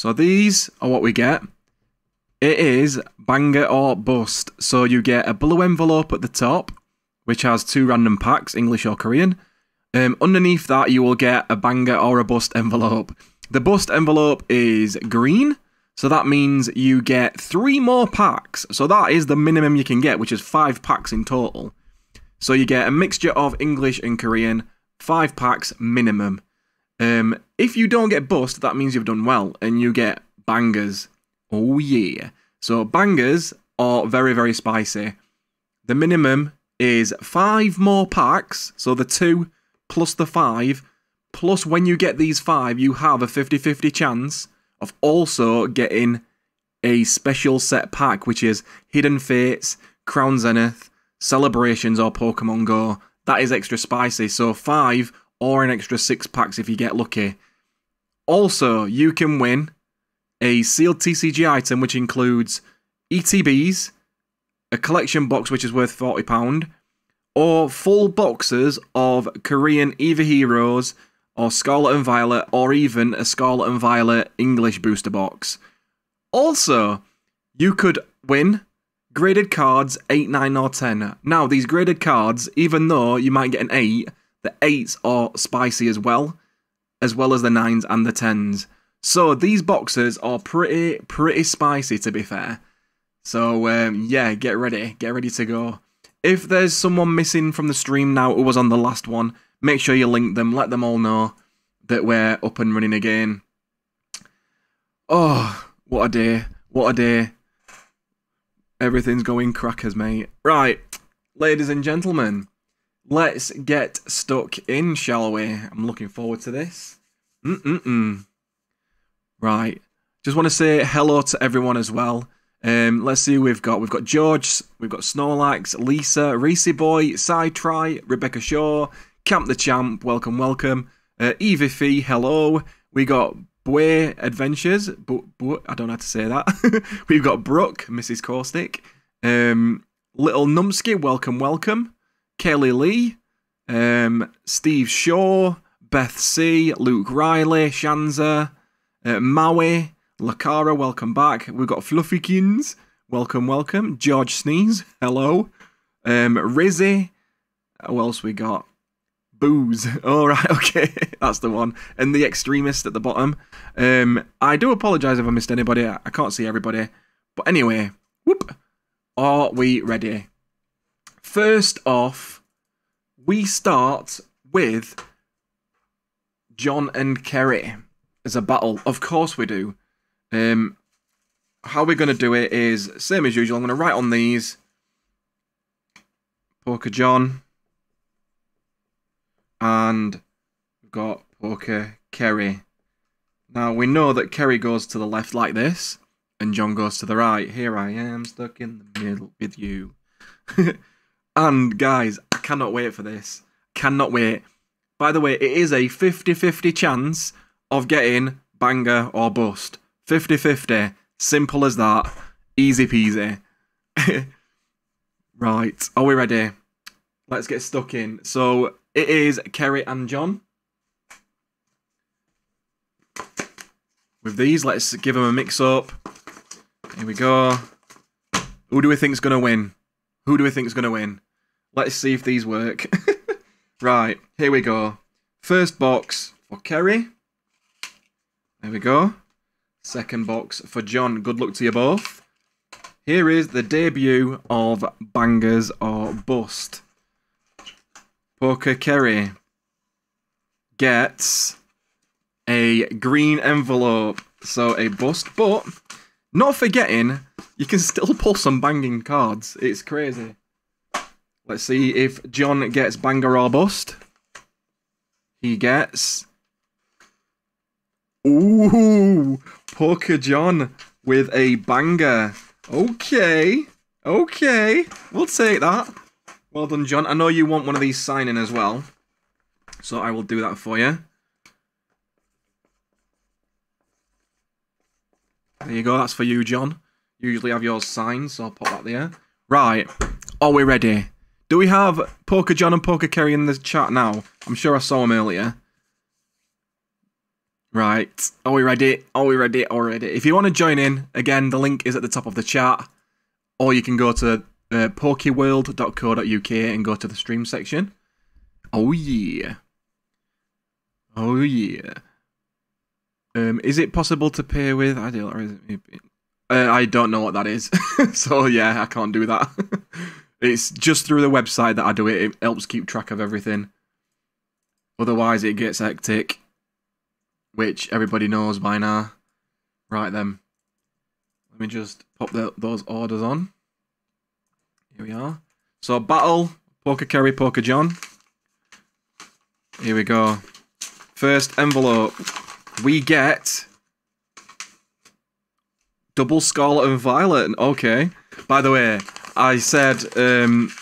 So these are what we get. It is banger or bust. So you get a blue envelope at the top, which has two random packs, English or Korean. Um, underneath that, you will get a banger or a bust envelope. The bust envelope is green, so that means you get three more packs. So that is the minimum you can get, which is five packs in total. So you get a mixture of English and Korean, five packs minimum. Um, if you don't get bust, that means you've done well, and you get bangers. Oh yeah. So bangers are very, very spicy. The minimum is five more packs, so the two plus the five, plus when you get these five, you have a 50-50 chance of also getting a special set pack, which is Hidden Fates, Crown Zenith, Celebrations, or Pokemon Go. That is extra spicy, so five or an extra six packs if you get lucky. Also, you can win a sealed TCG item, which includes ETBs, a collection box which is worth £40, or full boxes of Korean Eevee Heroes, or Scarlet and Violet, or even a Scarlet and Violet English booster box. Also, you could win graded cards 8, 9, or 10. Now, these graded cards, even though you might get an 8, the 8s are spicy as well, as well as the 9s and the 10s. So these boxes are pretty, pretty spicy to be fair. So um, yeah, get ready, get ready to go. If there's someone missing from the stream now who was on the last one, make sure you link them, let them all know that we're up and running again. Oh, what a day, what a day. Everything's going crackers, mate. Right, ladies and gentlemen, let's get stuck in, shall we? I'm looking forward to this. Mm-mm-mm. Right. Just want to say hello to everyone as well. Um, let's see we've got. We've got George, we've got Snorlax, Lisa, Reese Boy, Cy Try, Rebecca Shaw, Camp the Champ, welcome, welcome. Uh, Evie Fee, hello. We got Bue Adventures, but I don't know how to say that. we've got Brooke, Mrs. Caustic, um, Little Numsky, welcome, welcome. Kelly Lee, um, Steve Shaw, Beth C, Luke Riley, Shanza, uh, Maui, Lakara, welcome back. We've got Fluffykins, welcome, welcome. George Sneeze, hello. Um, Rizzy, who else we got? Booze. All right, okay, that's the one. And the extremist at the bottom. Um, I do apologise if I missed anybody. I can't see everybody. But anyway, whoop. Are we ready? First off, we start with John and Kerry as a battle. Of course we do. Um, how we're going to do it is, same as usual, I'm going to write on these. Poker John. And we've got Poker Kerry. Now, we know that Kerry goes to the left like this, and John goes to the right. Here I am, stuck in the middle with you. and, guys, I cannot wait for this. Cannot wait. By the way, it is a 50-50 chance of getting banger or bust. 50 50. Simple as that. Easy peasy. right. Are we ready? Let's get stuck in. So it is Kerry and John. With these, let's give them a mix up. Here we go. Who do we think's going to win? Who do we think is going to win? Let's see if these work. right, here we go. First box for Kerry. There we go. Second box for John. Good luck to you both. Here is the debut of Bangers or Bust. Poker Kerry gets a green envelope. So a bust, but not forgetting, you can still pull some banging cards. It's crazy. Let's see if John gets banger or bust. He gets Ooh, Poker John with a banger. Okay, okay, we'll take that. Well done, John. I know you want one of these signing as well, so I will do that for you. There you go, that's for you, John. You Usually have yours signed, so I'll put that there. Right, are we ready? Do we have Poker John and Poker Kerry in the chat now? I'm sure I saw them earlier. Right. Are we ready? Are we ready? Are we ready? If you want to join in, again, the link is at the top of the chat. Or you can go to uh, pokiworld.co.uk and go to the stream section. Oh, yeah. Oh, yeah. Um, is it possible to pay with ideal or is it? Uh, I don't know what that is, so yeah, I can't do that. it's just through the website that I do it. It helps keep track of everything. Otherwise, it gets hectic, which everybody knows by now. Right then, let me just pop the, those orders on. Here we are. So battle, Poker Kerry, Poker John. Here we go. First envelope we get double Scarlet and Violet. Okay. By the way, I said um,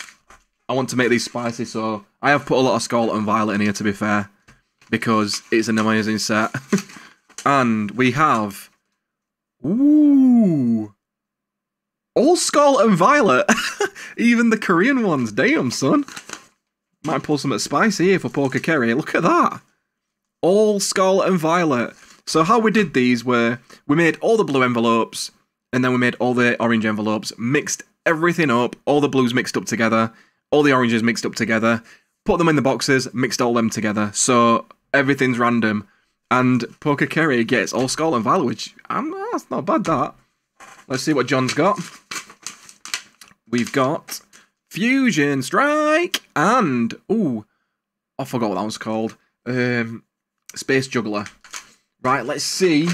I want to make these spicy, so I have put a lot of Scarlet and Violet in here, to be fair, because it's an amazing set. and we have... Ooh... All Scarlet and Violet! Even the Korean ones. Damn, son. Might pull some spicy here for Poker Kerry. Look at that all Scarlet and Violet. So how we did these were we made all the blue envelopes and then we made all the orange envelopes, mixed everything up, all the blues mixed up together, all the oranges mixed up together, put them in the boxes, mixed all them together. So everything's random. And Poker Kerry gets all Scarlet and Violet, which um, that's not bad that. Let's see what John's got. We've got Fusion Strike and ooh, I forgot what that was called. Um, Space Juggler. Right, let's see.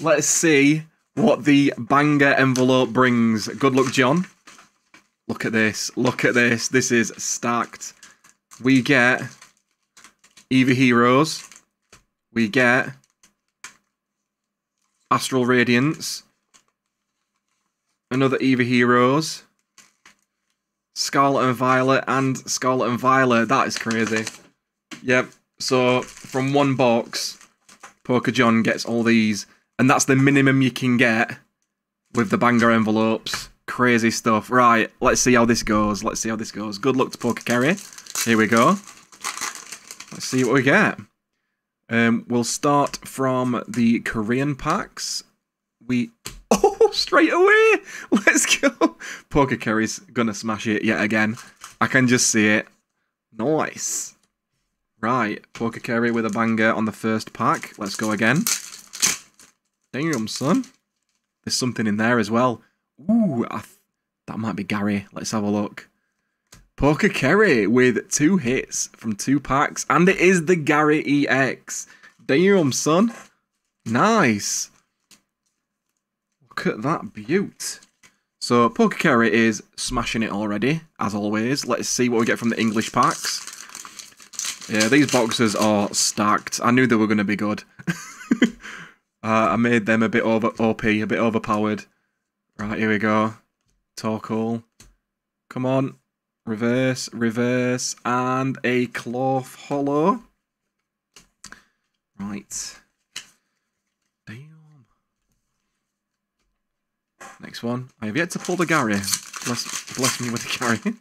Let's see what the banger envelope brings. Good luck, John. Look at this. Look at this. This is stacked. We get Eevee Heroes. We get Astral Radiance. Another Eevee Heroes. Scarlet and Violet and Scarlet and Violet. That is crazy. Yep, so from one box, Poker John gets all these, and that's the minimum you can get with the banger envelopes. Crazy stuff. Right, let's see how this goes. Let's see how this goes. Good luck to Poker Kerry. Here we go. Let's see what we get. Um, we'll start from the Korean packs. We oh straight away. Let's go. Poker Kerry's gonna smash it yet again. I can just see it. Nice. Right, Poker Kerry with a banger on the first pack. Let's go again. Damn, son. There's something in there as well. Ooh, that might be Gary. Let's have a look. Poker Kerry with two hits from two packs. And it is the Gary EX. Damn, son. Nice. Look at that beaut. So, Poker Kerry is smashing it already, as always. Let's see what we get from the English packs. Yeah, these boxes are stacked. I knew they were going to be good. uh, I made them a bit over OP, a bit overpowered. Right, here we go. Torkoal. Come on. Reverse, reverse, and a cloth holo. Right. Damn. Next one. I have yet to pull the Gary. Bless, bless me with the Gary.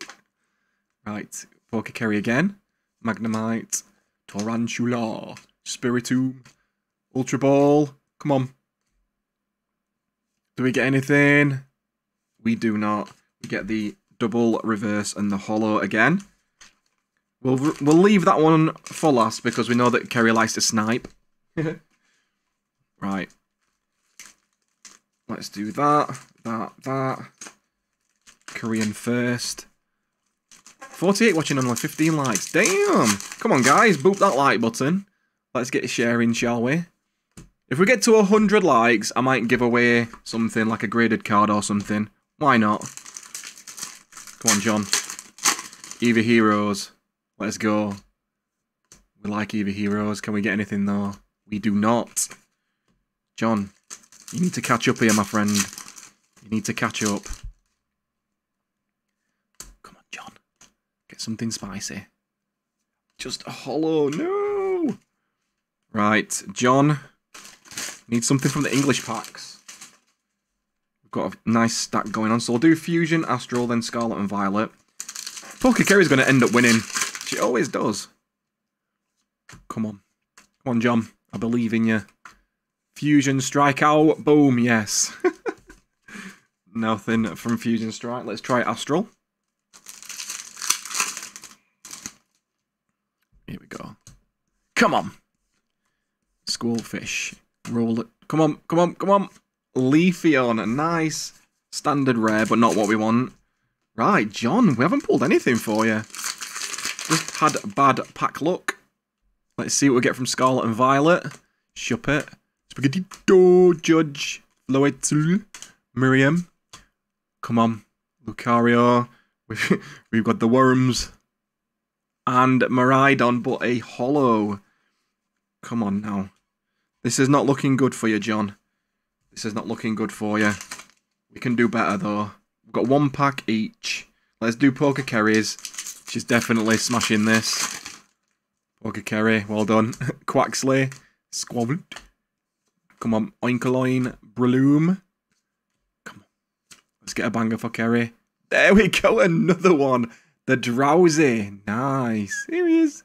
right. Poker carry again. Magnemite, Tarountula, Spiritomb, Ultra Ball. Come on. Do we get anything? We do not. We get the double reverse and the holo again. We'll we'll leave that one for last because we know that Kerry likes to snipe. right. Let's do that, that, that. Korean first. 48 watching on only 15 likes. Damn! Come on, guys, boop that like button. Let's get sharing, shall we? If we get to 100 likes, I might give away something like a graded card or something. Why not? Come on, John. Eevee Heroes. Let's go. We like Eevee Heroes. Can we get anything, though? We do not. John, you need to catch up here, my friend. You need to catch up. Something spicy. Just a holo, no! Right, John. Need something from the English packs. We've got a nice stack going on. So I'll do Fusion, Astral, then Scarlet and Violet. Poker Kerry's going to end up winning. She always does. Come on. Come on, John. I believe in you. Fusion Strike out. Boom, yes. Nothing from Fusion Strike. Let's try Astral. Here we go. Come on. Schoolfish. Roll it. Come on, come on, come on. Leafy Leafeon. Nice. Standard rare, but not what we want. Right, John, we haven't pulled anything for you. Just had bad pack luck. Let's see what we get from Scarlet and Violet. Shuppet. Spaghetti Do Judge. Floatzel. Miriam. Come on. Lucario. We've, we've got the Worms. And Miraidon, but a holo. Come on now. This is not looking good for you, John. This is not looking good for you. We can do better, though. We've got one pack each. Let's do Pokekerrys. She's definitely smashing this. Pokekerry, well done. Quaxly, Squabbled. Come on, Oinkologne. Breloom. Come on. Let's get a banger for Kerry. There we go, another one. The drowsy. Nice. Here he is.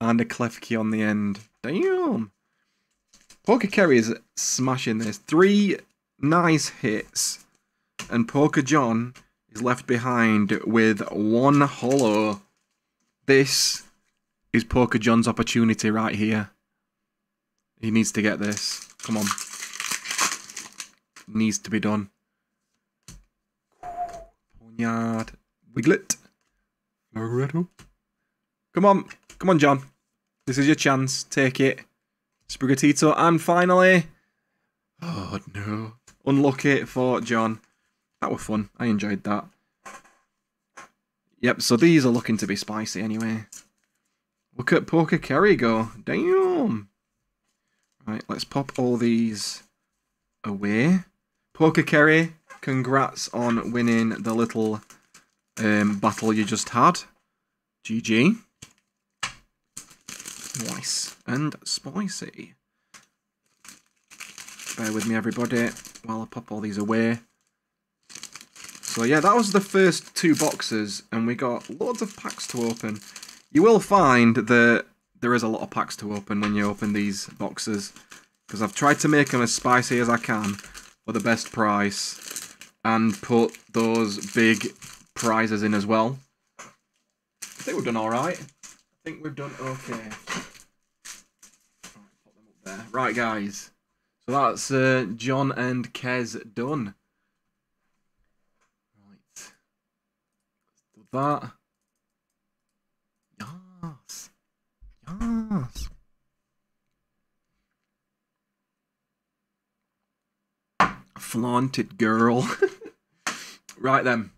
And a Klefki on the end. Damn. Pokekerry is smashing this. Three nice hits. And Poker John is left behind with one holo. This is Poker John's opportunity right here. He needs to get this. Come on. Needs to be done. Ponyard. Wiglett. Loretto. Come on. Come on, John. This is your chance. Take it. Sprigatito. And finally... Oh, no. Unlock it for John. That was fun. I enjoyed that. Yep, so these are looking to be spicy anyway. Look at Pokekerry go. Damn. Right, let's pop all these away. Pokekerry, congrats on winning the little um, battle you just had. GG. Nice and spicy. Bear with me, everybody, while I pop all these away. So yeah, that was the first two boxes, and we got loads of packs to open. You will find that there is a lot of packs to open when you open these boxes, because I've tried to make them as spicy as I can for the best price, and put those big prizes in as well. I think we've done alright. I think we've done okay. Right, right guys. So that's uh, John and Kez done. Right. That. Yes. Yes. Flaunted girl. right then.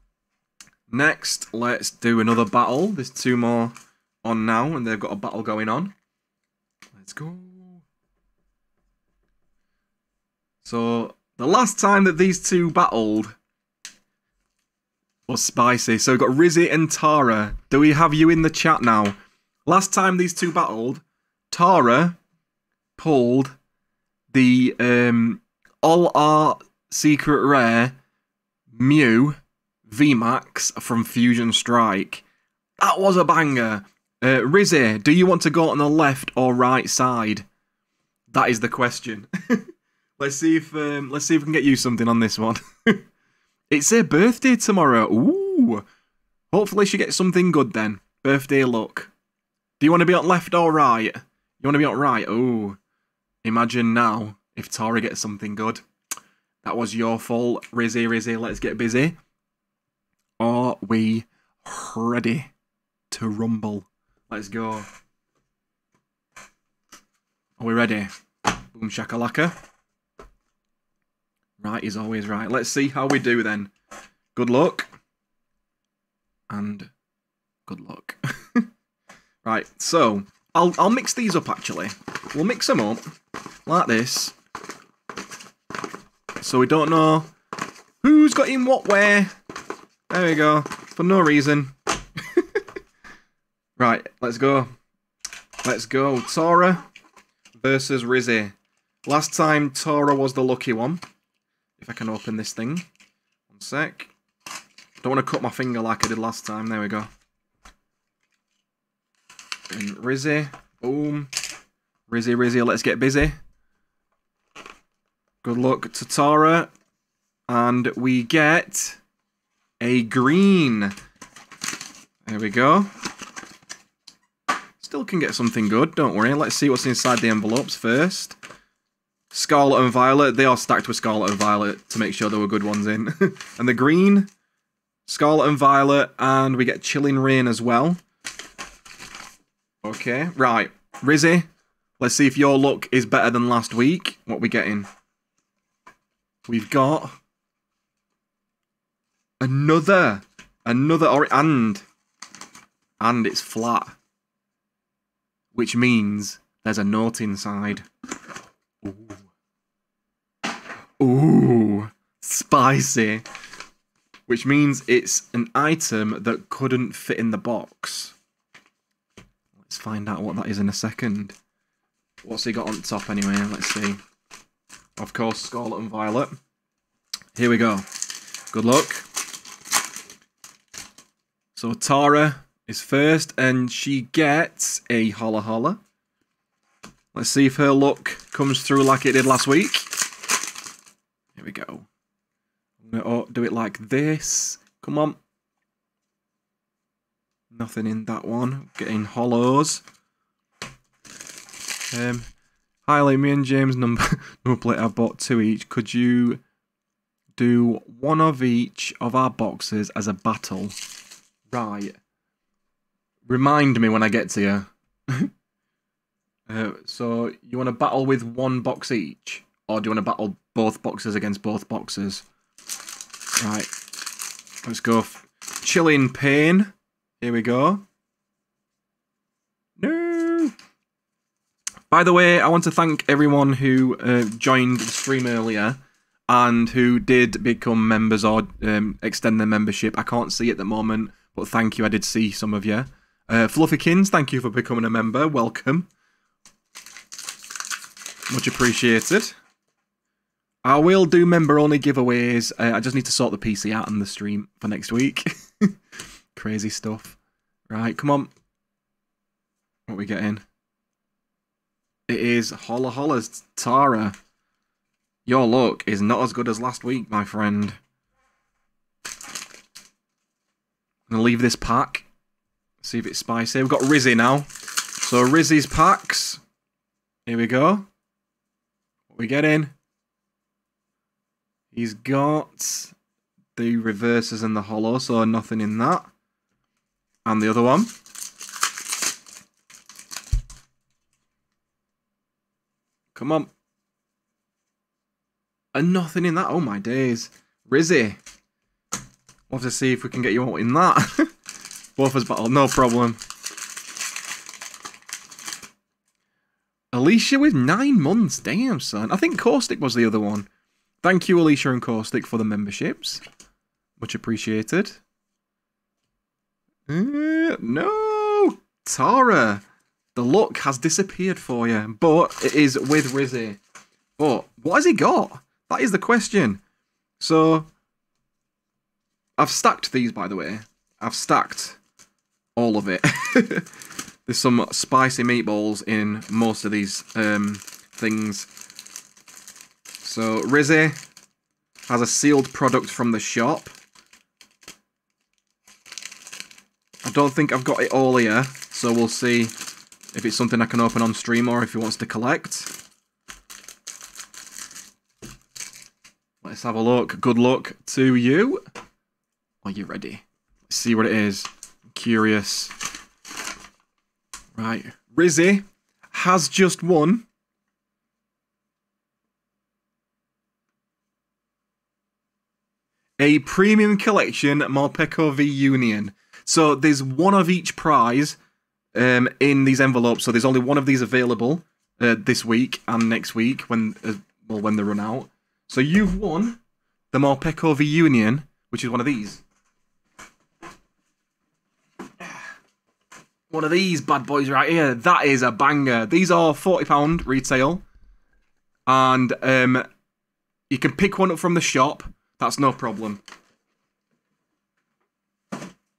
Next, let's do another battle. There's two more on now, and they've got a battle going on. Let's go. So, the last time that these two battled, was spicy. So we've got Rizzy and Tara. Do we have you in the chat now? Last time these two battled, Tara pulled the um, All Art Secret Rare Mew VMAX from Fusion Strike. That was a banger. Uh, Rizzy, do you want to go on the left or right side? That is the question. let's see if um, let's see if we can get you something on this one. It's her birthday tomorrow. Ooh. Hopefully she gets something good then. Birthday luck. Do you want to be on left or right? You want to be on right? Ooh. Imagine now if Tara gets something good. That was your fault. Rizzy, Rizzy, let's get busy. Are we ready to rumble? Let's go. Are we ready? Boom shakalaka. Right is always right. Let's see how we do then. Good luck. And good luck. right, so I'll I'll mix these up actually. We'll mix them up like this. So we don't know who's got in what where. There we go. For no reason. right, let's go. Let's go. Tora versus Rizzy. Last time Tora was the lucky one. If I can open this thing. One sec. Don't want to cut my finger like I did last time. There we go. And Rizzy. Boom. Rizzy, Rizzy, let's get busy. Good luck to Tara. And we get a green. There we go. Still can get something good, don't worry. Let's see what's inside the envelopes first. Scarlet and Violet, they are stacked with Scarlet and Violet to make sure there were good ones in. and the green, Scarlet and Violet, and we get Chilling Reign as well. Okay, right. Rizzy, let's see if your luck is better than last week. What we getting? We've got another, another, or and, and it's flat which means there's a note inside. Ooh. Ooh, spicy. Which means it's an item that couldn't fit in the box. Let's find out what that is in a second. What's he got on top anyway? Let's see. Of course, Scarlet and Violet. Here we go. Good luck. So Tara is first, and she gets a holla holla. Let's see if her luck comes through like it did last week. Here we go. I'm going to do it like this. Come on. Nothing in that one. Getting holos. Um, hi, Lee, me and James number number plate. I bought two each. Could you do one of each of our boxes as a battle? Right. Remind me when I get to you. uh, so, you want to battle with one box each? Or do you want to battle both boxes against both boxes? Right. Let's go. Chilling Reign. Here we go. No. By the way, I want to thank everyone who uh, joined the stream earlier and who did become members or um, extend their membership. I can't see at the moment, but thank you. I did see some of you. Uh, Fluffykins, thank you for becoming a member. Welcome. Much appreciated. I will do member-only giveaways. Uh, I just need to sort the PC out on the stream for next week. Crazy stuff. Right, come on. What we getting? It is Holla Holla's Tara. Your luck is not as good as last week, my friend. Going to leave this pack. See if it's spicy. We've got Rizzy now. So Rizzy's packs. Here we go. What we getting? He's got the reverses and the holo, so nothing in that. And the other one. Come on. And nothing in that. Oh my days. Rizzy. We'll have to see if we can get you out in that. Waffers battle, no problem. Alicia with nine months. Damn, son. I think Caustic was the other one. Thank you, Alicia and Caustic, for the memberships. Much appreciated. Uh, no! Tara! The luck has disappeared for you, but it is with Rizzy. But what has he got? That is the question. So, I've stacked these, by the way. I've stacked all of it. There's some spicy meatballs in most of these um, things. So Rizzy has a sealed product from the shop. I don't think I've got it all here, so we'll see if it's something I can open on stream or if he wants to collect. Let's have a look. Good luck to you. Are you ready? Let's see what it is curious. Right. Rizzy has just won. A premium collection Morpeko V Union. So there's one of each prize um, in these envelopes. So there's only one of these available uh, this week and next week when uh, well when they run out. So you've won the Morpeko V Union, which is one of these. One of these bad boys right here. That is a banger. These are £40 retail. And um, you can pick one up from the shop. That's no problem.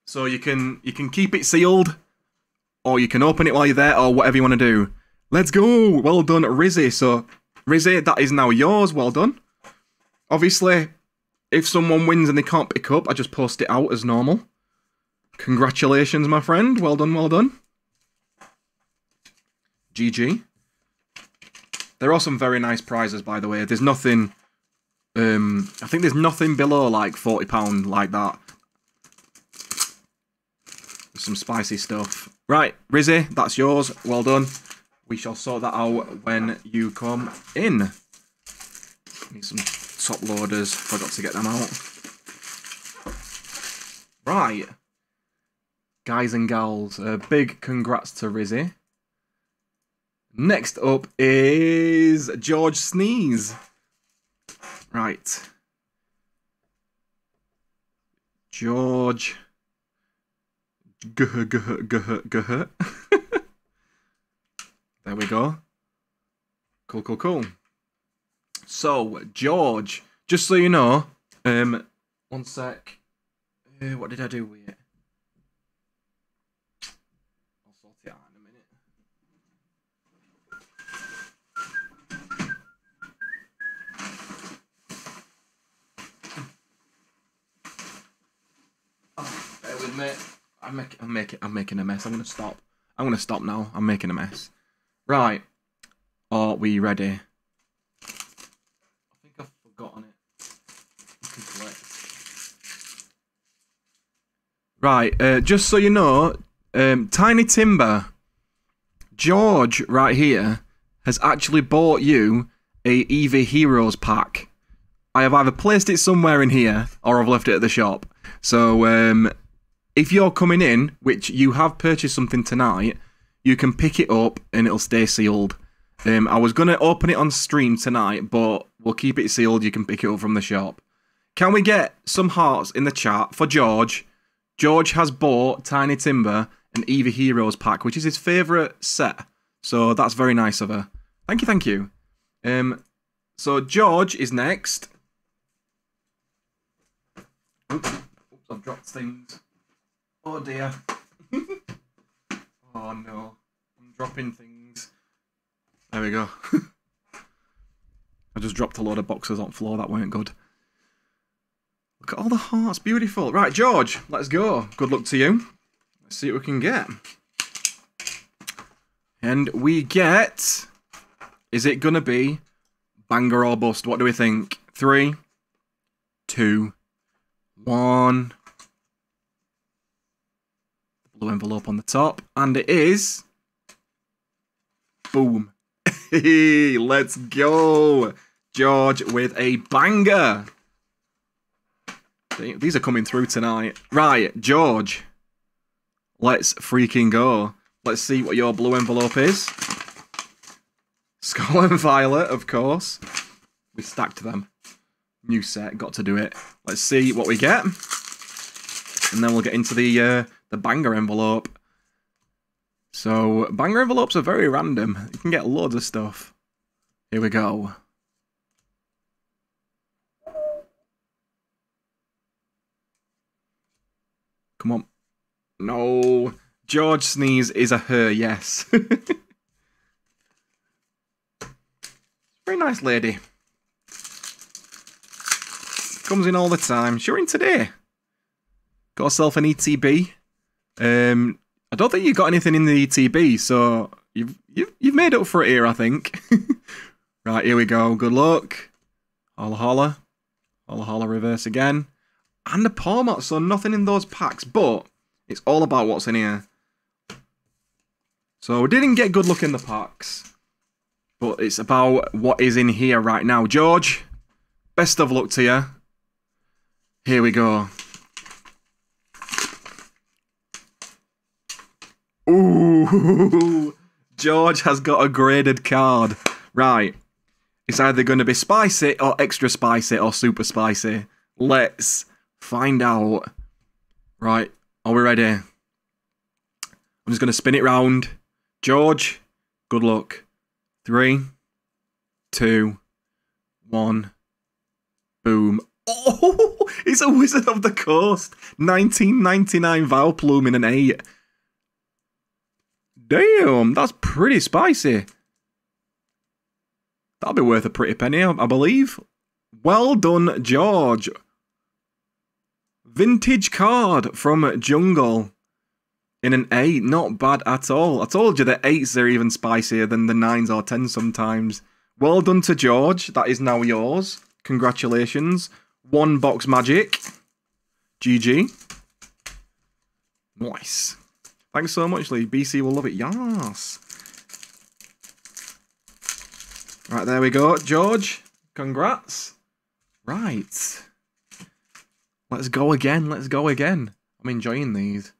So you can you can keep it sealed, or you can open it while you're there, or whatever you want to do. Let's go. Well done, Rizzy. So, Rizzy, that is now yours. Well done. Obviously, if someone wins and they can't pick up, I just post it out as normal. Congratulations, my friend. Well done, well done. GG. There are some very nice prizes, by the way. There's nothing... Um, I think there's nothing below, like, £40 like that. Some spicy stuff. Right, Rizzy, that's yours. Well done. We shall sort that out when you come in. Need some top loaders. Forgot to get them out. Right. Guys and gals, a big congrats to Rizzy. Next up is George Sneeze. Right. George. Guh, guh, guh, guh. there we go. Cool, cool, cool. So, George, just so you know, um, one sec. Uh, what did I do with it? I'll sort it out in a minute. Oh, me. I'm making, I'm making, I'm making a mess. I'm gonna stop. I'm gonna stop now. I'm making a mess. Right. Are we ready? I think I've forgotten it. Right. Uh, just so you know, um, Tiny Timber, George right here has actually bought you a Eevee Heroes pack. I have either placed it somewhere in here or I've left it at the shop. So um, if you're coming in, which you have purchased something tonight, you can pick it up and it'll stay sealed. Um, I was gonna open it on stream tonight, but we'll keep it sealed. You can pick it up from the shop. Can we get some hearts in the chat for George? George has bought Tiny Timber an Eevee Heroes pack, which is his favourite set. So that's very nice of her. Thank you, thank you. Um, so George is next. Oops, oops I've dropped things. Oh dear. oh no. I'm dropping things. There we go. I just dropped a load of boxes on floor. That weren't good. Look at all the hearts. Beautiful. Right, George, let's go. Good luck to you. Let's see what we can get. And we get... Is it going to be banger or bust? What do we think? Three, two, one. Blue envelope on the top. And it is... Boom. Let's go. George with a banger. These are coming through tonight. Right, George. Let's freaking go. Let's see what your blue envelope is. Scarlet and Violet, of course. We stacked them. New set, got to do it. Let's see what we get. And then we'll get into the uh, the banger envelope. So, banger envelopes are very random. You can get loads of stuff. Here we go. Come on. No. George Sneeze is a her, yes. very nice lady. Comes in all the time. Sure in today. Got herself an ETB. Um, I don't think you got anything in the ETB, so you've you've you've made up for it here, I think. right, here we go. Good luck. Holla holla. Holla holla reverse again. And the Pawmot, so nothing in those packs, but it's all about what's in here. So we didn't get good luck in the packs, but it's about what is in here right now. George, best of luck to you. Here we go. Ooh, George has got a graded card. Right. It's either going to be spicy or extra spicy or super spicy. Let's find out. Right. Are we ready? I'm just going to spin it round. George, good luck. Three, two, one. Boom. Oh, it's a Wizard of the Coast. 1999 Vileplume in an 8. Damn, that's pretty spicy. That'll be worth a pretty penny, I believe. Well done, George. Vintage card from Jungle in an 8. Not bad at all. I told you the 8s are even spicier than the 9s or 10s sometimes. Well done to George. That is now yours. Congratulations. One box magic. GG. Nice. Thanks so much, Lee. BC will love it. Yes. Right, there we go. George, congrats. Right. Let's go again. Let's go again. I'm enjoying these.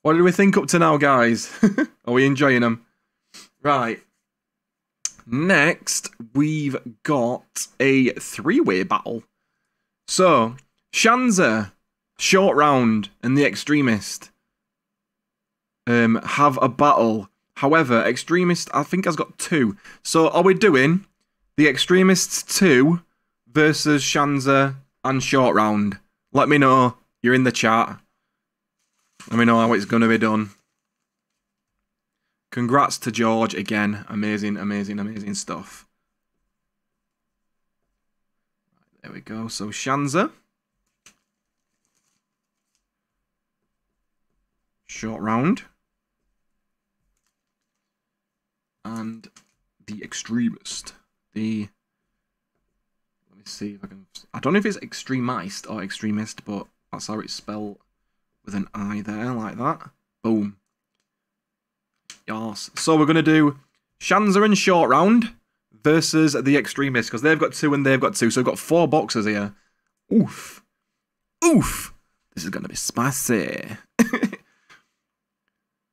What did we think up to now, guys? Are we enjoying them? Right. Next, we've got a three-way battle. So, Shanza, Short Round, and the Extremist um, have a battle. However, Extremist, I think, has got two. So, are we doing the Extremists 2 versus Shanza and Short Round? Let me know. You're in the chat. Let me know how it's going to be done. Congrats to George again. Amazing, amazing, amazing stuff. There we go. So Shanza. Short round. And the extremist. The let me see if I can I don't know if it's extremist or extremist, but that's how it's spelled with an I there, like that. Boom. Yes. So we're gonna do Shanza and Short Round versus the Extremists, because they've got two and they've got two. So we've got four boxes here. Oof. Oof. This is to be spicy.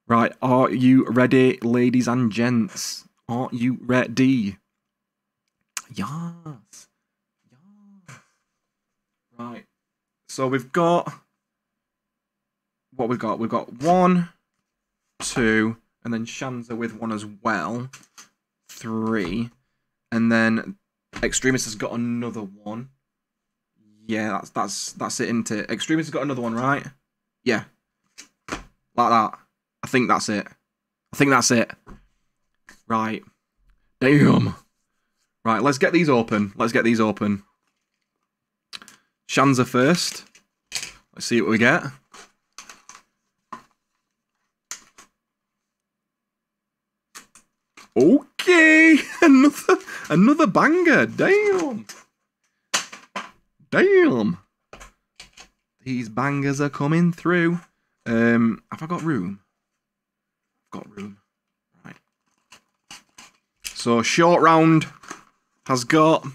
right, are you ready, ladies and gents? Are you ready? Yes. Yes. Right. So we've got... What we've got? We've got one, two, and then Shanza with one as well. Three. And then Extremist has got another one. Yeah, that's that's that's it, isn't it? Extremist has got another one, right? Yeah. Like that. I think that's it. I think that's it. Right. Damn. Right, let's get these open. Let's get these open. Shanza first. Let's see what we get. Okay, another another banger. Damn. Damn. These bangers are coming through. Um, have I got room? Got room. Right. So short round has got.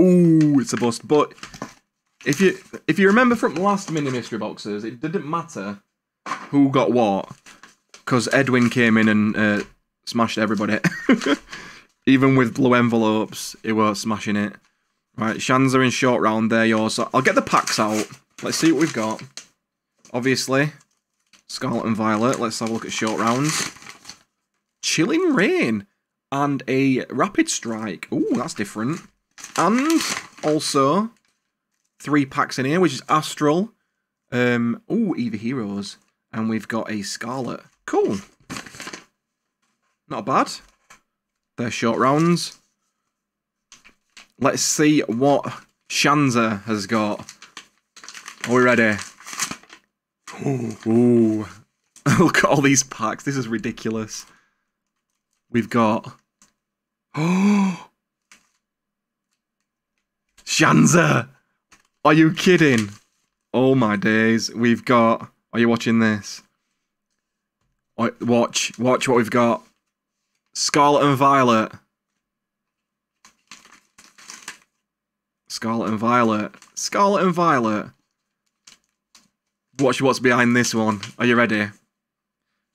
Ooh, it's a bust. But if you if you remember from last mini mystery boxes, it didn't matter who got what because Edwin came in and uh, smashed everybody. Even with blue envelopes, it was smashing it. Right, Shanza in short round, there yours. So I'll get the packs out. Let's see what we've got. Obviously, Scarlet and Violet. Let's have a look at short rounds. Chilling Reign and a Rapid Strike. Ooh, that's different. And also three packs in here, which is Astral. Um, ooh, Eevee Heroes. And we've got a Scarlet. Cool. Not bad. They're short rounds. Let's see what Shanza has got. Are we ready? Ooh. Look at all these packs. This is ridiculous. We've got... Oh! Shanza! Are you kidding? Oh my days. We've got... Are you watching this? Watch. Watch what we've got. Scarlet and Violet. Scarlet and Violet. Scarlet and Violet. Watch what's behind this one. Are you ready?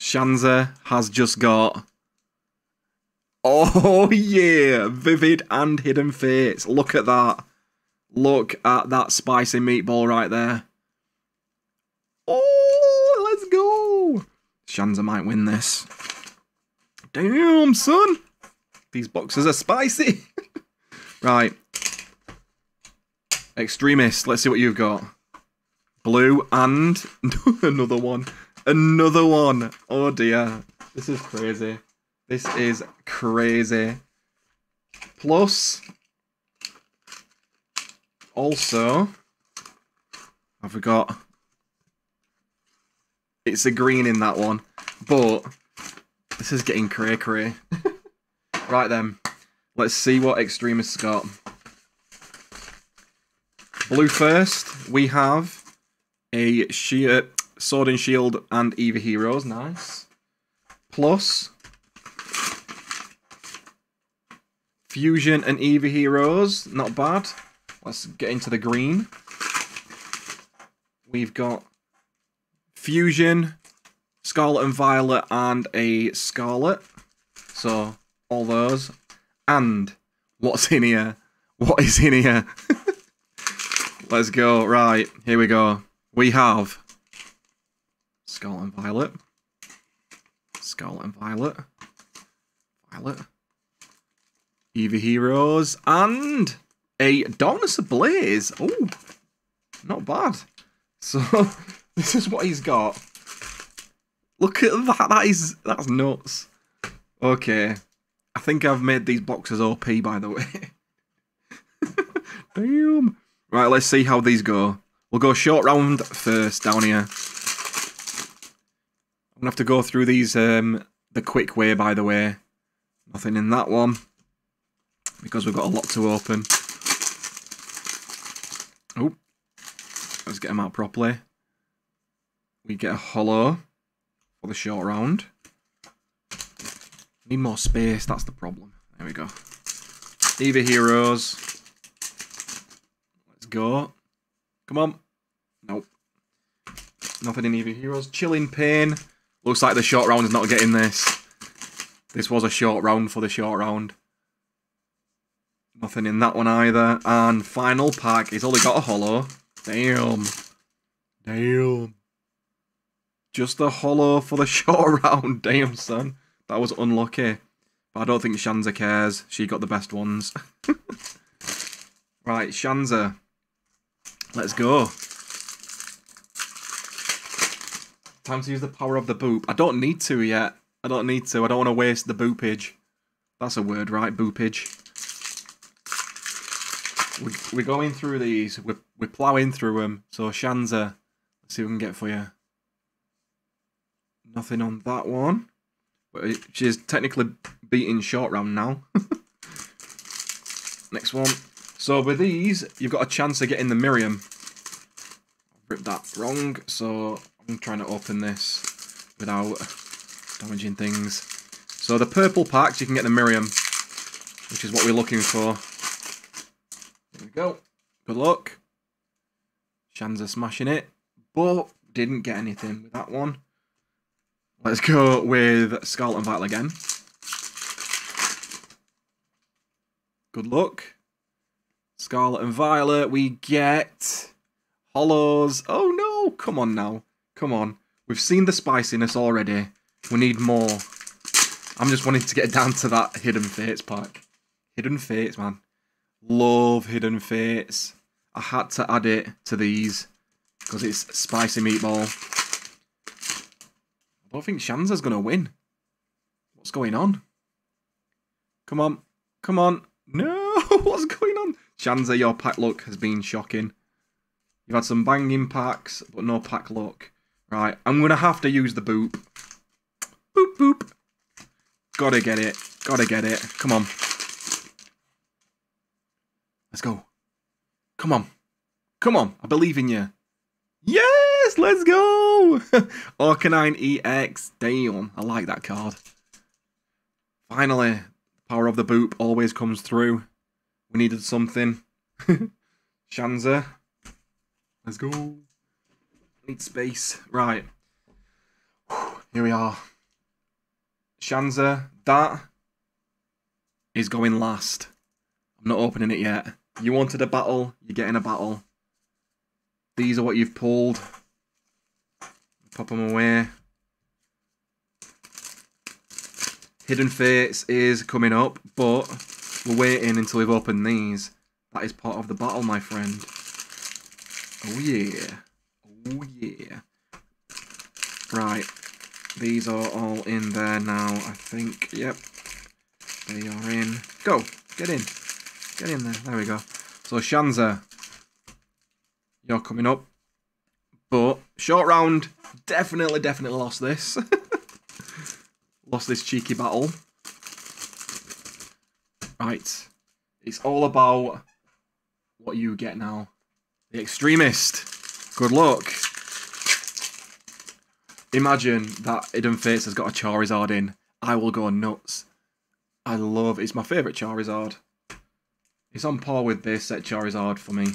Shanza has just got... Oh yeah! Vivid and Hidden Fates. Look at that. Look at that spicy meatball right there. Oh, let's go! Shanza might win this. Damn, son. These boxes are spicy. right. Extremist. Let's see what you've got. Blue and another one. Another one. Oh dear. This is crazy. This is crazy. Plus, also, I forgot. It's a green in that one, but this is getting cray cray. right then, let's see what Extremists got. Blue first, we have a sheer uh, Sword and Shield and Eevee Heroes, nice. Plus, Fusion and Eevee Heroes, not bad. Let's get into the green. We've got Fusion, Scarlet and Violet, and a Scarlet. So, all those. And, what's in here? What is in here? Let's go. Right, here we go. We have Scarlet and Violet. Scarlet and Violet. Violet. Eevee Heroes. And a Darkness Ablaze. Oh, not bad. So, this is what he's got. Look at that. That is, that's nuts. Okay. I think I've made these boxes OP, by the way. Damn. Right, let's see how these go. We'll go short round first down here. I'm gonna have to go through these um, the quick way, by the way. Nothing in that one because we've got a lot to open. Oh, let's get them out properly. We get a holo for the short round. Need more space, that's the problem. There we go. Eevee Heroes. Let's go. Come on. Nothing in Eevee Heroes. Chilling Reign. Looks like the short round is not getting this. This was a short round for the short round. Nothing in that one either. And final pack. He's only got a holo. Damn. Damn. Just a holo for the short round. Damn, son. That was unlucky. But I don't think Shanza cares. She got the best ones. right, Shanza. Let's go. Time to use the power of the boop. I don't need to yet. I don't need to. I don't want to waste the boopage. That's a word, right? Boopage. We're, we're going through these. We're, we're ploughing through them. So, Shanza. Let's see what we can get for you. Nothing on that one. But she's technically beating short round now. Next one. So with these, you've got a chance of getting the Miriam. Ripped that wrong, so I'm trying to open this without damaging things. So the purple packs, you can get the Miriam, which is what we're looking for. There we go. Good luck. Shanza smashing it, but didn't get anything with that one. Let's go with Scarlet and Violet again. Good luck. Scarlet and Violet, we get holos. Oh no, come on now. Come on. We've seen the spiciness already. We need more. I'm just wanting to get down to that Hidden Fates pack. Hidden Fates, man. Love Hidden Fates. I had to add it to these because it's spicy meatball. I don't think Shanza's going to win. What's going on? Come on. Come on. No, what's going on? Shanza, your pack luck has been shocking. You've had some banging packs, but no pack luck. Right, I'm going to have to use the boop. Boop, boop. Gotta get it. Gotta get it. Come on. Let's go. Come on. Come on. I believe in you. Yes, let's go. Arcanine EX. Damn, I like that card. Finally, power of the boop always comes through. We needed something. Shanza. Let's go. Need space. Right. Here we are. Shanza, that is going last. I'm not opening it yet. You wanted a battle, you're getting a battle. These are what you've pulled. Pop them away. Hidden Fates is coming up, but we're waiting until we've opened these. That is part of the battle, my friend. Oh yeah. Oh yeah. Right. These are all in there now, I think. Yep. They are in. Go! Get in. Get in there. There we go. So, Shanza, you're coming up. But, short round, definitely, definitely lost this. lost this cheeky battle. Right. It's all about what you get now. The Extremist. Good luck. Imagine that Hidden Fates has got a Charizard in. I will go nuts. I love It's my favourite Charizard. It's on par with this set Charizard for me.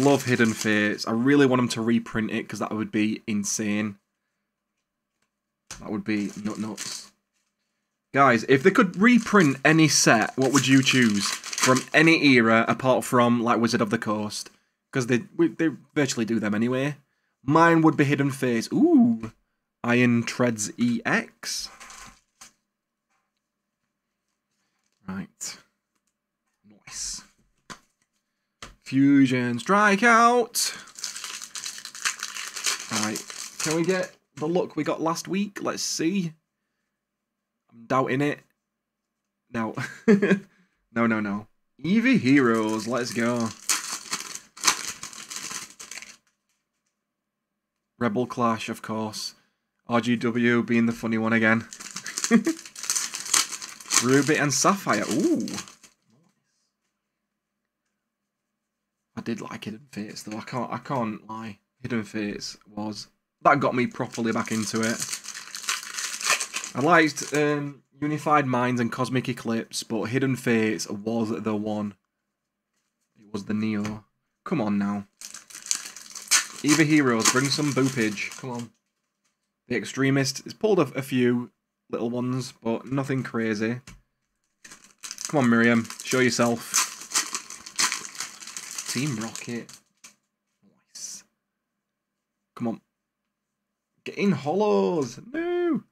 Love Hidden Fates. I really want them to reprint it because that would be insane. That would be nut nuts. Guys, if they could reprint any set, what would you choose? From any era apart from like Wizard of the Coast? Because they, they virtually do them anyway. Mine would be Hidden Fates. Ooh. Iron Treads EX. Right. Nice. Fusion Strikeout. Right. Can we get the look we got last week? Let's see. I'm doubting it. No. no, no, no. Eevee Heroes. Let's go. Rebel Clash, of course. RGW being the funny one again. Ruby and Sapphire. Ooh. I did like Hidden Fates though. I can't I can't lie. Hidden Fates was that got me properly back into it. I liked um, Unified Minds and Cosmic Eclipse, but Hidden Fates was the one. It was the Neo. Come on now. Eevee Heroes, bring some boopage. Come on. The Extremist has pulled off a few little ones, but nothing crazy. Come on, Miriam. Show yourself. Team Rocket. Nice. Come on. Get in holos. No.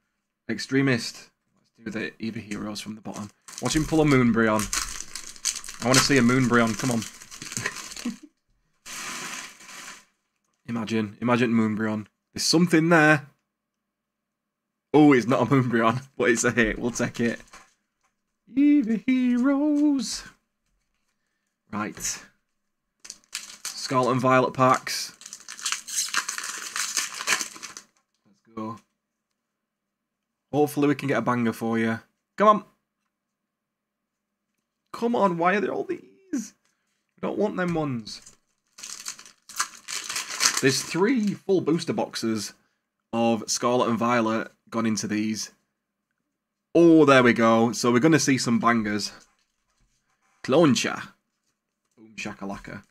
Extremist. Let's do the Eevee Heroes from the bottom. Watch him pull a Moonbreon. I want to see a Moonbreon. Come on. Imagine, imagine Moonbreon. There's something there. Oh, it's not a Moonbreon, but it's a hit. We'll take it. Eevee Heroes. Right. Scarlet and Violet packs. Let's go. Hopefully we can get a banger for you. Come on. Come on, why are there all these? We don't want them ones. There's three full booster boxes of Scarlet and Violet gone into these. Oh, there we go. So we're going to see some bangers. Cloncha. Boom shakalaka.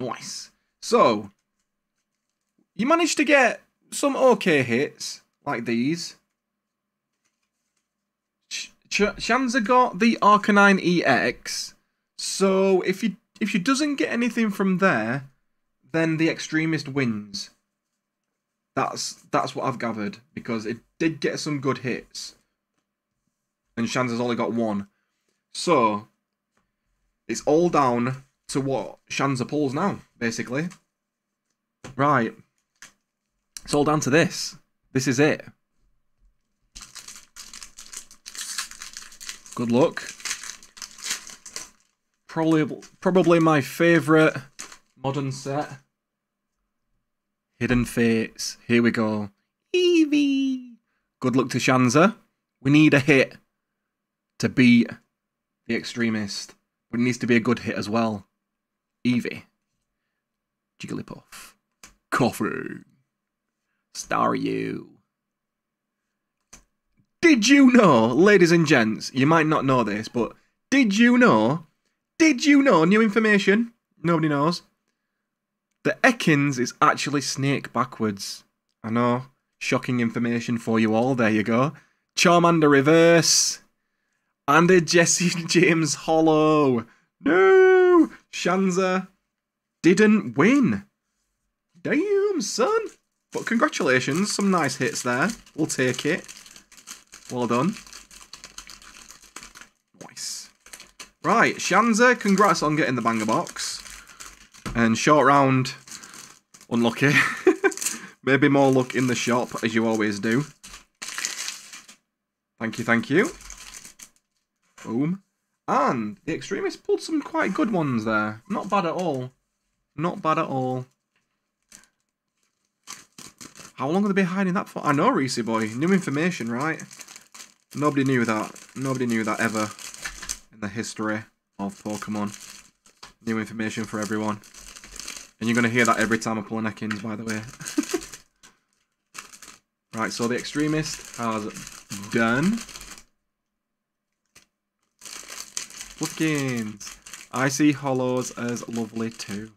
Nice. So, you managed to get some okay hits, like these. Ch Ch Shanza got the Arcanine EX. So, if you if she doesn't get anything from there, then the extremist wins. That's that's what I've gathered because it did get some good hits, and Shanza's only got one. So it's all down to what Shanza pulls now, basically. Right. It's all down to this. This is it. Good luck probably probably my favourite modern set. Hidden Fates. Here we go. Eevee. Good luck to Shanza. We need a hit to beat the extremist. But it needs to be a good hit as well. Eevee. Jigglypuff. Koffing. Staryu. Did you know, ladies and gents, you might not know this, but did you know did you know, new information, nobody knows, that Ekans is actually Snake backwards? I know, shocking information for you all, there you go. Charmander reverse. And a Jessie James holo. No! Shanza didn't win. Damn, son. But congratulations, some nice hits there. We'll take it. Well done. Right, Shanza, congrats on getting the banger box. And short round, unlucky. Maybe more luck in the shop, as you always do. Thank you, thank you. Boom. And the Extremist pulled some quite good ones there. Not bad at all. Not bad at all. How long have they been hiding that for? I know, Reese boy. New information, right? Nobody knew that. Nobody knew that ever in the history of Pokemon. New information for everyone. And you're going to hear that every time I pull an Ekans, by the way. right, so the Extremist has done. Fluffkins. I see holos as lovely too.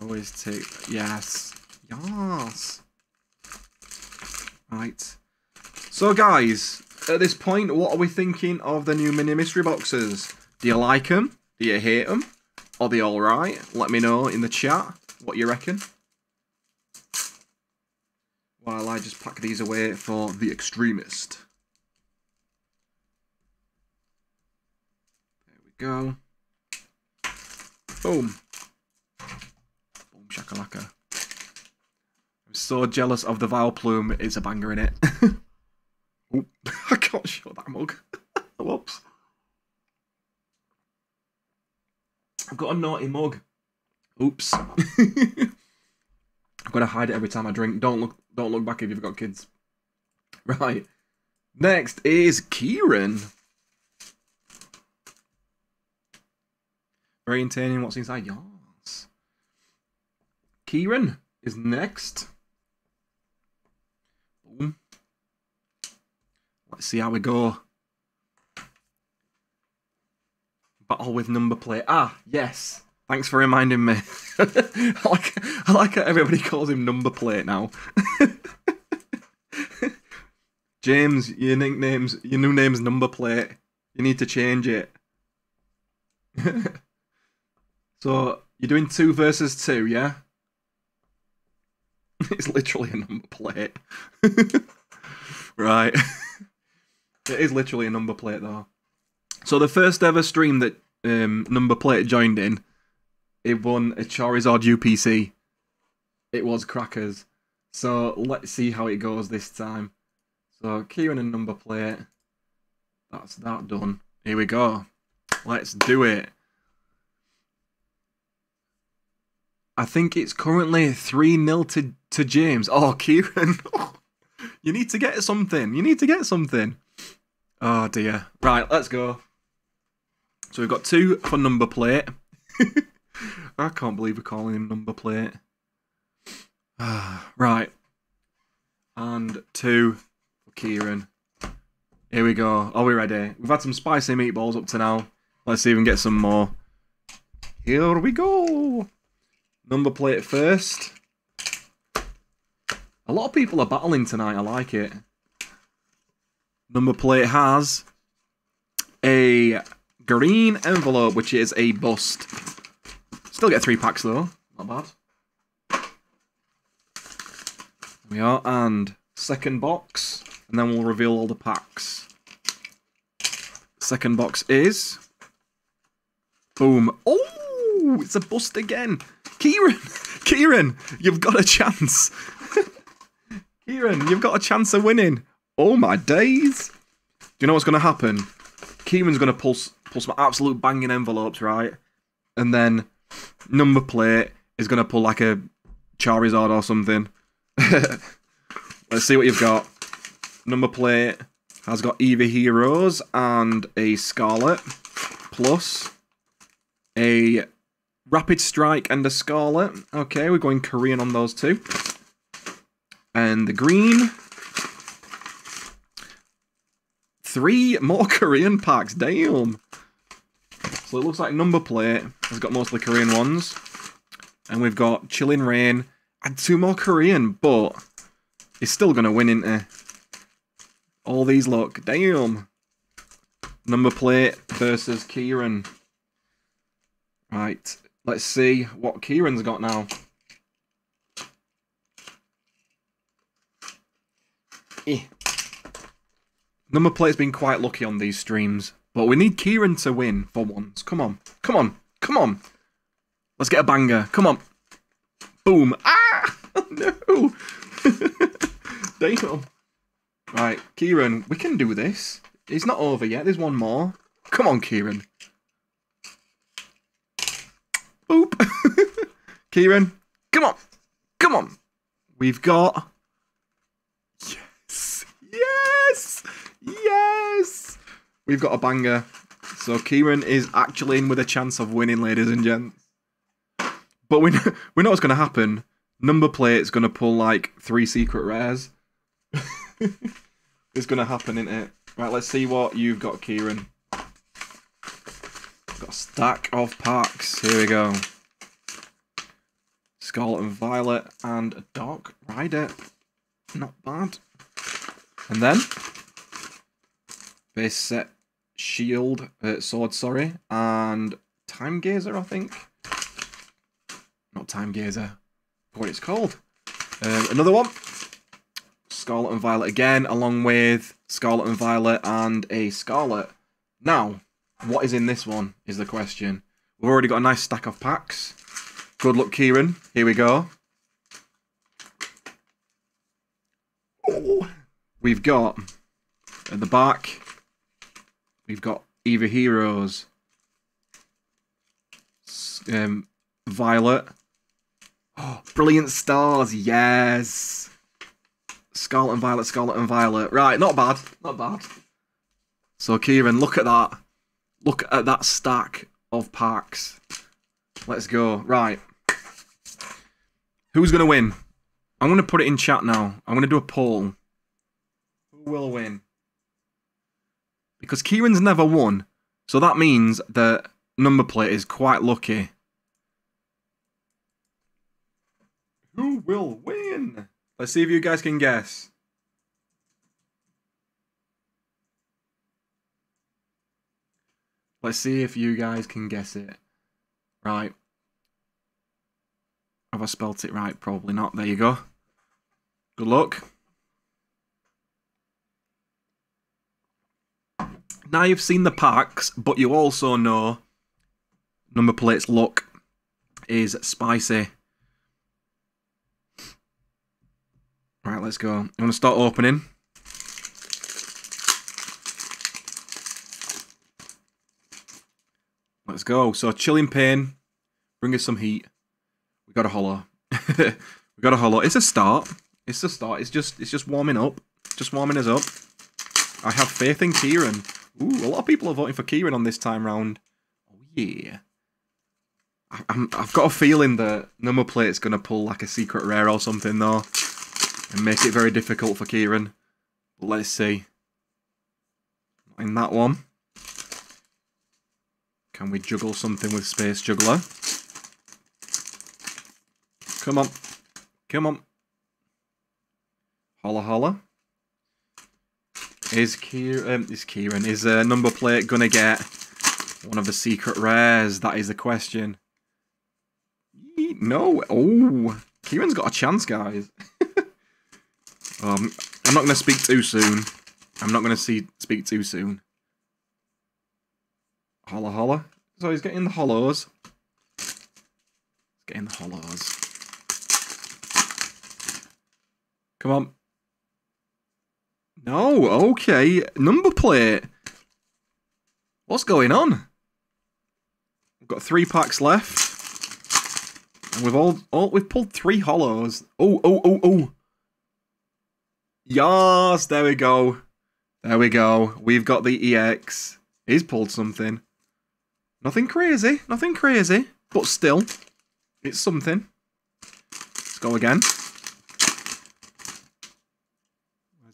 Always take... Yes. Yes. Right. So guys, at this point, what are we thinking of the new mini mystery boxes? Do you like them? Do you hate them? Are they alright? Let me know in the chat what you reckon. While I just pack these away for the extremist. There we go. Boom. Boom shakalaka. I'm so jealous of the Vileplume. It's a banger in it. I can't show that mug. Whoops. I've got a naughty mug. Oops. I've got to hide it every time I drink. Don't look don't look back if you've got kids. Right. Next is Kieran. Very entertaining what's inside yours. Kieran is next. Boom. Let's see how we go. Battle with number plate. Ah, yes. Thanks for reminding me. I like I like how everybody calls him number plate now. James, your nickname's your new name's number plate. You need to change it. so you're doing two versus two, yeah? it's literally a number plate. right. It is literally a number plate though. So the first ever stream that um, number plate joined in it won a Charizard UPC. It was crackers. So let's see how it goes this time. So Kieran and number plate. That's that done. Here we go. Let's do it. I think it's currently 3 0 to, to James. Oh, Kieran. you need to get something. You need to get something. Oh, dear. Right, let's go. So we've got two for number plate. I can't believe we're calling him number plate. right. And two for Kieran. Here we go. Are we ready? We've had some spicy meatballs up to now. Let's see if we can get some more. Here we go. Number plate first. A lot of people are battling tonight. I like it. Number plate has a green envelope, which is a bust. Still get three packs though. Not bad. we are, and second box, and then we'll reveal all the packs. Second box is... Boom. Oh, it's a bust again. Kieran, Kieran, you've got a chance. Kieran, you've got a chance of winning. Oh my days. Do you know what's going to happen? Kieran's going to pull, pull some absolute banging envelopes, right? And then number plate is going to pull like a Charizard or something. Let's see what you've got. Number plate has got Eevee Heroes and a Scarlet, plus a Rapid Strike and a Scarlet. Okay, we're going Korean on those two. And the green. Three more Korean packs, damn. So it looks like number plate has got mostly Korean ones. And we've got Chilling Reign and two more Korean, but he's still going to win, into All these look. Damn. Number plate versus Kieran. Right. Let's see what Kieran's got now. Eh. Number plate's been quite lucky on these streams. But we need Kieran to win for once. Come on. Come on. Come on. Let's get a banger. Come on. Boom. Ah! no. Damn. Right, Kieran, we can do this. It's not over yet. There's one more. Come on, Kieran. Boop. Kieran, come on. Come on. We've got. Yes. Yes. Yes. We've got a banger. So Kieran is actually in with a chance of winning, ladies and gents. But we know, we know what's going to happen. Number plate's going to pull like three secret rares. it's going to happen, isn't it? Right, let's see what you've got, Kieran. Got a stack of packs. Here we go. Scarlet and Violet and a dog. Rider. Not bad. And then base set shield, uh, sword, sorry, and time gazer, I think. Not time gazer. What it's called. Um, another one. Scarlet and Violet again, along with Scarlet and Violet and a Scarlet. Now, what is in this one is the question. We've already got a nice stack of packs. Good luck, Kieran. Here we go. Oh. We've got at the back, we've got Eevee Heroes, um, Violet. Oh, Brilliant Stars, yes. Scarlet and Violet, Scarlet and Violet. Right, not bad, not bad. So, Kieran, look at that. Look at that stack of packs. Let's go. Right. Who's going to win? I'm going to put it in chat now. I'm going to do a poll. Who will win? Because Kieran's never won. So that means the number plate is quite lucky. Who will win? Let's see if you guys can guess. Let's see if you guys can guess it. Right. Have I spelt it right? Probably not. There you go. Good luck. Now you've seen the packs, but you also know number plate's look is spicy. Right, let's go. I'm going to start opening. Let's go. So, Chilling Reign. Bring us some heat. We got a holo. we got a holo. It's a start. It's a start. It's just it's just warming up. Just warming us up. I have faith in Kieran. Ooh, a lot of people are voting for Kieran on this time round. Oh yeah. I, I've got a feeling that number plate's gonna pull like a secret rare or something though, and make it very difficult for Kieran. Let's see. In that one. Can we juggle something with Space Juggler? Come on. Come on. Holla holla. Is Kieran, um, is Kieran, is uh, number plate gonna get one of the secret rares? That is the question. No. Oh, Kieran's got a chance, guys. um, I'm not gonna speak too soon. I'm not gonna see speak too soon. Holla holla. So he's getting the holos. He's getting the holos. Come on. No, okay. Number plate. What's going on? We've got three packs left. And we've all, all we've pulled three holos. Oh, oh, oh, oh. Yes, there we go. There we go. We've got the EX. He's pulled something. Nothing crazy, nothing crazy, but still, it's something. Let's go again.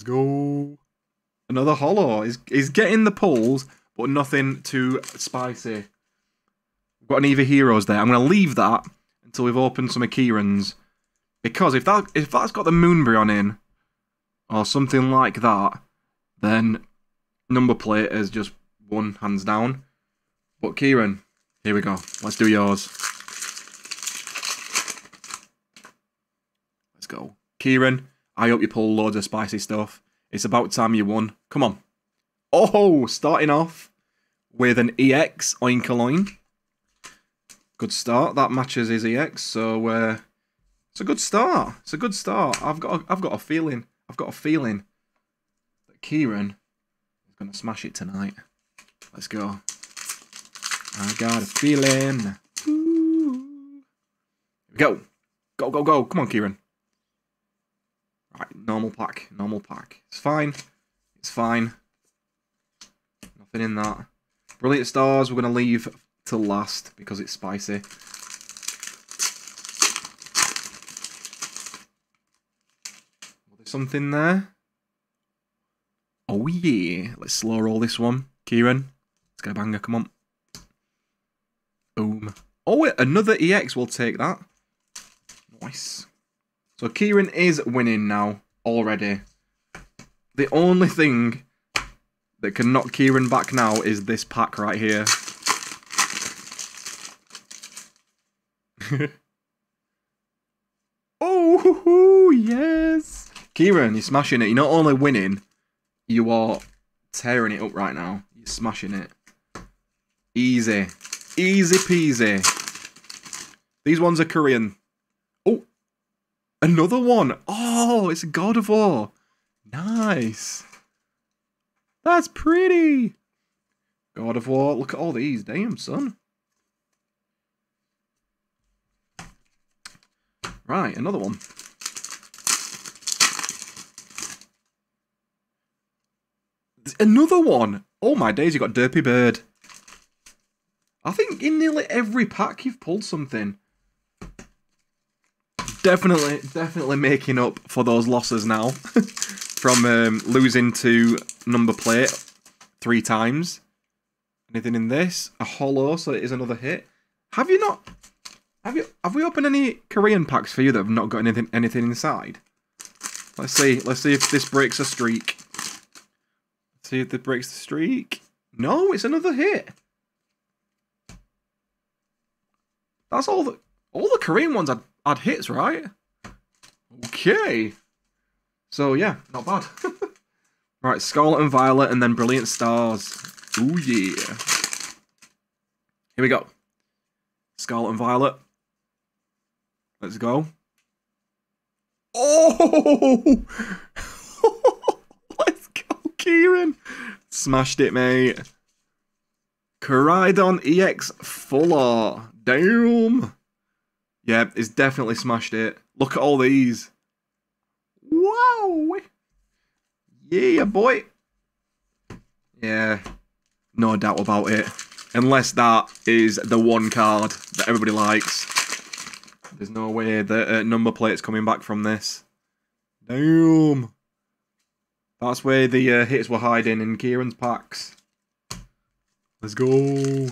Let's go. Another holo. He's, he's getting the pulls, but nothing too spicy. Got an Eevee Heroes there. I'm going to leave that until we've opened some of Kieran's. Because if that if that's got the Moonbreon in, or something like that, then number plate is just one hands down. But Kieran, here we go. Let's do yours. Let's go. Kieran, I hope you pull loads of spicy stuff. It's about time you won. Come on. Oh, starting off with an EX Oinkologne. Good start. That matches his EX, so uh, It's a good start. It's a good start. I've got. A, I've got a feeling. I've got a feeling that Kieran is gonna smash it tonight. Let's go. I got a feeling. Ooh. Go. Go, go, go. Come on, Kieran. Right, normal pack. Normal pack. It's fine. It's fine. Nothing in that. Brilliant Stars, we're going to leave to last because it's spicy. There's something there. Oh yeah. Let's slow roll this one. Kieran. Let's get a banger. Come on. Boom. Oh, wait, another EX we'll take that. Nice. So Kieran is winning now already. The only thing that can knock Kieran back now is this pack right here. oh, yes. Kieran, you're smashing it. You're not only winning, you are tearing it up right now. You're smashing it. Easy. Easy peasy. These ones are Korean. Another one. Oh, it's God of War. Nice. That's pretty. God of War. Look at all these. Damn, son. Right, another one. Another one. Oh my days, you got Derpy Bird. I think in nearly every pack you've pulled something. Definitely, definitely making up for those losses now. From um, losing to number plate three times. Anything in this? A holo, so it is another hit. Have you not... Have you have we opened any Korean packs for you that have not got anything anything inside? Let's see. Let's see if this breaks a streak. Let's see if it breaks the streak. No, it's another hit. That's all the all the Korean ones had, had hits, right? Okay. So yeah, not bad. right, Scarlet and Violet and then Brilliant Stars. Ooh yeah. Here we go. Scarlet and Violet. Let's go. Oh! Let's go, Kieran. Smashed it, mate. Koraidon EX Fuller. Damn. Yeah, it's definitely smashed it. Look at all these. Wow. Yeah, boy. Yeah, no doubt about it. Unless that is the one card that everybody likes. There's no way that uh, number plate's coming back from this. Damn. That's where the uh, hits were hiding in Kieran's packs. Let's go.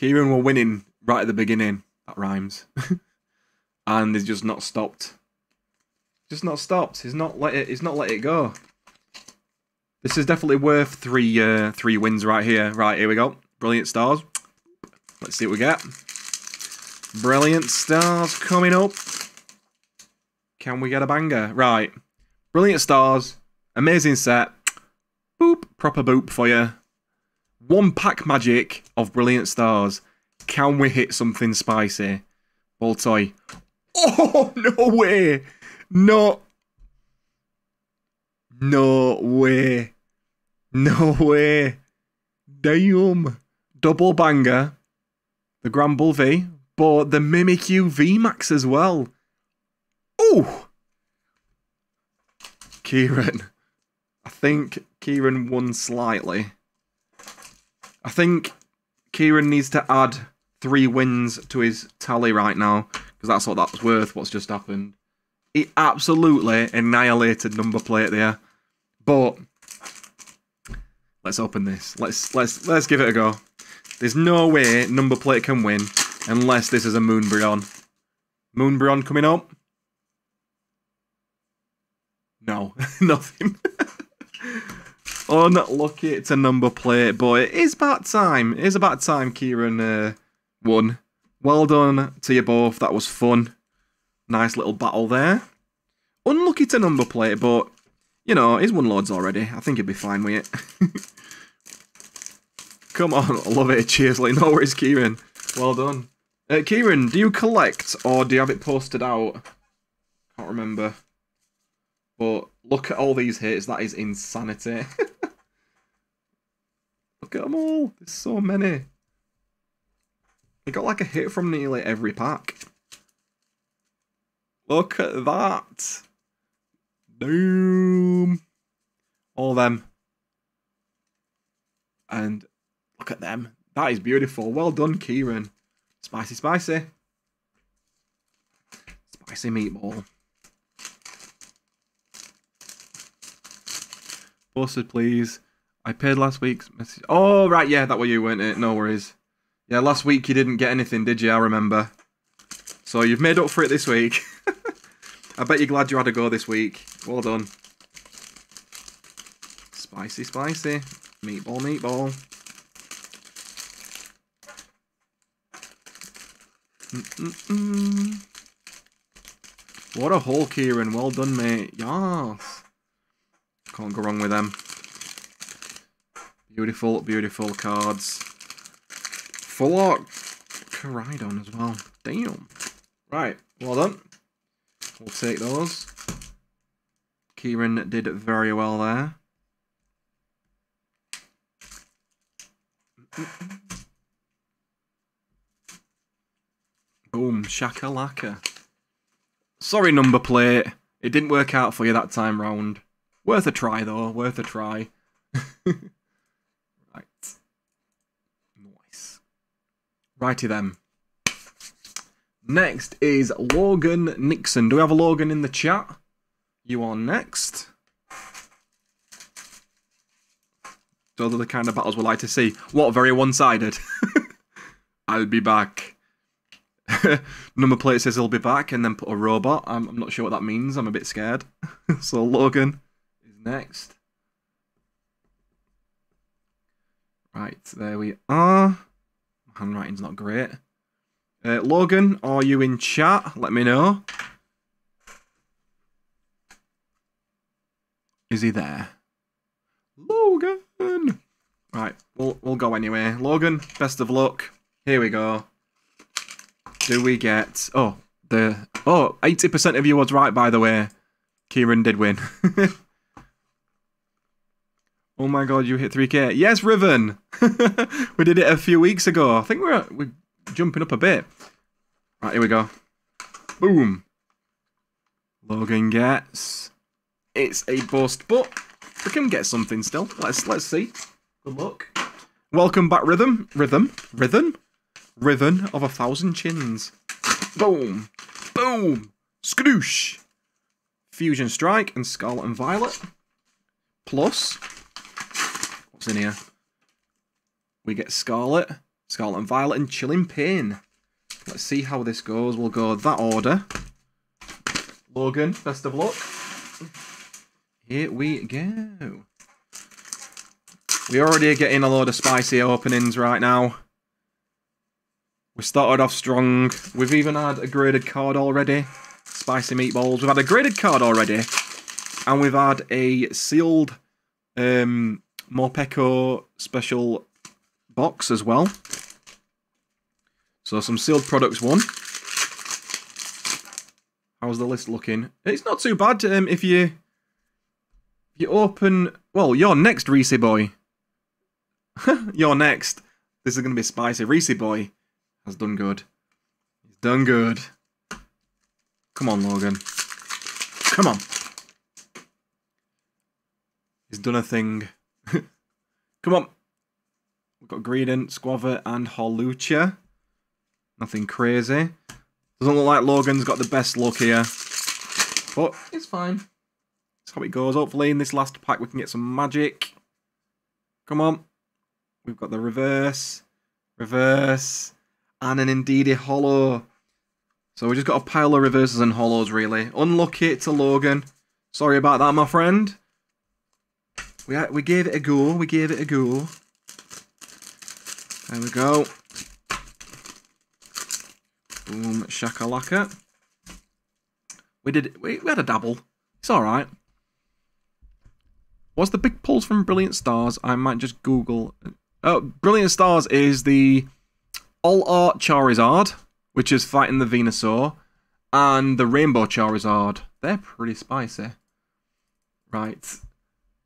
Kieran were winning right at the beginning. That rhymes. and he's just not stopped. Just not stopped. He's not let it. He's not let it go. This is definitely worth three uh, three wins right here. Right here we go. Brilliant stars. Let's see what we get. Brilliant stars coming up. Can we get a banger? Right. Brilliant stars. Amazing set. Boop. Proper boop for you. One pack magic of brilliant stars. Can we hit something spicy? Baltoy. Oh, no way. No. No way. No way. Damn. Double banger. The Granbull V. But the Mimikyu VMAX as well. Oh! Kieran. I think Kieran won slightly. I think Kieran needs to add three wins to his tally right now because that's what that's worth. What's just happened? He absolutely annihilated number plate there, but let's open this. Let's let's let's give it a go. There's no way number plate can win unless this is a Moonbreon. Moonbreon coming up. No, nothing. Unlucky to number plate, but it is about time. It is about time Kieran uh, won. Well done to you both. That was fun. Nice little battle there. Unlucky to number plate, but, you know, he's won loads already. I think he'd be fine with it. Come on, I love it. Cheers, like, no worries, Kieran. Well done. Uh, Kieran, do you collect or do you have it posted out? Can't remember. But look at all these hits. That is insanity. look at them all. There's so many. You got like a hit from nearly every pack. Look at that. Boom. All them. And look at them. That is beautiful. Well done, Kieran. Spicy, spicy. Spicy meatball. Posted, please. I paid last week's message. Oh, right, yeah, that was you, weren't it? No worries. Yeah, last week you didn't get anything, did you? I remember. So you've made up for it this week. I bet you're glad you had to go this week. Well done. Spicy, spicy. Meatball, meatball. Mm -mm -mm. What a haul, Kieran. Well done, mate. Yes. Can't go wrong with them. Beautiful, beautiful cards. Full art Koraidon as well. Damn. Right, well done. We'll take those. Kieran did very well there. Boom, shakalaka. Sorry, number plate. It didn't work out for you that time round. Worth a try, though. Worth a try. right. Nice. Righty then. Next is Logan Nixon. Do we have a Logan in the chat? You are next. Those are the kind of battles we like to see. What, very one-sided? I'll be back. Number plate says he'll be back and then put a robot. I'm, I'm not sure what that means. I'm a bit scared. so Logan is next. Right, there we are. Handwriting's not great. Uh, Logan, are you in chat? Let me know. Is he there? Logan! Right, we'll, we'll go anyway. Logan, best of luck. Here we go do we get? Oh, the oh, 80% of you was right, by the way. Kieran did win. oh my god, you hit 3k. Yes, Riven! we did it a few weeks ago. I think we're, we're jumping up a bit. Right, here we go. Boom. Logan gets... It's a bust, but we can get something still. Let's let's see. Good luck. Welcome back, Rhythm. Rhythm. Rhythm. Riven of a Thousand Chins. Boom! Boom! Skadoosh! Fusion Strike and Scarlet and Violet. Plus, what's in here? We get Scarlet, Scarlet and Violet, and Chilling Reign. Let's see how this goes. We'll go that order. Logan, best of luck. Here we go. We already are getting a load of spicy openings right now. We started off strong. We've even had a graded card already. Spicy meatballs. We've had a graded card already. And we've had a sealed um, Morpeko special box as well. So some sealed products one. How's the list looking? It's not too bad um, if you you open... Well, you're next, Reese Boy. you're next. This is going to be spicy. Reese Boy has done good. He's done good. Come on, Logan. Come on. He's done a thing. Come on. We've got Greedent, Skwovet, and Hawlucha. Nothing crazy. Doesn't look like Logan's got the best luck here. But it's fine. That's how it goes. Hopefully in this last pack we can get some magic. Come on. We've got the reverse. Reverse and an Indeedee Holo. So we just got a pile of reverses and holos, really. Unlucky to Logan. Sorry about that, my friend. We, we gave it a go. We gave it a go. There we go. Boom, shakalaka. We did. We, we had a dabble. It's all right. What's the big pulls from Brilliant Stars? I might just Google. Oh, Brilliant Stars is the Alt Art Charizard, which is fighting the Venusaur, and the Rainbow Charizard. They're pretty spicy. Right.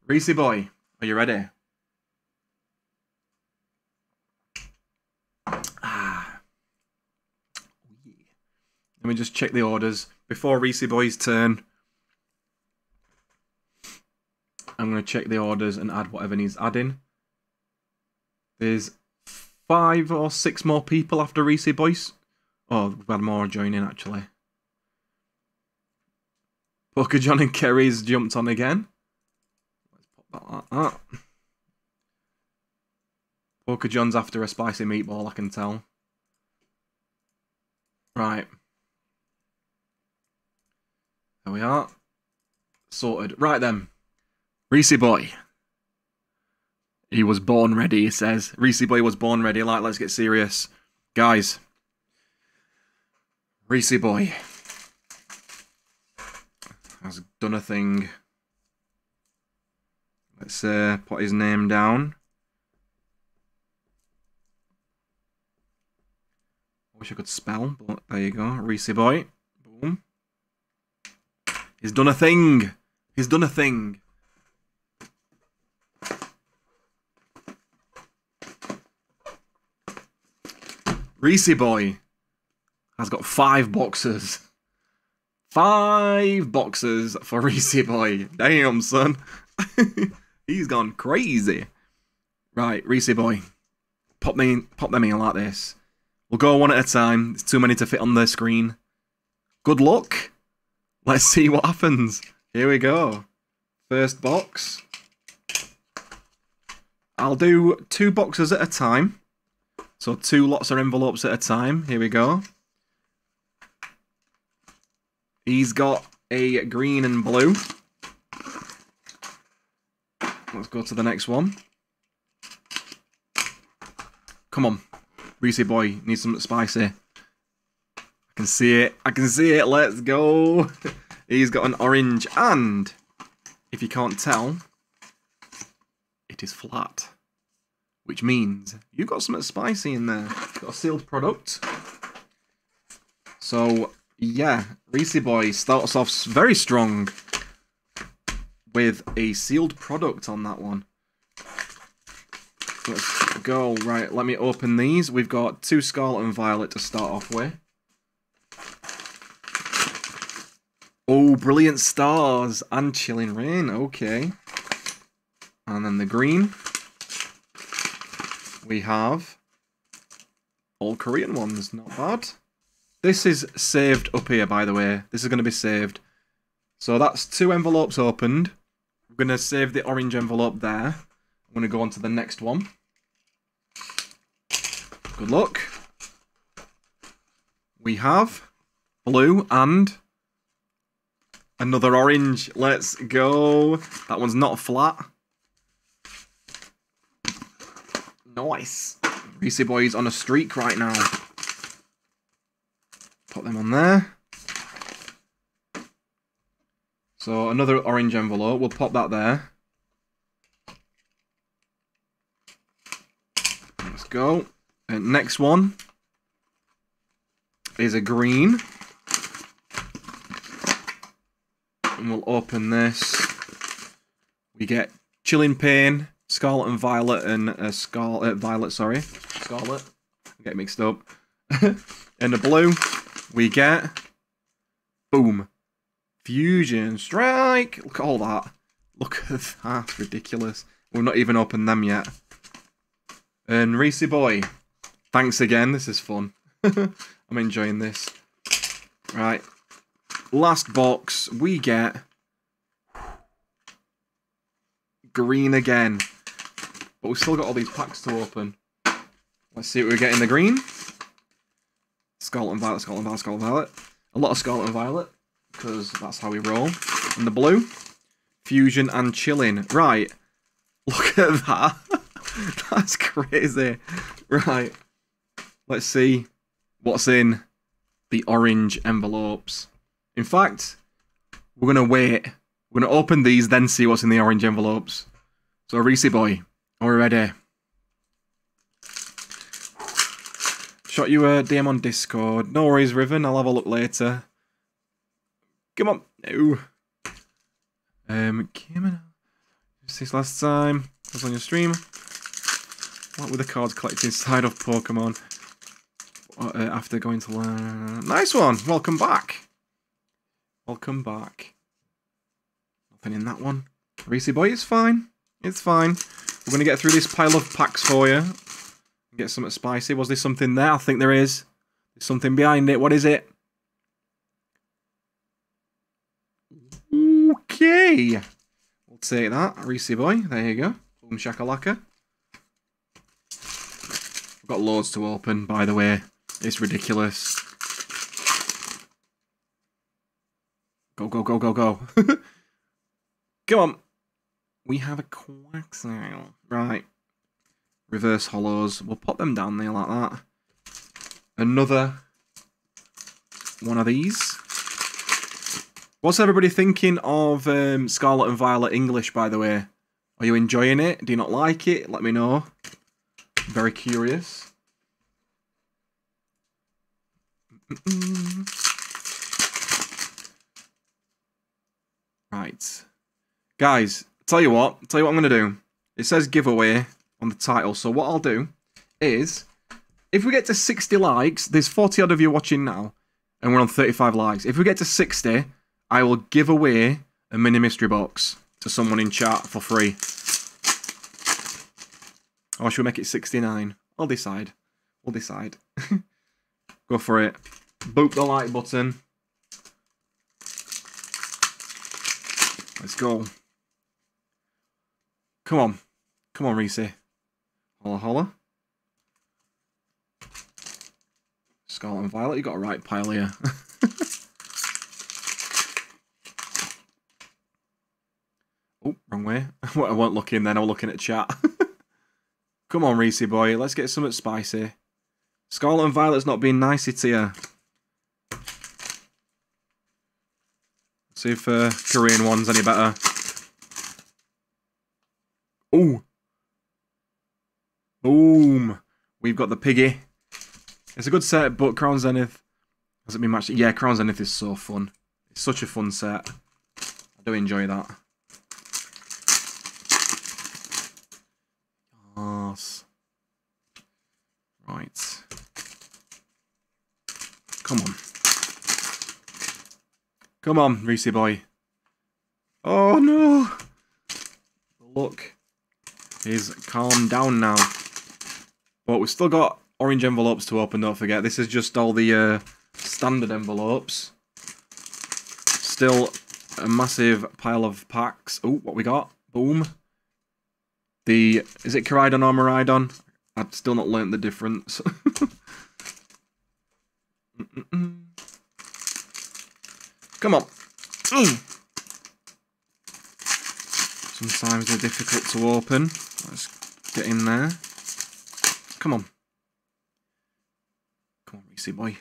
Reese boy, are you ready? Ah. Let me just check the orders before Reese boy's turn. I'm going to check the orders and add whatever needs adding. There's five or six more people after Reese Boyce. Oh, we've had more joining actually. Poker John and Kerry's jumped on again. Let's like that. Poker John's after a spicy meatball, I can tell. Right. There we are. Sorted. Right then. Reese Boy. He was born ready, he says. Reese Boy was born ready. Like, let's get serious. Guys. Reese Boy has done a thing. Let's uh, put his name down. I wish I could spell, but there you go. Reese Boy. Boom. He's done a thing. He's done a thing. Reese Boy has got five boxes. Five boxes for Reese Boy. Damn, son. He's gone crazy. Right, Reese Boy. Pop, me, pop them in like this. We'll go one at a time. It's too many to fit on the screen. Good luck. Let's see what happens. Here we go. First box. I'll do two boxes at a time. So two lots of envelopes at a time. Here we go. He's got a green and blue. Let's go to the next one. Come on. Reese boy, need something spicy. I can see it. I can see it. Let's go. He's got an orange and, if you can't tell, it is flat which means you've got something spicy in there. Got a sealed product. So, yeah, Reese Boy starts off very strong with a sealed product on that one. Let's go. Right, let me open these. We've got two Scarlet and Violet to start off with. Oh, Brilliant Stars and Chilling Reign. Okay. And then the green we have all Korean ones. Not bad. This is saved up here, by the way. This is going to be saved. So that's two envelopes opened. We're going to save the orange envelope there. I'm going to go on to the next one. Good luck. We have blue and another orange. Let's go. That one's not flat. Nice. Reese Boy's on a streak right now. Put them on there. So another orange envelope. We'll pop that there. Let's go. And next one is a green. And we'll open this. We get Chilling Reign, Scarlet and Violet and a Scarlet, uh, Violet, sorry. Scarlet. Get mixed up. in the blue, we get, boom, Fusion Strike. Look at all that. Look at that, ridiculous. We've not even opened them yet. And Reese Boy, thanks again, this is fun. I'm enjoying this. Right, last box, we get green again. But we've still got all these packs to open. Let's see what we get in the green. Scarlet and Violet, Scarlet and Violet, Scarlet and Violet. A lot of Scarlet and Violet, because that's how we roll. And the blue, Fusion and Chilling. Right, look at that. that's crazy. Right, let's see what's in the orange envelopes. In fact, we're going to wait. We're going to open these, then see what's in the orange envelopes. So, Reese boy, are we ready? Shot you a DM on Discord. No worries, Riven. I'll have a look later. Come on. No. Um, Kim, this last time. I was on your stream. What were the cards collected inside of Pokemon? Uh, after going to learn. Nice one. Welcome back. Welcome back. Nothing in that one. Reese boy, it's fine. It's fine. We're going to get through this pile of packs for you. Get something spicy. Was there something there? I think there is. There's something behind it. What is it? Okay. We'll take that. Reese boy. There you go. Boom shakalaka. I've got loads to open, by the way. It's ridiculous. Go, go, go, go, go. Come on. We have a Quagsire. Right. Reverse holos. We'll pop them down there like that. Another one of these. What's everybody thinking of um, Scarlet and Violet English, by the way? Are you enjoying it? Do you not like it? Let me know. very curious. Right. Guys, tell you what, tell you what I'm going to do. It says giveaway on the title, so what I'll do is, if we get to 60 likes, there's 40 odd of you watching now, and we're on 35 likes. If we get to 60, I will give away a mini mystery box to someone in chat for free. Or should we make it 69? I'll decide. We'll decide. Go for it. Boop the like button. Let's go. Come on. Come on, Reese. Holla holla. Scarlet and Violet, you got a right pile here. oh, wrong way. I won't look in then, I'm looking at chat. Come on, Reese boy, let's get something spicy. Scarlet and Violet's not being nicey to you. See if uh, Korean one's any better. Oh. Boom. We've got the piggy. It's a good set, but Crown Zenith hasn't been matched. Yeah, Crown Zenith is so fun. It's such a fun set. I do enjoy that. Right. Come on. Come on, Reese boy. Oh no! Look. He's calmed down now. But we've still got orange envelopes to open, don't forget. This is just all the uh, standard envelopes. Still a massive pile of packs. Oh, what we got? Boom. The, is it Koraidon or Miraidon? I've still not learnt the difference. Come on. Mm. Sometimes they're difficult to open. Let's get in there. Come on. Come on, Reese boy.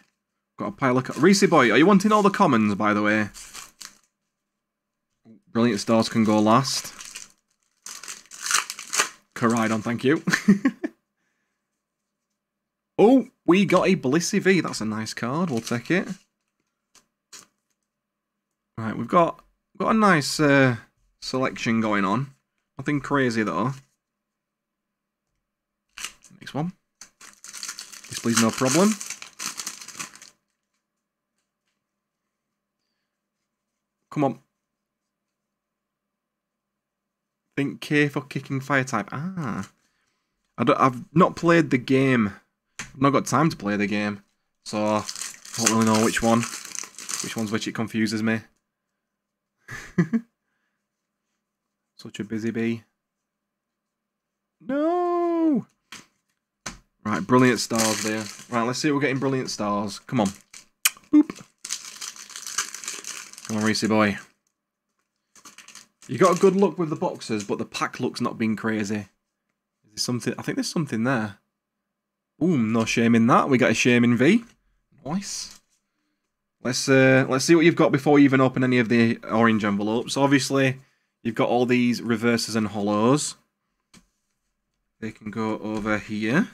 Got a pile of... Reese boy, are you wanting all the commons, by the way? Brilliant Stars can go last. Koraidon, thank you. oh, we got a Blissey V. That's a nice card. We'll take it. Right, we've got got a nice uh, selection going on. Nothing crazy though. Next one. Please, no problem. Come on. Think K for kicking fire type. Ah. I don't, I've not played the game. I've not got time to play the game. So, I don't really know which one. Which one's which, it confuses me. Such a busy bee. No! Right, brilliant stars there. Right, let's see we're getting brilliant stars. Come on. Boop. Come on, Reese boy. You got a good look with the boxes, but the pack looks not being crazy. Is there something? I think there's something there. Boom, no shame in that. We got a Shaymin V. Nice. Let's uh, let's see what you've got before you even open any of the orange envelopes. Obviously, you've got all these reverses and holos. They can go over here.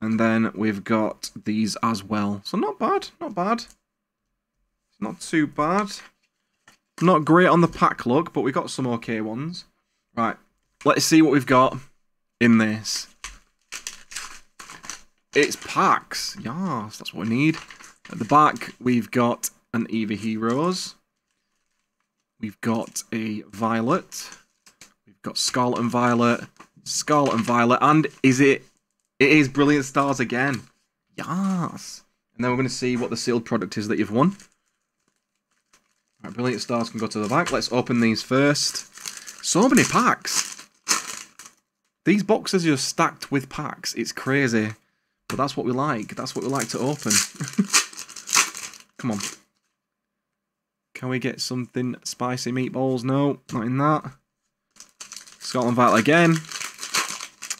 And then we've got these as well. So not bad, not bad. Not too bad. Not great on the pack look, but we got some okay ones. Right, let's see what we've got in this. It's packs. Yes, that's what we need. At the back, we've got an Eevee Heroes. We've got a Violet. We've got Scarlet and Violet. Scarlet and Violet. And is it... It is Brilliant Stars again. Yes. And then we're going to see what the sealed product is that you've won. Right, Brilliant Stars can go to the back. Let's open these first. So many packs. These boxes are stacked with packs. It's crazy. But that's what we like. That's what we like to open. Come on. Can we get something spicy meatballs? No, not in that. Scarlet and Violet again.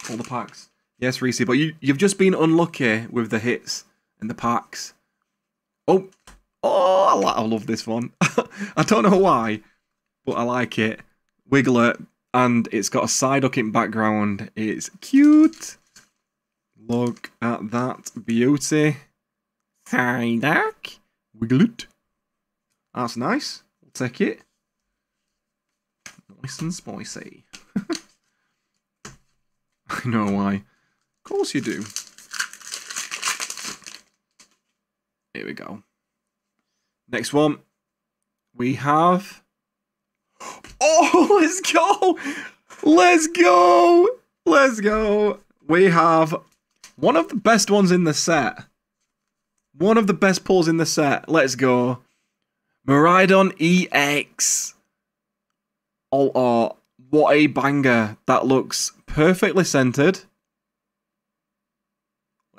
All the packs. Yes, Reese, but you, you've just been unlucky with the hits and the packs. Oh, oh, I, I love this one. I don't know why, but I like it. Wiglett, and it's got a Psyducking background. It's cute. Look at that beauty. Psyduck. Wiglett. That's nice. We'll take it. Nice and spicy. I know why. Of course you do. Here we go. Next one. We have... Oh, let's go! Let's go! Let's go! We have one of the best ones in the set. One of the best pulls in the set. Let's go. Miraidon EX. Oh, oh, what a banger. That looks perfectly centered.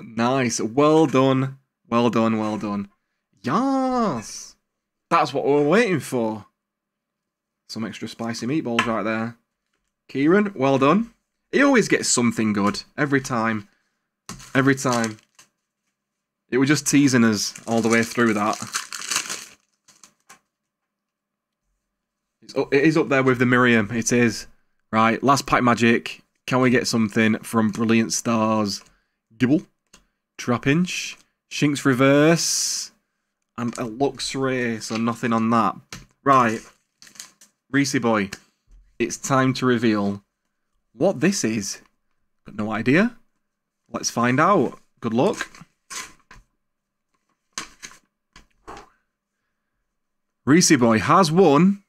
Nice. Well done. Well done, well done. Yes. That's what we are waiting for. Some extra spicy meatballs right there. Kieran, well done. He always gets something good. Every time. Every time. It was just teasing us all the way through that. It's, it is up there with the Miriam. It is. Right, last pack magic. Can we get something from Brilliant Stars? Gible. Trapinch. Shinx Reverse. And a Luxray, so nothing on that. Right. Reese boy. It's time to reveal what this is. Got no idea. Let's find out. Good luck. Reese boy has won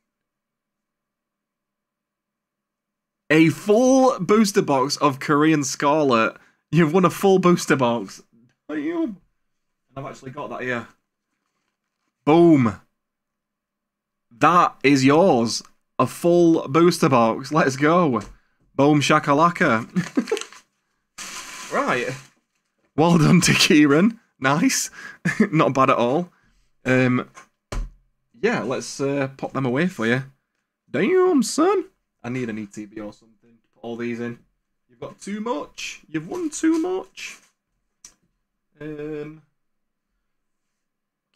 a full booster box of Korean Scarlet. You've won a full booster box. I've actually got that here. Boom. That is yours. A full booster box. Let's go. Boom shakalaka. right. Well done to Kieran. Nice. Not bad at all. Um, yeah, let's uh, pop them away for you. Damn, son. I need an ETB or something to put all these in. You've got too much. You've won too much. Um,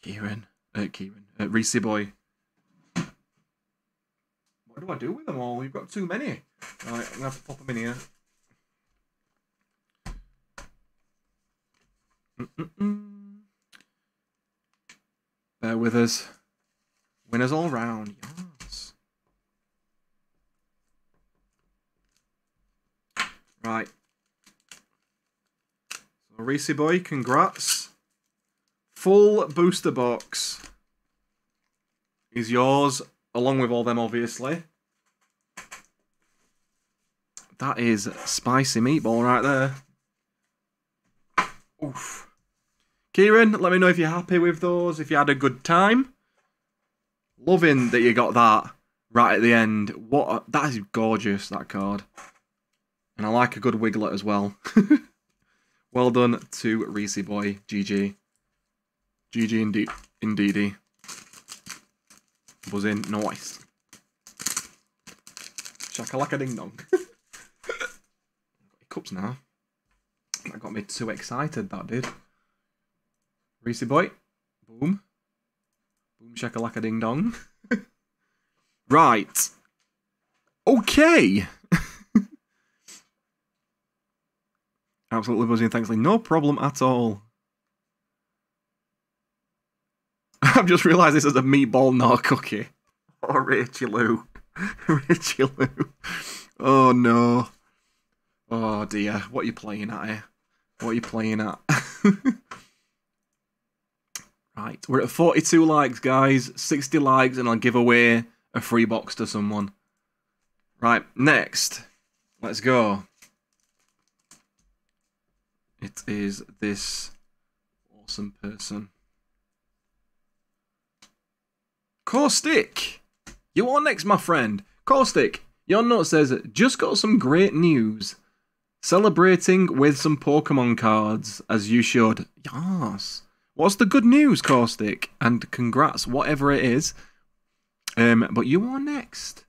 Kieran. Uh, Kieran. Uh, Reese boy. What do I do with them all? We've got too many. Right, I'm going to have to pop them in here. Bear with us. Winners all round. Yes. Right. So, Reese boy, congrats. Full booster box is yours, along with all them, obviously. That is spicy meatball right there. Oof. Kieran, let me know if you're happy with those, if you had a good time. Loving that you got that right at the end. What a, that is gorgeous, that card. And I like a good Wiglett as well. well done to Reese Boy. GG. GG indeed. Indeedy. Buzzing. Nice. Shakalaka ding dong. Cups now. That got me too excited, that did. Reese Boy. Boom. Boom shakalaka ding dong. right. Okay. Absolutely buzzing. Thanks, Lee. No problem at all. I've just realised this is a meatball, not a cookie. Oh, Rachel Lou. Rachel Lou. Oh, no. Oh, dear. What are you playing at here? What are you playing at? right, we're at 42 likes, guys. 60 likes, and I'll give away a free box to someone. Right, next. Let's go. It is this awesome person. Caustic! You are next, my friend. Caustic, your note says, just got some great news. Celebrating with some Pokemon cards, as you should. Yes. What's the good news, Caustic? And congrats, whatever it is. Um, but you are next.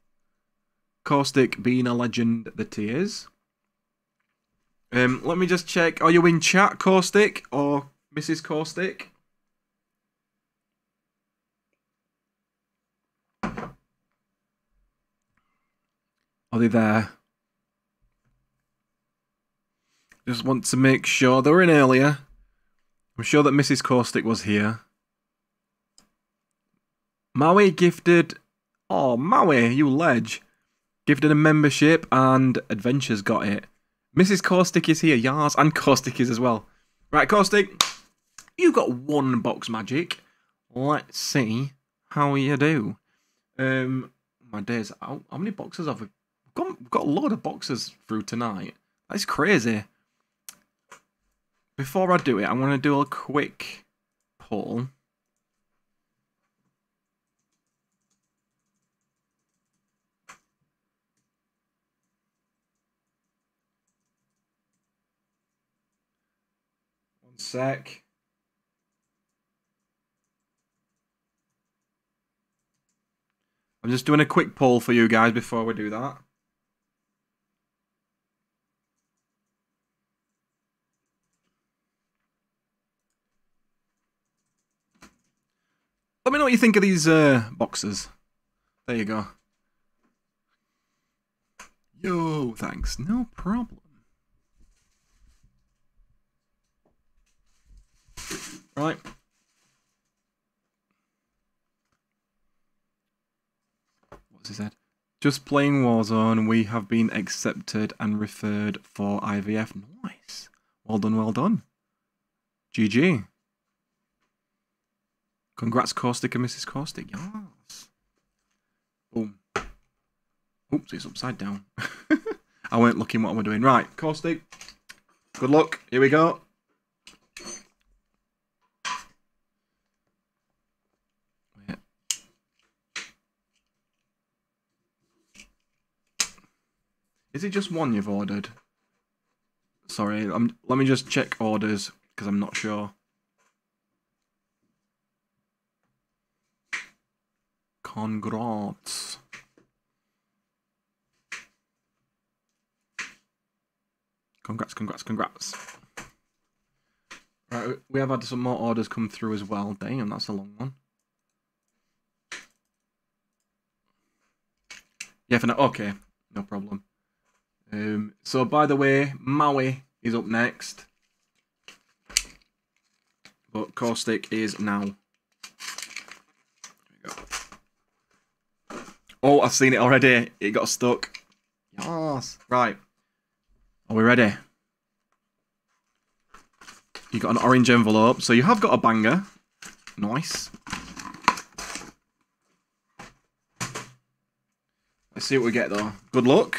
Caustic being a legend that he is. Um, let me just check. Are you in chat, Caustic, or Mrs. Caustic? Are they there? Just want to make sure they were in earlier. I'm sure that Mrs. Caustic was here. Maui gifted. Oh, Maui, you ledge. Gifted a membership and Adventures got it. Mrs. Caustic is here. Yars and Caustic is as well. Right, Caustic, you got one box magic. Let's see how you do. Um, my days. How, how many boxes have we got? Got a load of boxes through tonight. That's crazy. Before I do it, I want to do a quick poll. One sec. I'm just doing a quick poll for you guys before we do that. Let me know what you think of these uh, boxes. There you go. Yo, thanks. No problem. Right. What's he said? Just playing Warzone, we have been accepted and referred for IVF. Nice. Well done, well done. GG. Congrats, Caustic and Mrs. Caustic. Yes. Boom. Oops, it's upside down. I weren't looking what we're doing. Right, Caustic. Good luck. Here we go. Is it just one you've ordered? Sorry, I'm, let me just check orders because I'm not sure. Congrats. Congrats, congrats, congrats. Right, we have had some more orders come through as well. Damn, that's a long one. Yeah, for now. Okay, no problem. Um, so, by the way, Maui is up next. But Caustic is now. Oh, I've seen it already. It got stuck. Yes. Right. Are we ready? You got an orange envelope, so you have got a banger. Nice. Let's see what we get though. Good luck.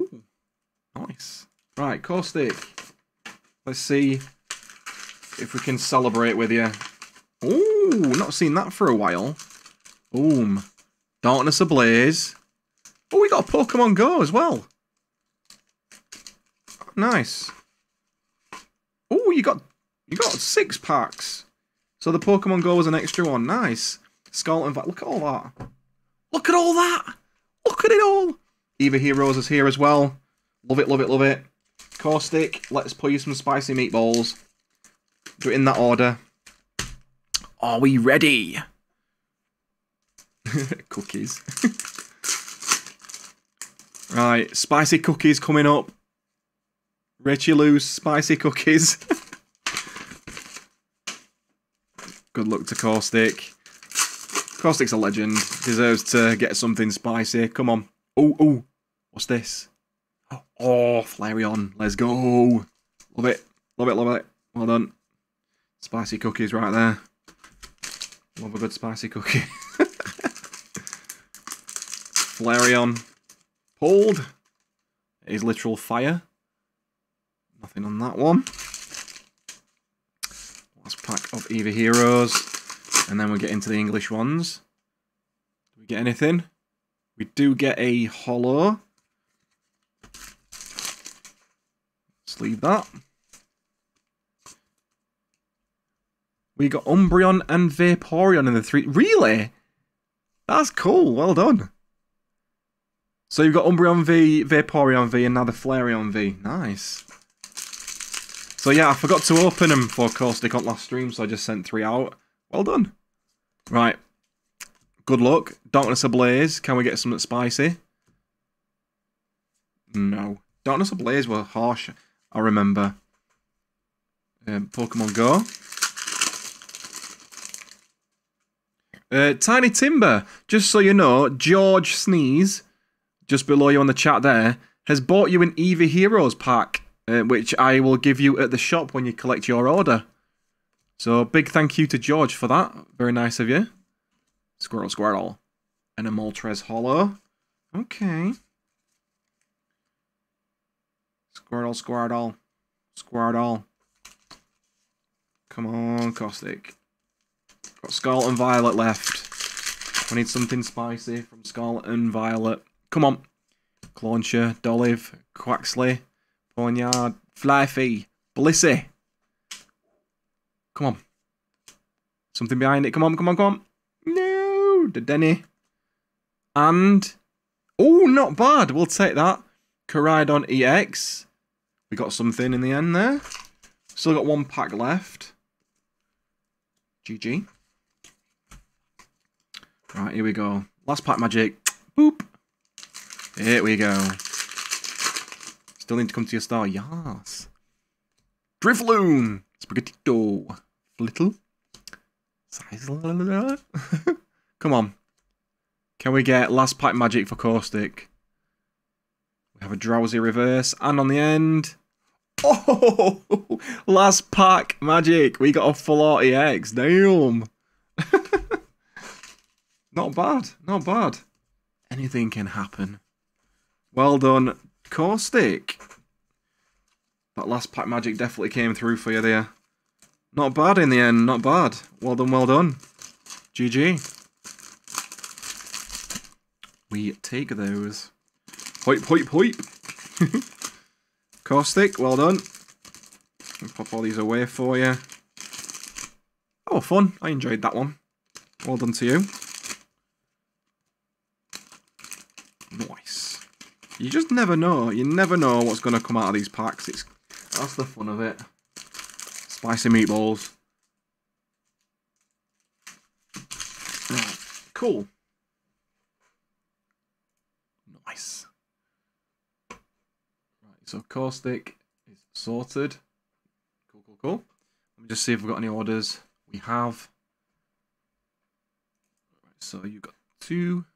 Ooh, nice. Right, caustic. Let's see if we can celebrate with you. Ooh, not seen that for a while. Boom. Darkness Ablaze. Oh, we got a Pokemon Go as well. Nice. Oh, you got you got six packs. So the Pokemon Go was an extra one. Nice. Scarlet and Look at all that. Look at all that. Look at it all. Eevee Heroes is here as well. Love it, love it, love it. Caustic, let's pull you some spicy meatballs. Do it in that order. Are we ready? Cookies. Right, spicy cookies coming up. Richie Lou's spicy cookies. Good luck to Caustic. Caustic's a legend. Deserves to get something spicy. Come on. Oh, oh. What's this? Oh, Flareon. Let's go. Love it. Love it, love it. Well done. Spicy cookies right there. Love a good spicy cookie. Flareon. Pulled. It is literal fire. Nothing on that one. Last pack of Eevee Heroes. And then we get into the English ones. Do we get anything? We do get a holo. Let's leave that. We got Umbreon and Vaporeon in the three. Really? That's cool. Well done. So you've got Umbreon V, Vaporeon V, and now the Flareon V. Nice. So yeah, I forgot to open them for Caustic on last stream, so I just sent three out. Well done. Right. Good luck. Darkness Ablaze. Can we get something spicy? No. Darkness Ablaze were harsh, I remember. Um, Pokemon Go. Uh, Tiny Timber, just so you know, George Sneeze, just below you on the chat there, has bought you an Eevee Heroes pack, uh, which I will give you at the shop when you collect your order. So big thank you to George for that. Very nice of you. Squirrel, Squirtle. And a Moltres Holo. Okay. Squirtle, Squirtle. Squirtle. Come on, Caustic. Got Scarlet and Violet left. I need something spicy from Scarlet and Violet. Come on. Clauncher, Dolliv, Quaxly, Ponyard, Flyfy, Blissey. Come on. Something behind it. Come on, come on, come on. No, the Denny. And, oh, not bad. We'll take that. Koraidon EX. We got something in the end there. Still got one pack left. GG. Right, here we go. Last pack magic. Boop. Here we go. Still need to come to your star. Yes. Drifloon. Spaghettito. Little. Size. Come on. Can we get last pack magic for Caustic? We have a drowsy reverse. And on the end. Oh! Last pack magic. We got a full RTX. Damn. Not bad. Not bad. Anything can happen. Well done, Caustic. That last pack magic definitely came through for you there. Not bad in the end. Not bad. Well done, well done. GG. We take those. Hoip, hoip, hoip. Caustic, well done. Pop all these away for you. Oh, fun. I enjoyed that one. Well done to you. Nice. You just never know. You never know what's going to come out of these packs. It's That's the fun of it. Spicy meatballs. Cool. Nice. Right, so caustic is sorted. Cool, cool, cool. Let me just see if we've got any orders. We have. Right, so you've got two.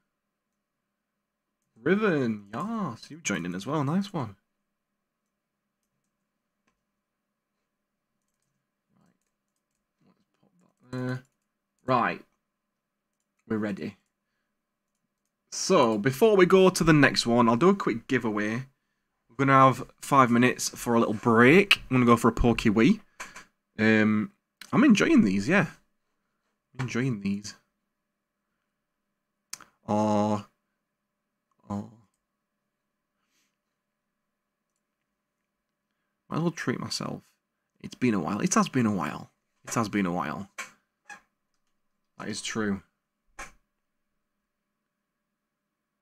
Riven, yes, you joined in as well. Nice one. Right. Right. We're ready. So, before we go to the next one, I'll do a quick giveaway. We're going to have five minutes for a little break. I'm going to go for a Pokewee. Um, I'm enjoying these, yeah. I'm enjoying these. Oh. Might as well treat myself. It's been a while. It has been a while. It has been a while. That is true.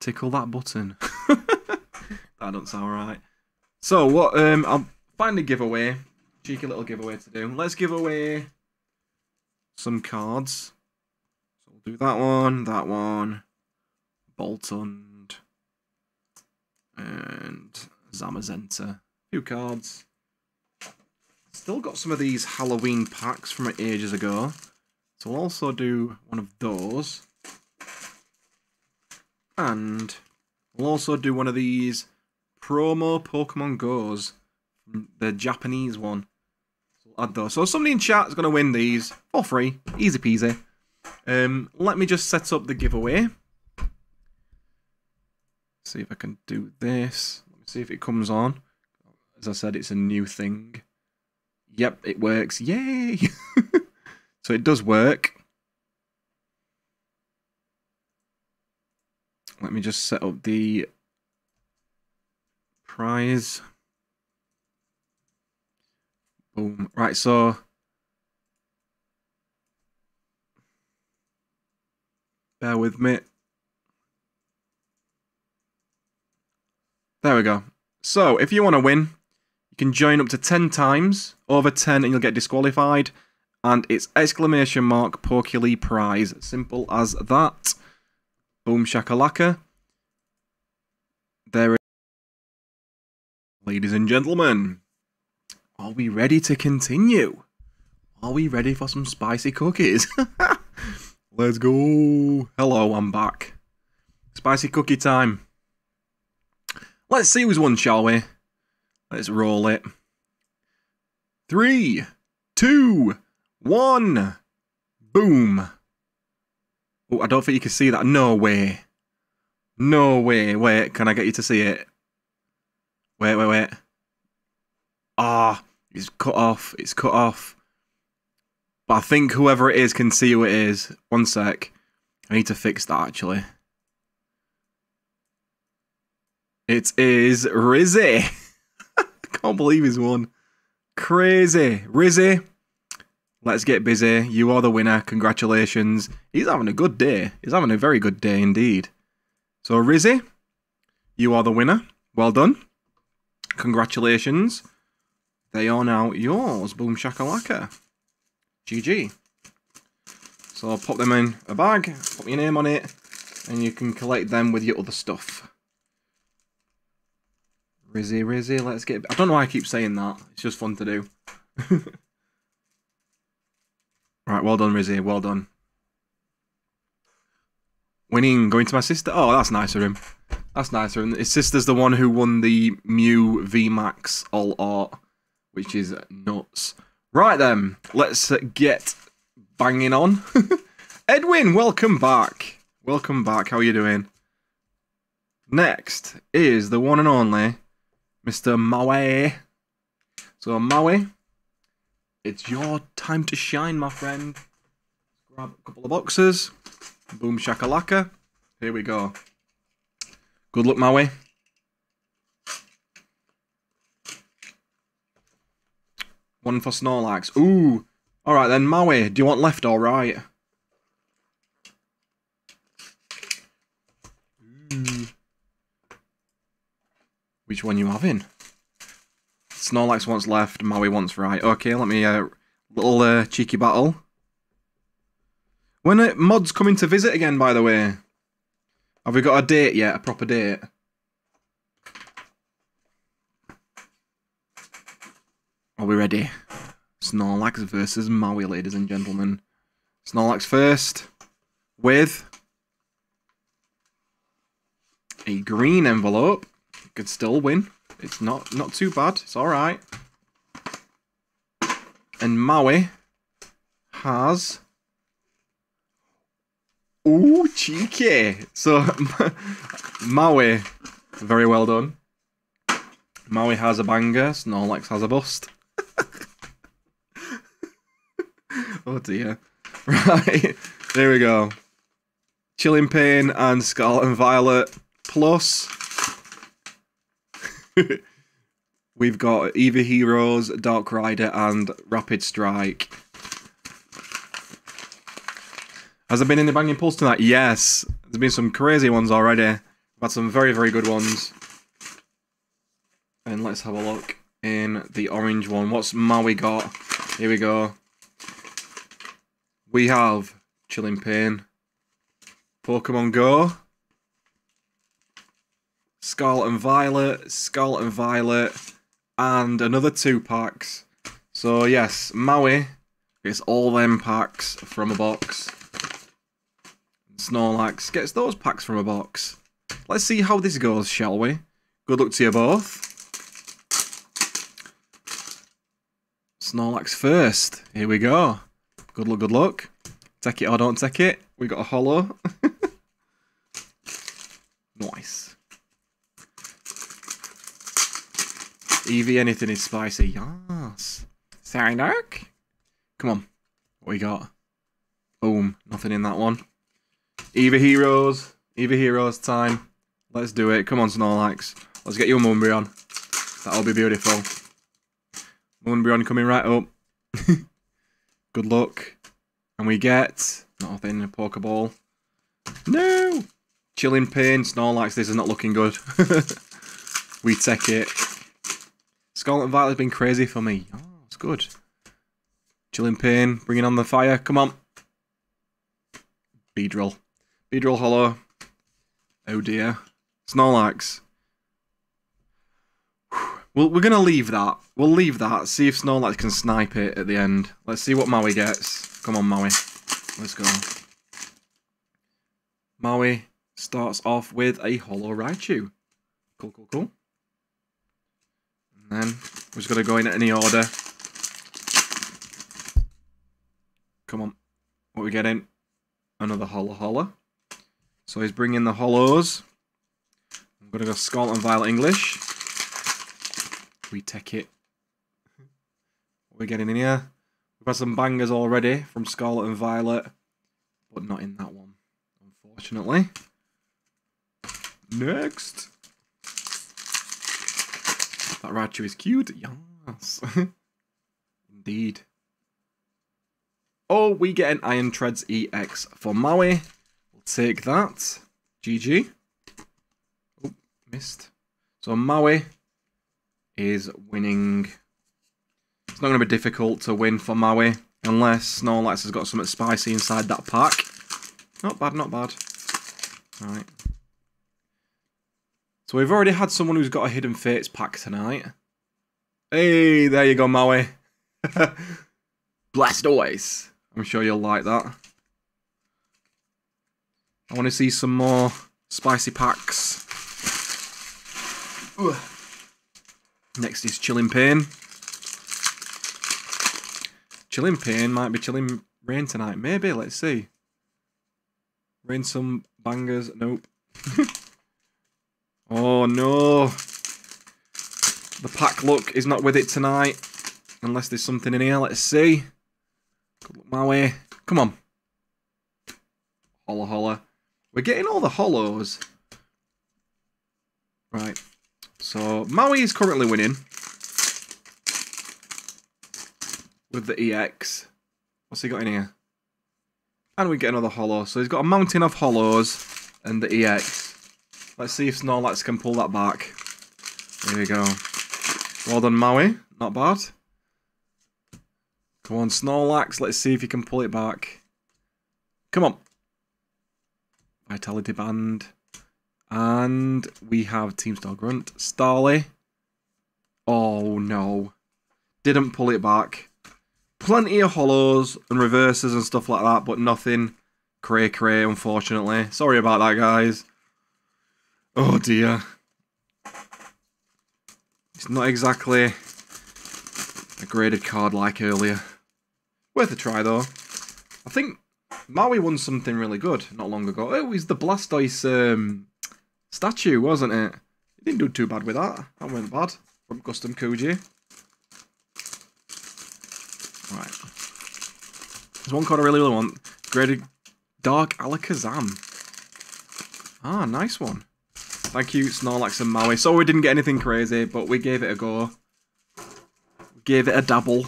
Tickle that button. that doesn't sound right. So what? Um, I'll find a giveaway. Cheeky little giveaway to do. Let's give away some cards. So we'll do that one, that one, Boltund, and Zamazenta. Few cards. Still got some of these Halloween packs from ages ago. So we'll also do one of those. And we'll also do one of these promo Pokemon Go's. The Japanese one. So we'll add those. So somebody in chat is going to win these for free. Easy peasy. Um, let me just set up the giveaway. See if I can do this. Let me see if it comes on. As I said, it's a new thing. Yep, it works. Yay! so it does work. Let me just set up the prize. Boom. Right, so bear with me. There we go. So, if you want to win, you can join up to 10 times. Over 10 and you'll get disqualified. And it's exclamation mark Pokely prize. Simple as that. Boom shakalaka. There Ladies and gentlemen, are we ready to continue? Are we ready for some spicy cookies? Let's go. Hello, I'm back. Spicy cookie time. Let's see who's won, shall we? Let's roll it. Three, two, one. Boom. Oh, I don't think you can see that. No way. No way. Wait, can I get you to see it? Wait, wait, wait. Ah, oh, it's cut off. It's cut off. But I think whoever it is can see who it is. One sec. I need to fix that actually. It is Rizzy. Can't believe he's won. Crazy. Rizzy, let's get busy. You are the winner. Congratulations. He's having a good day. He's having a very good day indeed. So, Rizzy, you are the winner. Well done. Congratulations. They are now yours. Boom shakalaka. GG. So I'll pop them in a bag, put your name on it, and you can collect them with your other stuff. Rizzy, Rizzy, let's get... I don't know why I keep saying that. It's just fun to do. right, well done, Rizzy. Well done. Winning, going to my sister. Oh, that's nice of him. That's nice of him. His sister's the one who won the Mew VMAX Alt Art, which is nuts. Right then, let's get banging on. Edwin, welcome back. Welcome back. How are you doing? Next is the one and only Mr. Maui. So, Maui, it's your time to shine, my friend. Grab a couple of boxes. Boom shakalaka. Here we go. Good luck, Maui. One for Snorlax. Ooh. Alright then, Maui, do you want left or right? Ooh. Which one you have in. Snorlax wants left, Maui wants right. Okay, let me, uh, little uh, cheeky battle. When are mods coming to visit again, by the way? Have we got a date yet? A proper date? Are we ready? Snorlax versus Maui, ladies and gentlemen. Snorlax first with a green envelope. Could still win. It's not not too bad. It's all right. And Maui has Ooh, cheeky. So Maui, very well done. Maui has a banger. Snorlax has a bust. oh dear. Right, there we go. Chilling Reign and Scarlet and Violet plus we've got Eevee Heroes, Dark Rider, and Rapid Strike. Has there been any banging pulls tonight? Yes. There's been some crazy ones already. We've had some very, very good ones. And let's have a look in the orange one. What's Maui got? Here we go. We have Chilling Reign, Pokemon Go, Scarlet and Violet, Scarlet and Violet, and another two packs. So yes, Maui gets all them packs from a box. Snorlax gets those packs from a box. Let's see how this goes, shall we? Good luck to you both. Snorlax first. Here we go. Good luck, good luck. Take it or don't take it. We got a holo. nice. Eevee, anything is spicy. Yes. Psyduck. Come on. What we got? Boom. Nothing in that one. Eevee Heroes. Eevee Heroes time. Let's do it. Come on, Snorlax. Let's get your Moonbreon. That'll be beautiful. Moonbreon coming right up. Good luck. And we get nothing, a Pokeball. No! Chilling Pain, Snorlax, this is not looking good. we take it. Scarlet and Violet has been crazy for me. Oh, it's good. Chilling Pain, bringing on the fire. Come on. Beedrill. Beedrill Holo. Oh dear. Snorlax. Well, we're going to leave that. We'll leave that. See if Snorlax can snipe it at the end. Let's see what Maui gets. Come on, Maui. Let's go. Maui starts off with a Holo Raichu. Cool, cool, cool. And then we're just going to go in any order. Come on. What we getting? Another Holo Holo. So he's bringing the Holos. I'm going to go Scarlet and Violet English we take it. What are we getting in here? We've had some bangers already from Scarlet and Violet, but not in that one, unfortunately. Next. That Raichu is cute. Yes. Indeed. Oh, we get an Iron Treads EX for Maui. We'll take that. GG. Oh, missed. So Maui is winning. It's not going to be difficult to win for Maui unless Snorlax has got something spicy inside that pack. Not bad, not bad. Right. So we've already had someone who's got a Hidden Fates pack tonight. Hey, there you go, Maui. Blastoise. I'm sure you'll like that. I want to see some more spicy packs. Next is Chilling Pain. Chilling Pain might be Chilling Rain tonight. Maybe, let's see. Rain some bangers. Nope. oh no. The pack look is not with it tonight. Unless there's something in here. Let's see. my way. Come on. Holla holla. We're getting all the holos. Right. So Maui is currently winning with the EX. What's he got in here? And we get another holo. So he's got a mountain of holos and the EX. Let's see if Snorlax can pull that back. There we go. Well done, Maui. Not bad. Come on, Snorlax. Let's see if you can pull it back. Come on. Vitality Band. And we have Team Star Grunt. Starly. Oh no. Didn't pull it back. Plenty of holos and reverses and stuff like that, but nothing cray cray, unfortunately. Sorry about that, guys. Oh dear. It's not exactly a graded card like earlier. Worth a try, though. I think Maui won something really good not long ago. It was the Blastoise um, statue, wasn't it? He didn't do too bad with that. That went bad from Custom Kuji. Right. There's one card I really, really want. Graded Dark Alakazam. Ah, nice one. Thank you, Snorlax and Maui. So we didn't get anything crazy, but we gave it a go. Gave it a dabble.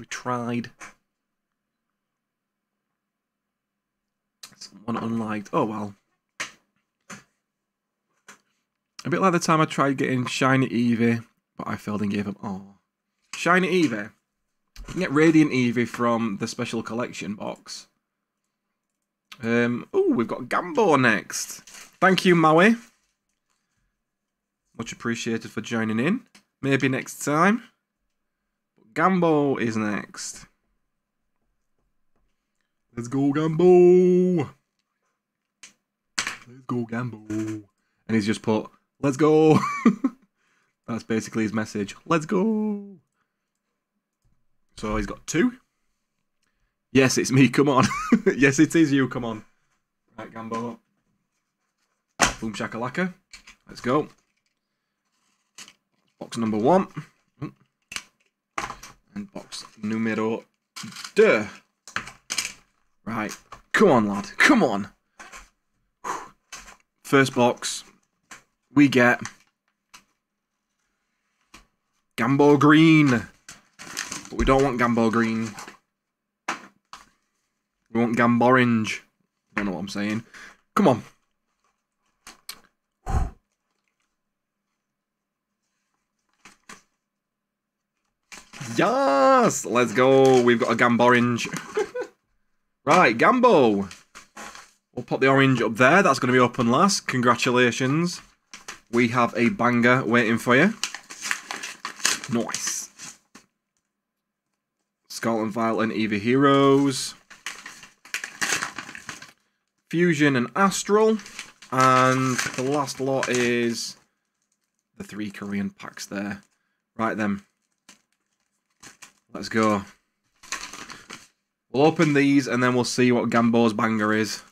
We tried. One unliked. Oh well. A bit like the time I tried getting Shiny Eevee, but I failed and gave up. Oh. Shiny Eevee. You can get Radiant Eevee from the special collection box. Um, oh, we've got Gambo next. Thank you, Maui. Much appreciated for joining in. Maybe next time. Gambo is next. Let's go, Gambo. Let's go, Gambo. And he's just put, let's go. That's basically his message. Let's go. So he's got two. Yes, it's me. Come on. yes, it is you. Come on. Right, Gambo. Boom shakalaka. Let's go. Box number one. Oh. And box numero deux. Right. Come on, lad. Come on. First box. We get Gambo Green. But we don't want Gambo Green. Want Gambo Orange. Don't know what I'm saying. Come on. Yes! Let's go. We've got a Gambo Orange. right, Gambo. We'll pop the orange up there. That's going to be open last. Congratulations. We have a banger waiting for you. Nice. Scarlet Violet and Eevee Heroes. Fusion and Astral. And the last lot is the three Korean packs there. Right then. Let's go. We'll open these and then we'll see what Gambo's banger is.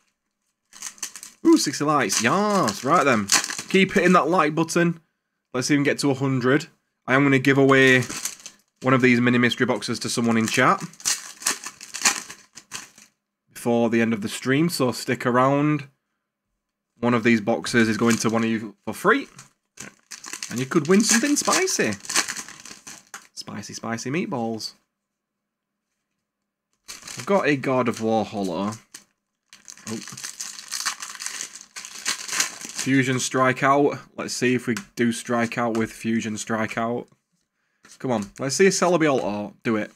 Ooh, 60 likes. Yes, right then. Keep hitting that like button. Let's even get to 100. I am going to give away one of these mini mystery boxes to someone in chat before the end of the stream, so stick around. One of these boxes is going to one of you for free. And you could win something spicy. Spicy, spicy meatballs. I've got a God of War holo. Oh. Fusion Strikeout. Let's see if we do Strikeout with Fusion Strikeout. Come on, let's see a Celebi Ultra. Do it.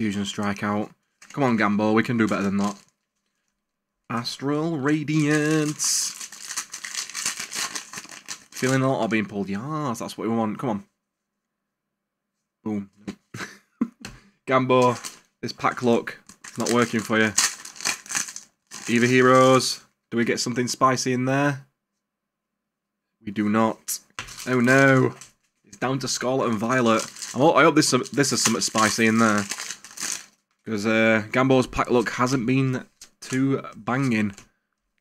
Fusion Strikeout. Come on, Gambo, we can do better than that. Astral Radiance. Feeling a lot of being pulled. Yes, that's what we want. Come on. Boom. Gambo, this pack look, not working for you. Eevee Heroes. Do we get something spicy in there? We do not. Oh no. It's down to Scarlet and Violet. i hope this, this is something spicy in there. Because uh, Gambo's pack look hasn't been too banging.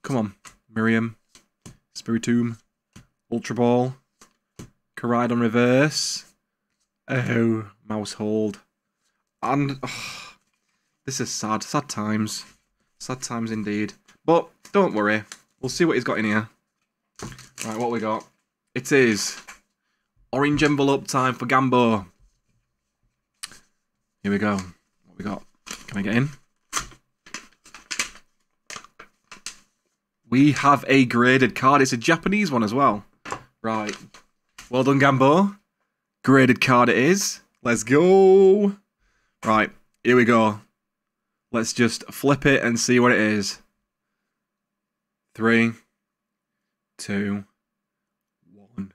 Come on. Miriam. Spiritomb. Ultra Ball. Koraidon Reverse. Oh, Maushold. And oh, this is sad. Sad times. Sad times indeed. But don't worry. We'll see what he's got in here. Right, what we got? It is orange envelope time for Gambo. Here we go. What we got? Can I get in? We have a graded card. It's a Japanese one as well. Right. Well done, Gambo. Graded card it is. Let's go. Right. Here we go. Let's just flip it and see what it is. Three, two, one.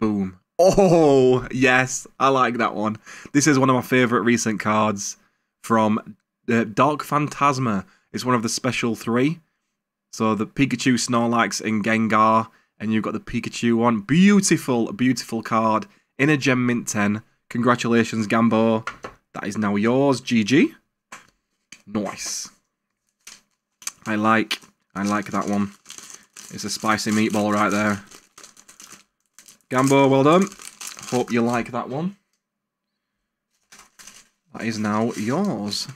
Boom. Oh, yes. I like that one. This is one of my favourite recent cards from uh, Dark Phantasma. It's one of the special three. So the Pikachu, Snorlax, and Gengar. And you've got the Pikachu one. Beautiful, beautiful card in a Gem Mint 10. Congratulations, Gambo. That is now yours, GG. Nice. I like, I like that one. It's a spicy meatball right there. Gambo, well done. Hope you like that one. That is now yours.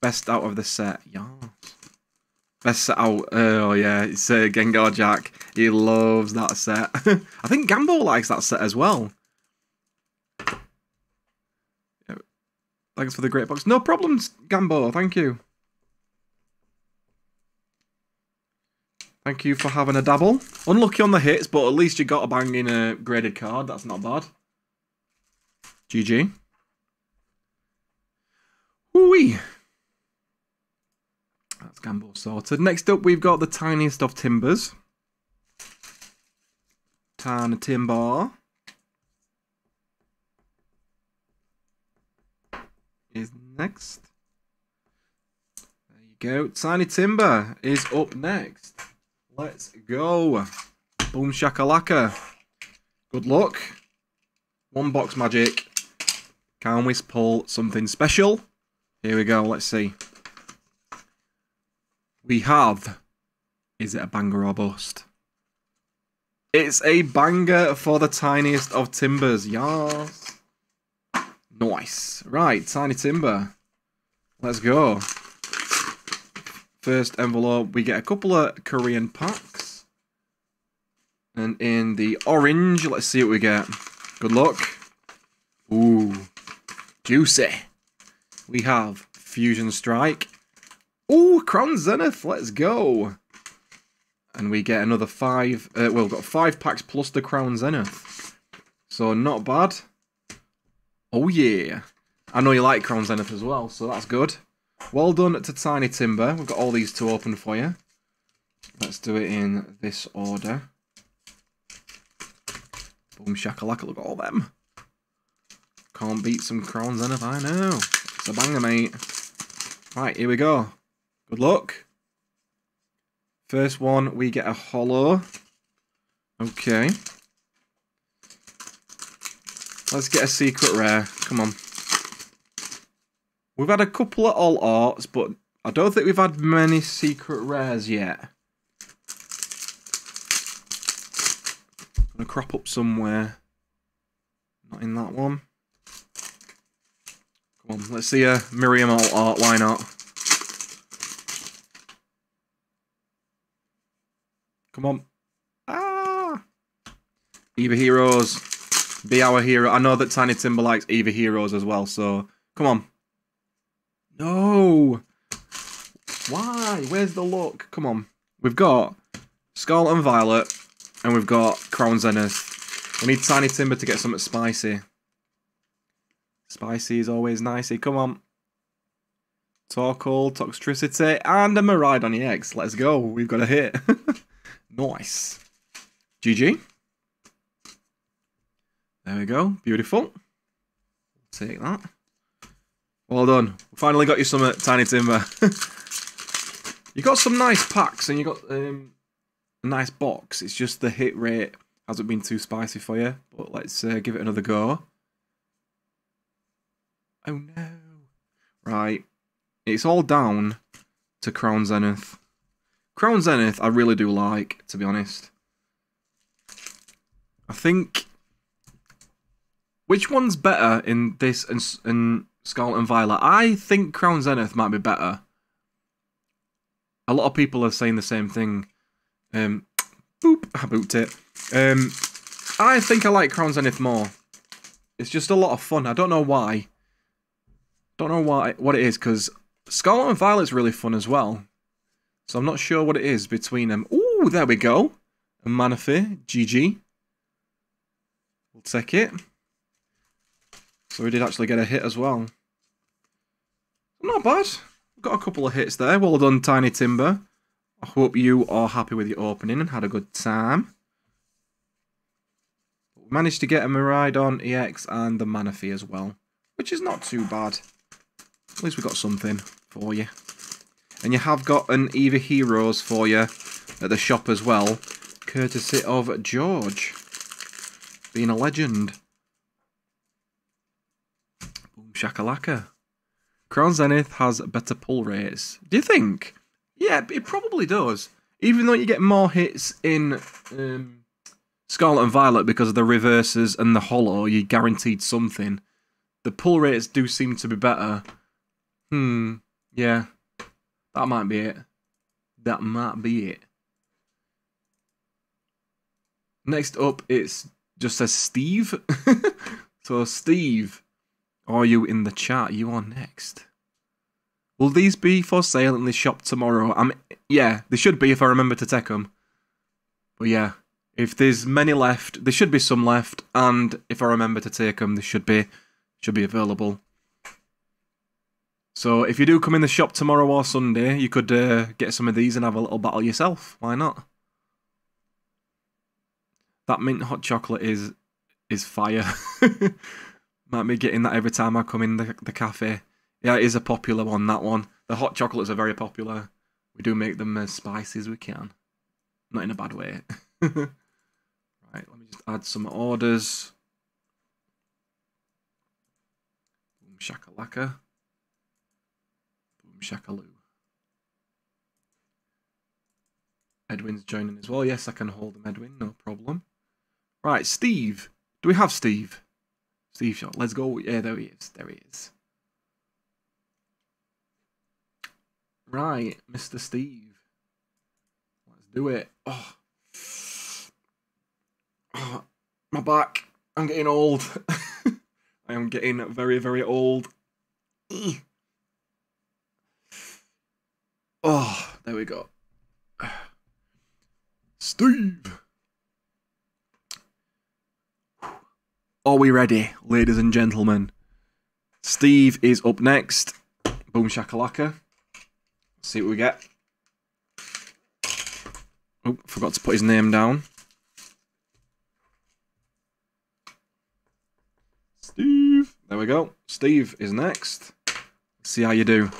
Best out of the set, yes. Best set out, oh yeah, it's uh, Gengar Jack. He loves that set. I think Gambo likes that set as well. Thanks for the great box. No problems, Gambo. Thank you. Thank you for having a dabble. Unlucky on the hits, but at least you got a banging uh, graded card. That's not bad. GG. GG. That's Gamble sorted. Next up, we've got the tiniest of timbers. Tiny timber. Is next. There you go. Tiny Timber is up next. Let's go. Boom shakalaka. Good luck. One box magic. Can we pull something special? Here we go. Let's see. We have. Is it a banger or bust? It's a banger for the tiniest of timbers. Yes. Nice. Right, tiny timber. Let's go. First envelope, we get a couple of Korean packs. And in the orange, let's see what we get. Good luck. Ooh. Juicy. We have Fusion Strike. Ooh, Crown Zenith. Let's go. And we get another five. Uh, well, we've got five packs plus the Crown Zenith. So not bad. Oh, yeah. I know you like Crown Zenith as well, so that's good. Well done to Tiny Timber. We've got all these to open for you. Let's do it in this order. Boom shakalaka, look at all them. Can't beat some Crown Zenith, I know. It's a banger, mate. Right, here we go. Good luck. First one, we get a holo. Okay. Let's get a secret rare. Come on. We've had a couple of alt arts, but I don't think we've had many secret rares yet. Gonna crop up somewhere. Not in that one. Come on, let's see a Miriam alt art, why not? Come on. Ah! Eevee Heroes. Be our hero. I know that Tiny Timber likes Eevee Heroes as well, so come on. No! Why? Where's the luck? Come on. We've got Scarlet and Violet, and we've got Crown Zenith. We need Tiny Timber to get something spicy. Spicy is always nicey. Come on. Torkoal, Toxtricity, and a Miraidon EX. Let's go. We've got a hit. nice. GG. There we go. Beautiful. Take that. Well done. Finally got you some Tiny Timber. you got some nice packs and you got um, a nice box. It's just the hit rate hasn't been too spicy for you. But let's uh, give it another go. Oh no. Right. It's all down to Crown Zenith. Crown Zenith I really do like, to be honest. I think... Which one's better in this and, and Scarlet and Violet? I think Crown Zenith might be better. A lot of people are saying the same thing. Um, boop, I booped it. Um, I think I like Crown Zenith more. It's just a lot of fun. I don't know why. Don't know why what it is, because Scarlet and Violet's really fun as well. So I'm not sure what it is between them. Ooh, there we go. A Manaphy, GG. We'll take it. So we did actually get a hit as well. Not bad. Got a couple of hits there. Well done, Tiny Timber. I hope you are happy with your opening and had a good time. We managed to get a Miraidon EX and the Manaphy as well, which is not too bad. At least we got something for you. And you have got an Eevee Heroes for you at the shop as well, courtesy of George. Being a legend. Shakalaka. Crown Zenith has better pull rates. Do you think? Yeah, it probably does. Even though you get more hits in um, Scarlet and Violet because of the reverses and the holo, you guaranteed something. The pull rates do seem to be better. Hmm. Yeah. That might be it. That might be it. Next up, it's just says Steve. so, Steve, are you in the chat? You are next. Will these be for sale in the shop tomorrow? I'm yeah, they should be if I remember to take them. But yeah, if there's many left, there should be some left, and if I remember to take them, they should be should be available. So if you do come in the shop tomorrow or Sunday, you could uh, get some of these and have a little battle yourself. Why not? That mint hot chocolate is is fire. Might be getting that every time I come in the, the cafe. Yeah, it is a popular one, that one. The hot chocolates are very popular. We do make them as spicy as we can. Not in a bad way. right, let me just add some orders. Boom shakalaka. Boom shakaloo. Edwin's joining as well. Yes, I can hold him, Edwin, no problem. Right, Steve. Do we have Steve? Steve shot. Let's go. Yeah, there he is. There he is. Right, Mr. Steve. Let's do it. Oh. oh my back. I'm getting old. I am getting very, very old. Oh, there we go. Steve. Are we ready, ladies and gentlemen? Steve is up next. Boom shakalaka. See what we get. Oh, forgot to put his name down. Steve. There we go. Steve is next. See how you do.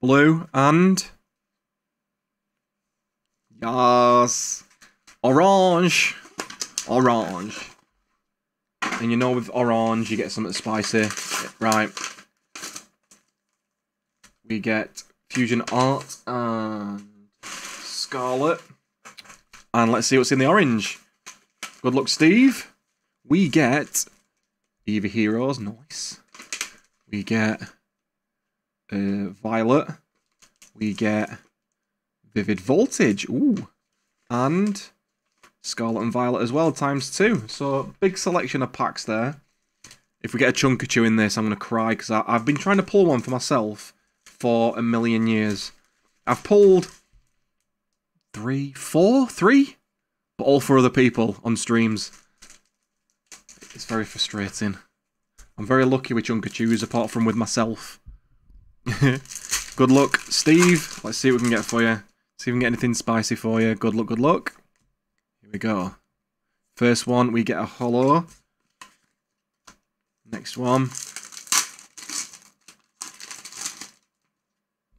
Blue and... Yes. Orange orange. And you know with orange you get something spicy. Right. We get Fusion Art and Scarlet. And let's see what's in the orange. Good luck, Steve. We get Eevee Heroes, nice. We get uh, Violet. We get Vivid Voltage, ooh. And Scarlet and Violet as well, times two. So, big selection of packs there. If we get a Chunkachu in this, I'm going to cry, because I've been trying to pull one for myself for a million years. I've pulled three, four, three, but all for other people on streams. It's very frustrating. I'm very lucky with Chunkachus, apart from with myself. good luck, Steve. Let's see what we can get for you. See if we can get anything spicy for you. Good luck, good luck we go. First one, we get a holo. Next one.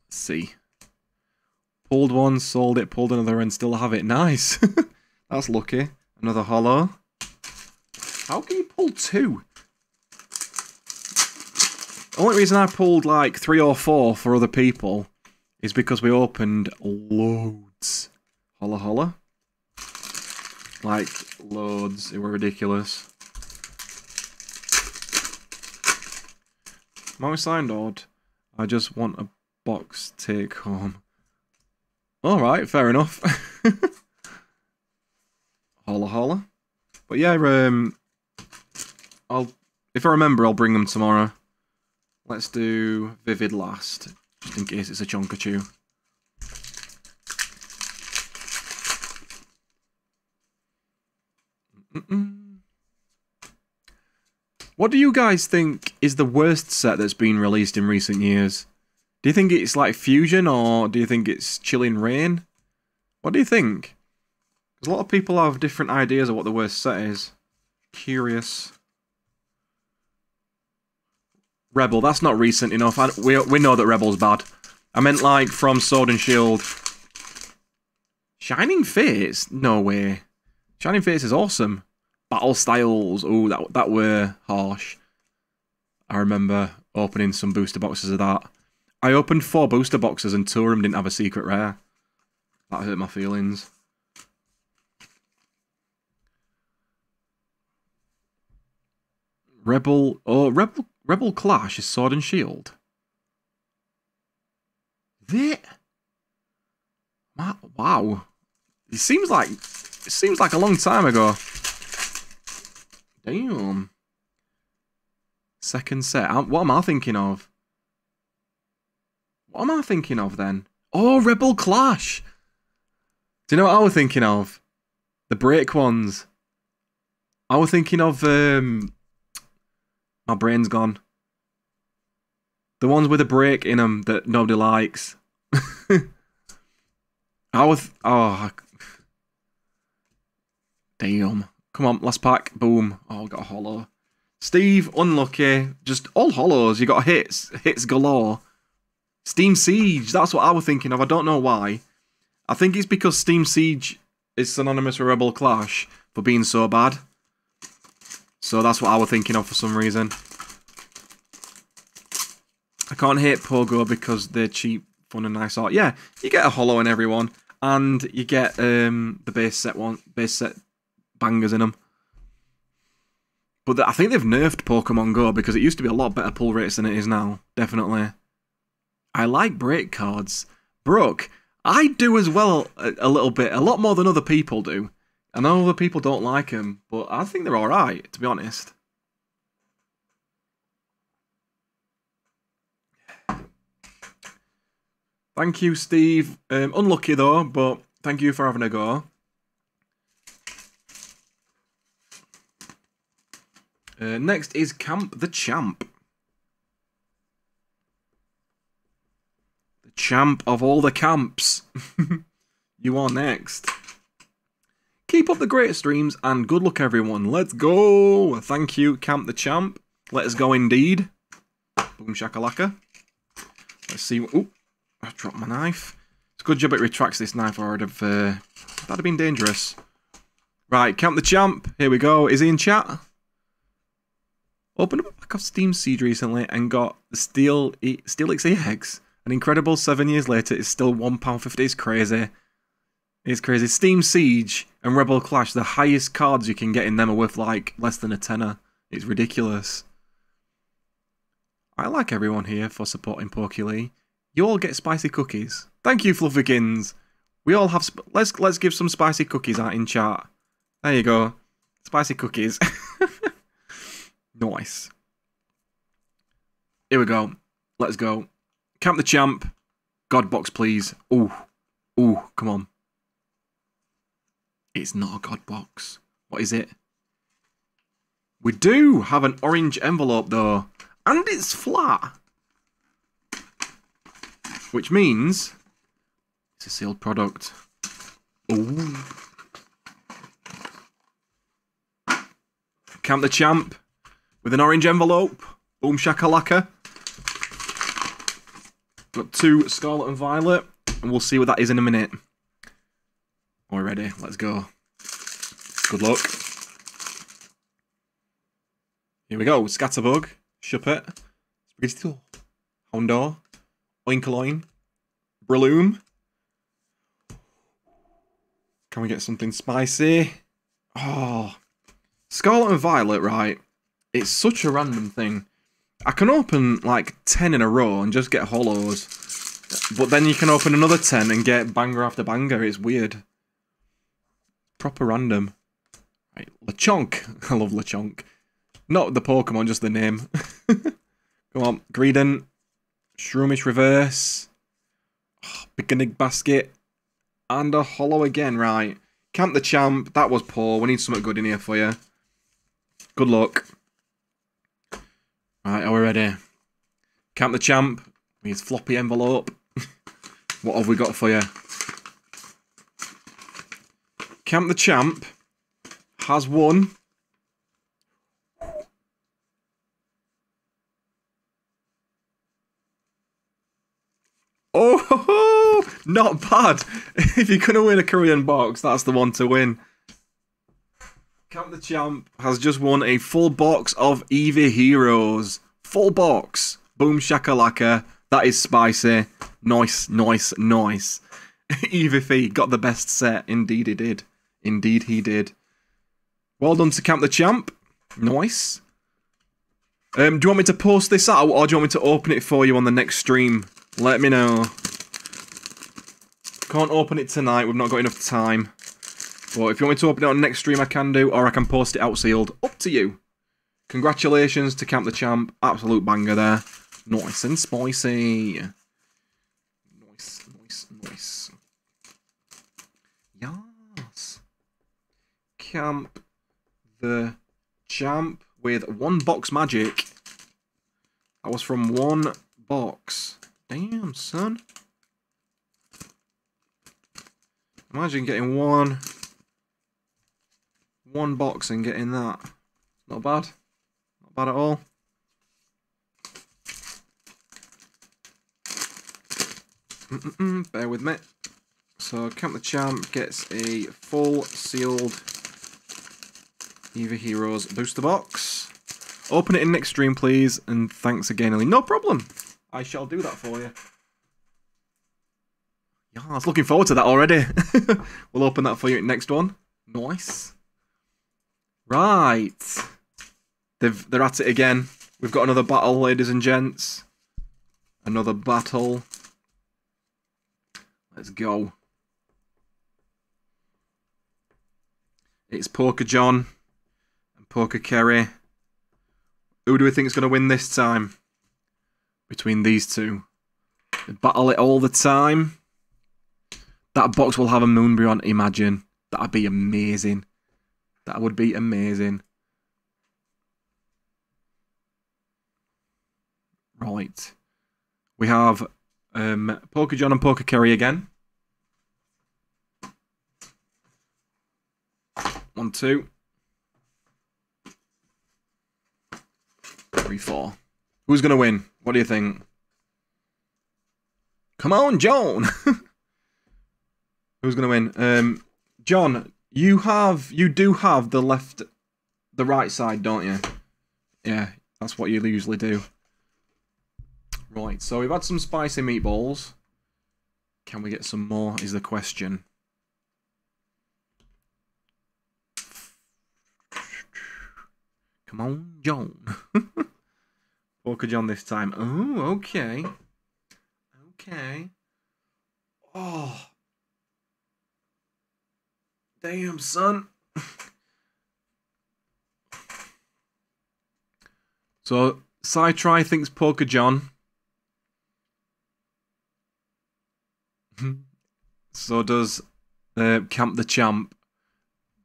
Let's see. Pulled one, sold it, pulled another, and still have it. Nice. That's lucky. Another holo. How can you pull two? The only reason I pulled like three or four for other people is because we opened loads. Holla holla. Like, loads. They were ridiculous. My signed odd. I just want a box take home. Alright, fair enough. holla holla. But yeah, um, I'll if I remember, I'll bring them tomorrow. Let's do Vivid last, just in case it's a What do you guys think is the worst set that's been released in recent years? Do you think it's like Fusion or do you think it's Chilling Reign? What do you think? Because a lot of people have different ideas of what the worst set is. Curious. Rebel, that's not recent enough. I, we, we know that Rebel's bad. I meant like from Sword and Shield. Shining Fates? No way. Shining Fates is awesome. Battle Styles, oh, that, that were harsh. I remember opening some booster boxes of that. I opened four booster boxes and two of them didn't have a secret rare. That hurt my feelings. Rebel, oh, Rebel, Rebel Clash is Sword and Shield. That, wow, it seems like it seems like a long time ago. Damn. Second set. What am I thinking of? What am I thinking of then? Oh, Rebel Clash. Do you know what I was thinking of? The break ones. I was thinking of um my brain's gone. The ones with a break in them that nobody likes. I was. Oh. Damn. Come on, last pack. Boom. Oh, got a holo. Steve, unlucky. Just all holos. You got hits. Hits galore. Steam Siege. That's what I was thinking of. I don't know why. I think it's because Steam Siege is synonymous with Rebel Clash for being so bad. So that's what I was thinking of for some reason. I can't hate Pogo because they're cheap, fun and nice art. Yeah, you get a holo in everyone, and you get um, the base set one, base set bangers in them. But the, I think they've nerfed Pokemon Go because it used to be a lot better pull rates than it is now. Definitely. I like break cards. Brooke, I do as well a, a little bit, a lot more than other people do. I know other people don't like them, but I think they're alright, to be honest. Thank you, Steve. Um, unlucky though, but thank you for having a go. Uh, next is Camp the Champ. The champ of all the camps. you are next. Keep up the great streams and good luck, everyone. Let's go. Thank you, Camp the Champ. Let us go indeed. Boom shakalaka. Let's see. Oh, I dropped my knife. It's a good job it retracts this knife, I'd have, uh, that'd have been dangerous. Right, Camp the Champ. Here we go. Is he in chat? Opened up a pack of Steam Siege recently and got Steel e Steelix EX. An incredible seven years later, it's still £1.50. It's crazy. It's crazy. Steam Siege and Rebel Clash, the highest cards you can get in them are worth like less than a tenner. It's ridiculous. I like everyone here for supporting PokiLee. You all get spicy cookies. Thank you, Fluffykins. We all have. let's let's give some spicy cookies out in chat. There you go, spicy cookies. nice. Here we go. Let's go. Camp the champ. God box, please. Ooh, ooh, come on. It's not a God box. What is it? We do have an orange envelope though. And it's flat. Which means it's a sealed product. Ooh. Camp the Champ with an orange envelope. Boom shakalaka. Got two Scarlet and Violet. And we'll see what that is in a minute. We're ready. Let's go. Good luck. Here we go. Scatterbug, Shuppet, Spaghetti Houndour, Oinkologne, Breloom. Can we get something spicy? Oh, Scarlet and Violet, right? It's such a random thing. I can open like 10 in a row and just get holos. But then you can open another 10 and get banger after banger. It's weird. Proper random. Right, Lechonk. I love Lechonk. Not the Pokemon, just the name. Come on, Greedent. Shroomish Reverse. Oh, Beginning Basket. And a Holo again, right. Camp the Champ. That was poor. We need something good in here for you. Good luck. Right, are we ready? Camp the Champ. With floppy envelope. what have we got for you? Camp the Champ has won. Oh, not bad. if you're going to win a Korean box, that's the one to win. Camp the Champ has just won a full box of Eevee Heroes. Full box. Boom shakalaka. That is spicy. Nice, nice, nice. Eevee got the best set. Indeed he did. Indeed he did. Well done to Camp the Champ. Nice. Um, do you want me to post this out or do you want me to open it for you on the next stream? Let me know. Can't open it tonight, we've not got enough time. But if you want me to open it on next stream, I can do, or I can post it out sealed. Up to you. Congratulations to Camp the Champ. Absolute banger there. Nice and spicy. Nice, nice, nice. Yes. Camp the champ with one box magic. That was from one box. Damn, son. Imagine getting one one box and getting that. Not bad. Not bad at all. Mm -mm -mm, bear with me. So Camp the Champ gets a full sealed Eevee Heroes booster box. Open it in next stream, please, and thanks again, Ellie. No problem. I shall do that for you. Yeah, I was looking forward to that already. we'll open that for you next one. Nice. Right. They've, they're at it again. We've got another battle, ladies and gents. Another battle. Let's go. It's Poker John and Poker Kerry. Who do we think is going to win this time? Between these two. They battle it all the time. That box will have a Moonbreon, imagine. That'd be amazing. That would be amazing. Right. We have um, Poker John and Poker Kerry again. One, two. Three, four. Who's going to win? What do you think? Come on, John! Who's going to win? Um, John, you have, you do have the left, the right side, don't you? Yeah, that's what you usually do. Right, so we've had some spicy meatballs. Can we get some more, is the question. Come on, John. Poker John this time. Oh, okay. Okay. Oh, Damn, son. so, Try thinks Poker John. so does uh, Camp the Champ.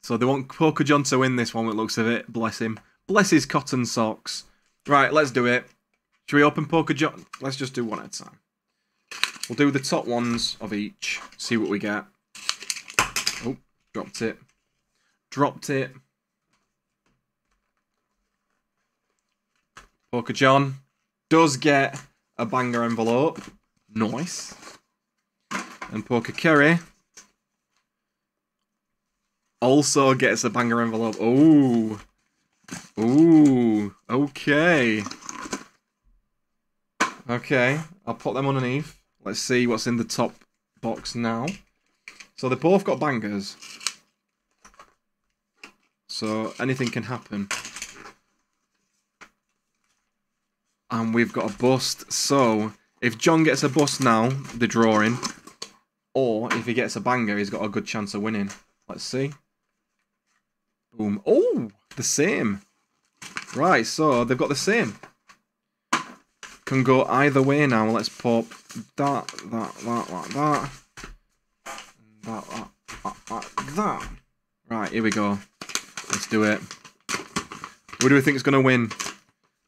So they want Poker John to win this one, it looks of it. Bless him. Bless his cotton socks. Right, let's do it. Should we open Poker John? Let's just do one at a time. We'll do the top ones of each. See what we get. Dropped it. Dropped it. Poker John does get a banger envelope. Nice. And Poker Kerry also gets a banger envelope. Oh. Ooh. Okay. Okay. I'll put them underneath. Let's see what's in the top box now. So they both got bangers. So anything can happen. And we've got a bust. So if John gets a bust now, the drawing. Or if he gets a banger, he's got a good chance of winning. Let's see. Boom. Oh, the same. Right, so they've got the same. Can go either way now. Let's pop that, that, that, that, that that, that, that, that. Right, here we go. Let's do it. Who do we think is going to win?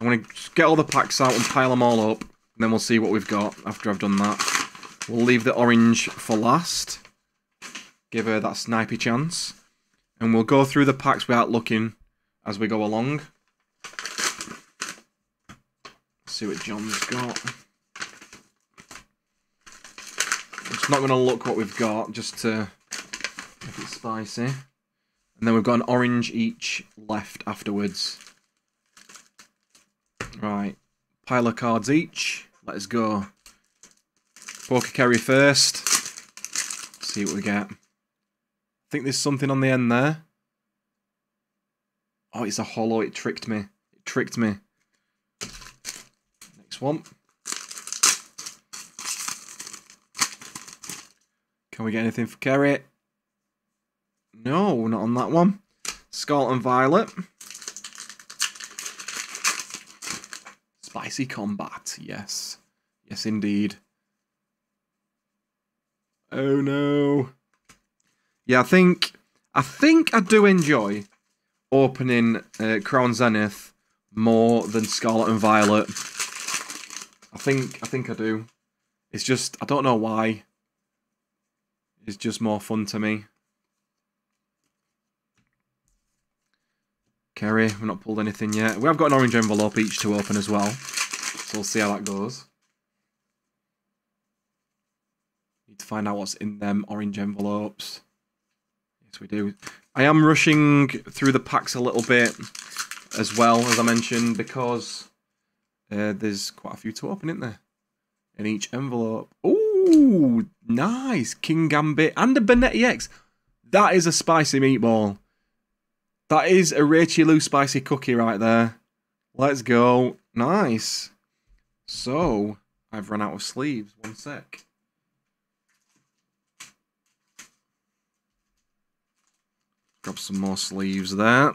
I'm going to get all the packs out and pile them all up. And then we'll see what we've got after I've done that. We'll leave the orange for last. Give her that snipey chance. And we'll go through the packs without looking as we go along. see what John's got. Not going to look what we've got, just to make it spicy. And then we've got an orange each left afterwards. Right, pile of cards each. Let's go. Poker Kerry first. see what we get. I think there's something on the end there. Oh, it's a holo. It tricked me. It tricked me. Next one. Can we get anything for Kerry? No, not on that one. Scarlet and Violet. Spicy combat, yes. Yes, indeed. Oh no. Yeah, I think I think I do enjoy opening uh, Crown Zenith more than Scarlet and Violet. I think I think I do. It's just I don't know why. It's just more fun to me. Kerry, we've not pulled anything yet. We have got an orange envelope each to open as well. So we'll see how that goes. Need to find out what's in them orange envelopes. Yes, we do. I am rushing through the packs a little bit as well, as I mentioned, because uh, there's quite a few to open, isn't there? In each envelope. Ooh, nice. Kingambit and a Bonetti X. That is a spicy meatball. That is a Rachel Lou spicy cookie right there. Let's go. Nice. So, I've run out of sleeves. One sec. Grab some more sleeves there.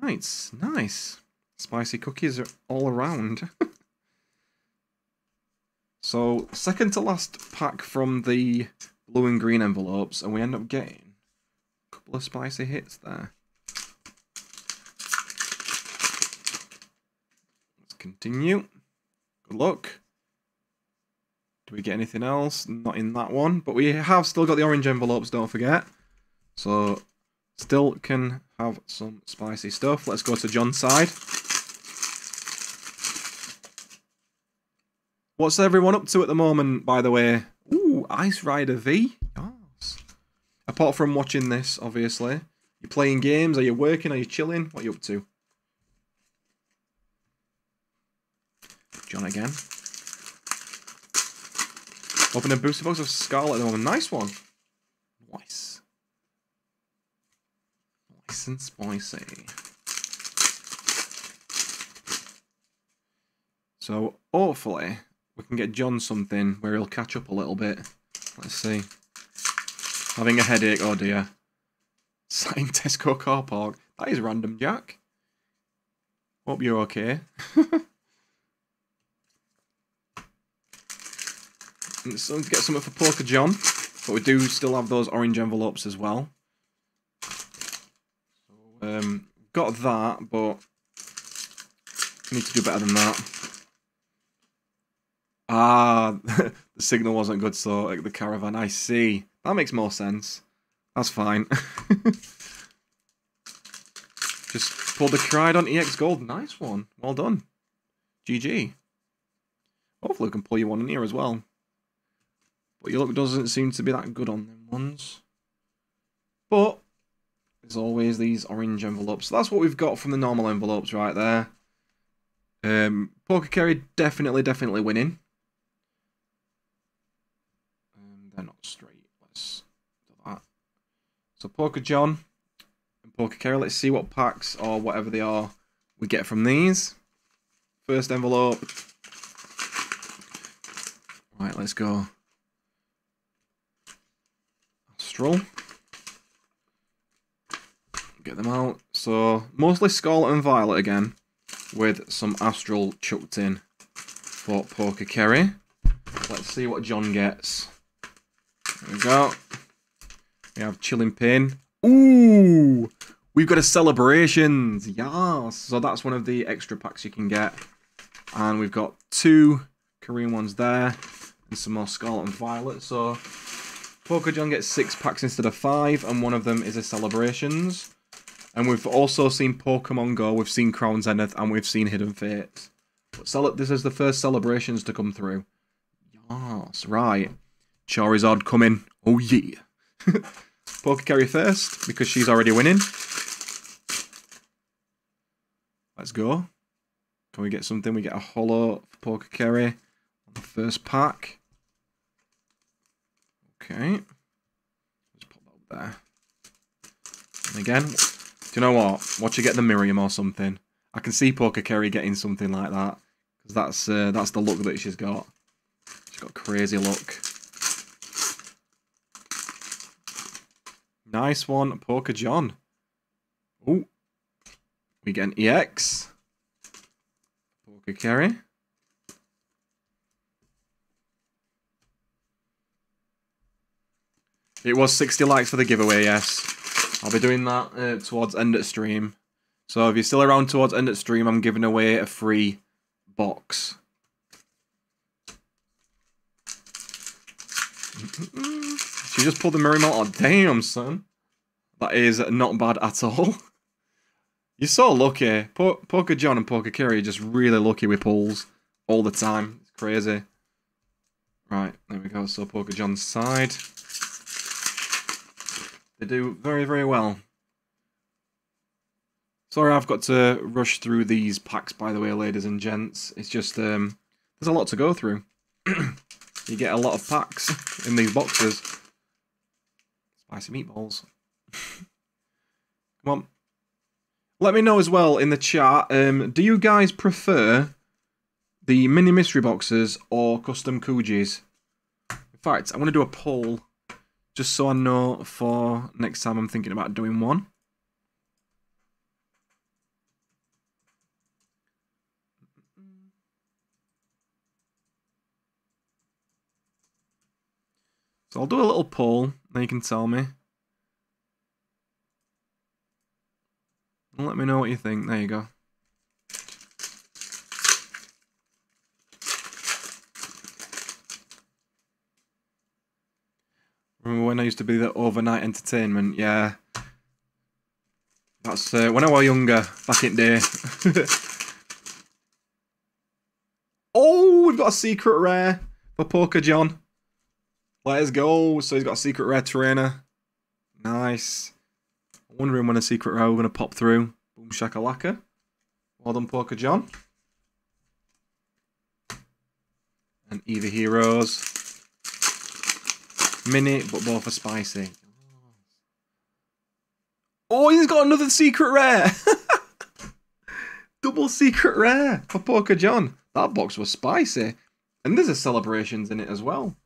Right, nice. Spicy cookies are all around. so, second to last pack from the blue and green envelopes, and we end up getting a couple of spicy hits there. Let's continue. Good luck. Do we get anything else? Not in that one, but we have still got the orange envelopes, don't forget. So, still can have some spicy stuff. Let's go to John's side. What's everyone up to at the moment, by the way? Ooh, Ice Rider V. Yes. Apart from watching this, obviously. You're playing games? Are you working? Are you chilling? What are you up to? John again. Open a booster box of Scarlet at the moment. Nice one. Nice. Nice and spicy. So, hopefully, we can get John something where he'll catch up a little bit. Let's see. Having a headache, oh dear. Sign Tesco car park. That is random, Jack. Hope you're okay. so to get something for Poker John. But we do still have those orange envelopes as well. Um, got that, but need to do better than that. Ah, the signal wasn't good, so like, the caravan. I see. That makes more sense. That's fine. Just pulled the Koraidon EX Gold. Nice one. Well done. GG. Hopefully we can pull you one in here as well. But your luck doesn't seem to be that good on them ones. But, there's always these orange envelopes. So that's what we've got from the normal envelopes right there. Um, Poker Kerry definitely, definitely winning. They're not straight. Let's do that. So Poker John and Poker Kerry. Let's see what packs or whatever they are we get from these. First envelope. Right, let's go. Astral. Get them out. So, mostly Scarlet and Violet again, with some Astral chucked in for Poker Kerry. Let's see what John gets. There we go. We have Chilling Reign. Ooh! We've got a Celebrations. Yes. So that's one of the extra packs you can get. And we've got two Korean ones there. And some more Scarlet and Violet. So Poker John gets six packs instead of five. And one of them is a Celebrations. And we've also seen Pokemon Go. We've seen Crown Zenith. And we've seen Hidden Fates. But this is the first Celebrations to come through. Yes. Right. Charizard coming. Oh yeah. Poker Kerry first, because she's already winning. Let's go. Can we get something? We get a holo for Poker Kerry on the first pack. Okay. Let's pop that there. And again, do you know what? Watch you get the Miriam or something. I can see Poker Kerry getting something like that. Because that's, uh, that's the look that she's got. She's got crazy look. Nice one, Poker John. Oh, we get an EX. Poker Kerry. It was 60 likes for the giveaway, yes. I'll be doing that uh, towards end of stream. So if you're still around towards end of stream, I'm giving away a free box. She just pulled the Mary Oh, damn, son. That is not bad at all. You're so lucky. Po Poker John and Poker Kerry are just really lucky with pulls all the time. It's crazy. Right, there we go. So Poker John's side. They do very, very well. Sorry, I've got to rush through these packs, by the way, ladies and gents. It's just, um, there's a lot to go through. you get a lot of packs in these boxes. Spicy meatballs. Come on. Let me know as well in the chat. Um, do you guys prefer the mini mystery boxes or custom Kujis? In fact, I'm going to do a poll just so I know for next time I'm thinking about doing one. So I'll do a little poll, then you can tell me. Let me know what you think. There you go. Remember when I used to be the overnight entertainment? Yeah. That's uh, when I was younger, back in day. oh, we've got a secret rare for Poker John. Let's go. So he's got a secret rare trainer. Nice. Wondering when a secret rare we're going to pop through. Boom shakalaka. Well done, Poker John. And Eevee Heroes. Mini, but both are spicy. Oh, he's got another secret rare. Double secret rare for Poker John. That box was spicy. And there's a celebrations in it as well.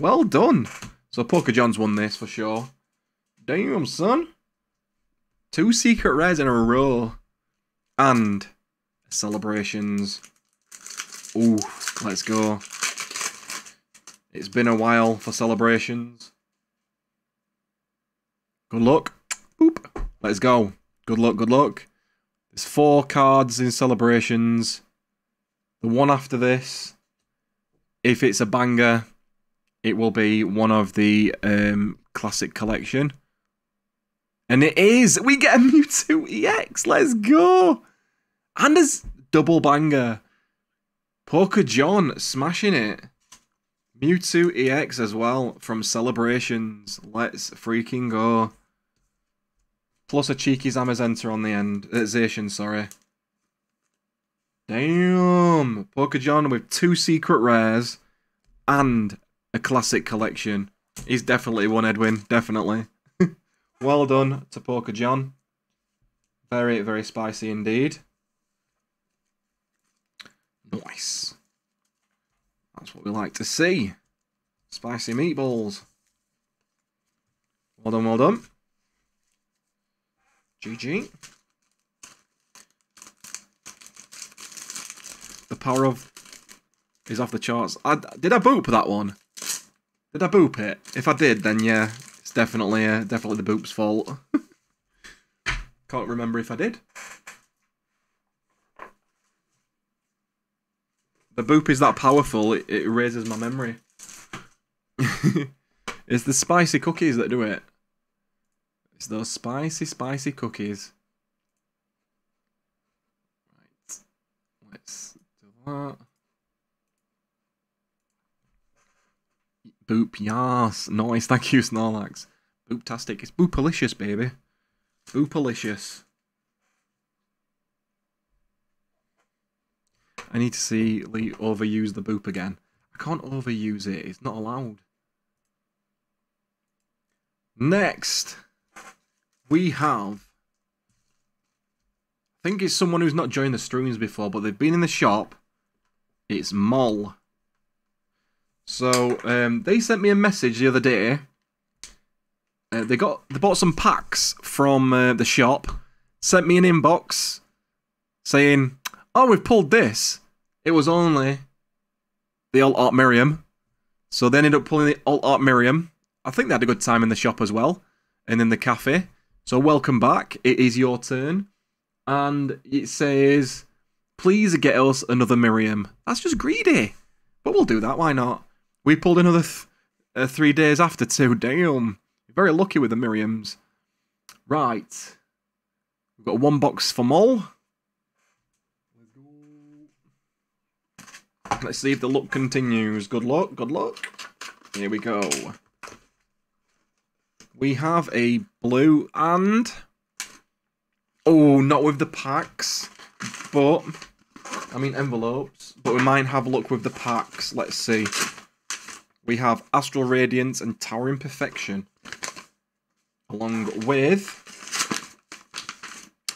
Well done. So Poker John's won this for sure. Damn, son. Two secret rares in a row. And celebrations. Ooh, let's go. It's been a while for celebrations. Good luck. Boop. Let's go. Good luck, good luck. There's four cards in celebrations. The one after this, if it's a banger, it will be one of the um, classic collection. And it is. We get a Mewtwo EX. Let's go. And there's double banger. Poker John smashing it. Mewtwo EX as well from Celebrations. Let's freaking go. Plus a cheeky Zamazenta on the end. Zacian, sorry. Damn. Poker John with two secret rares and a classic collection. He's definitely won Edwin. Definitely. Well done to Poker John. Very, very spicy indeed. Nice. That's what we like to see. Spicy meatballs. Well done, well done. GG. The power of is off the charts. I, did I boop that one? Did I boop it? If I did, then yeah, definitely uh, definitely the boop's fault. Can't remember if I did. The boop is that powerful, it, it raises my memory. it's the spicy cookies that do it. It's those spicy, spicy cookies. Right. Let's do that. Boop, yes. Nice, thank you, Snorlax. Booptastic. It's boopalicious, baby. Boopalicious. I need to see Lee overuse the boop again. I can't overuse it. It's not allowed. Next, we have... I think it's someone who's not joined the streams before, but they've been in the shop. It's Moll. So, um, they sent me a message the other day. Uh, they got they bought some packs from uh, the shop. Sent me an inbox saying, "Oh, we've pulled this. It was only the Alt Art Miriam. So they ended up pulling the Alt Art Miriam. I think they had a good time in the shop as well, and in the cafe. So welcome back. It is your turn, and it says Please get us another Miriam. That's just greedy. But we'll do that. Why not? We pulled another th uh, three days after too. Damn. Very lucky with the Miriams. Right. We've got one box for Mole. Let's see if the luck continues. Good luck, good luck. Here we go. We have a blue and... Oh, not with the packs. But, I mean envelopes. But we might have luck with the packs. Let's see. We have Astral Radiance and Towering Perfection. Along with...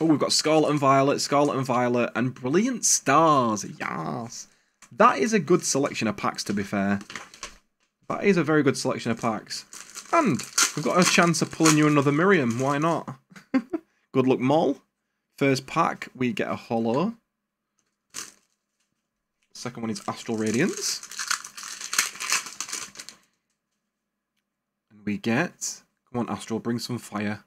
Oh, we've got Scarlet and Violet, Scarlet and Violet, and Brilliant Stars. Yes. That is a good selection of packs, to be fair. That is a very good selection of packs. And we've got a chance of pulling you another Miriam. Why not? good luck, Mole. First pack, we get a holo. Second one is Astral Radiance. We get... Come on, Astral, bring some fire.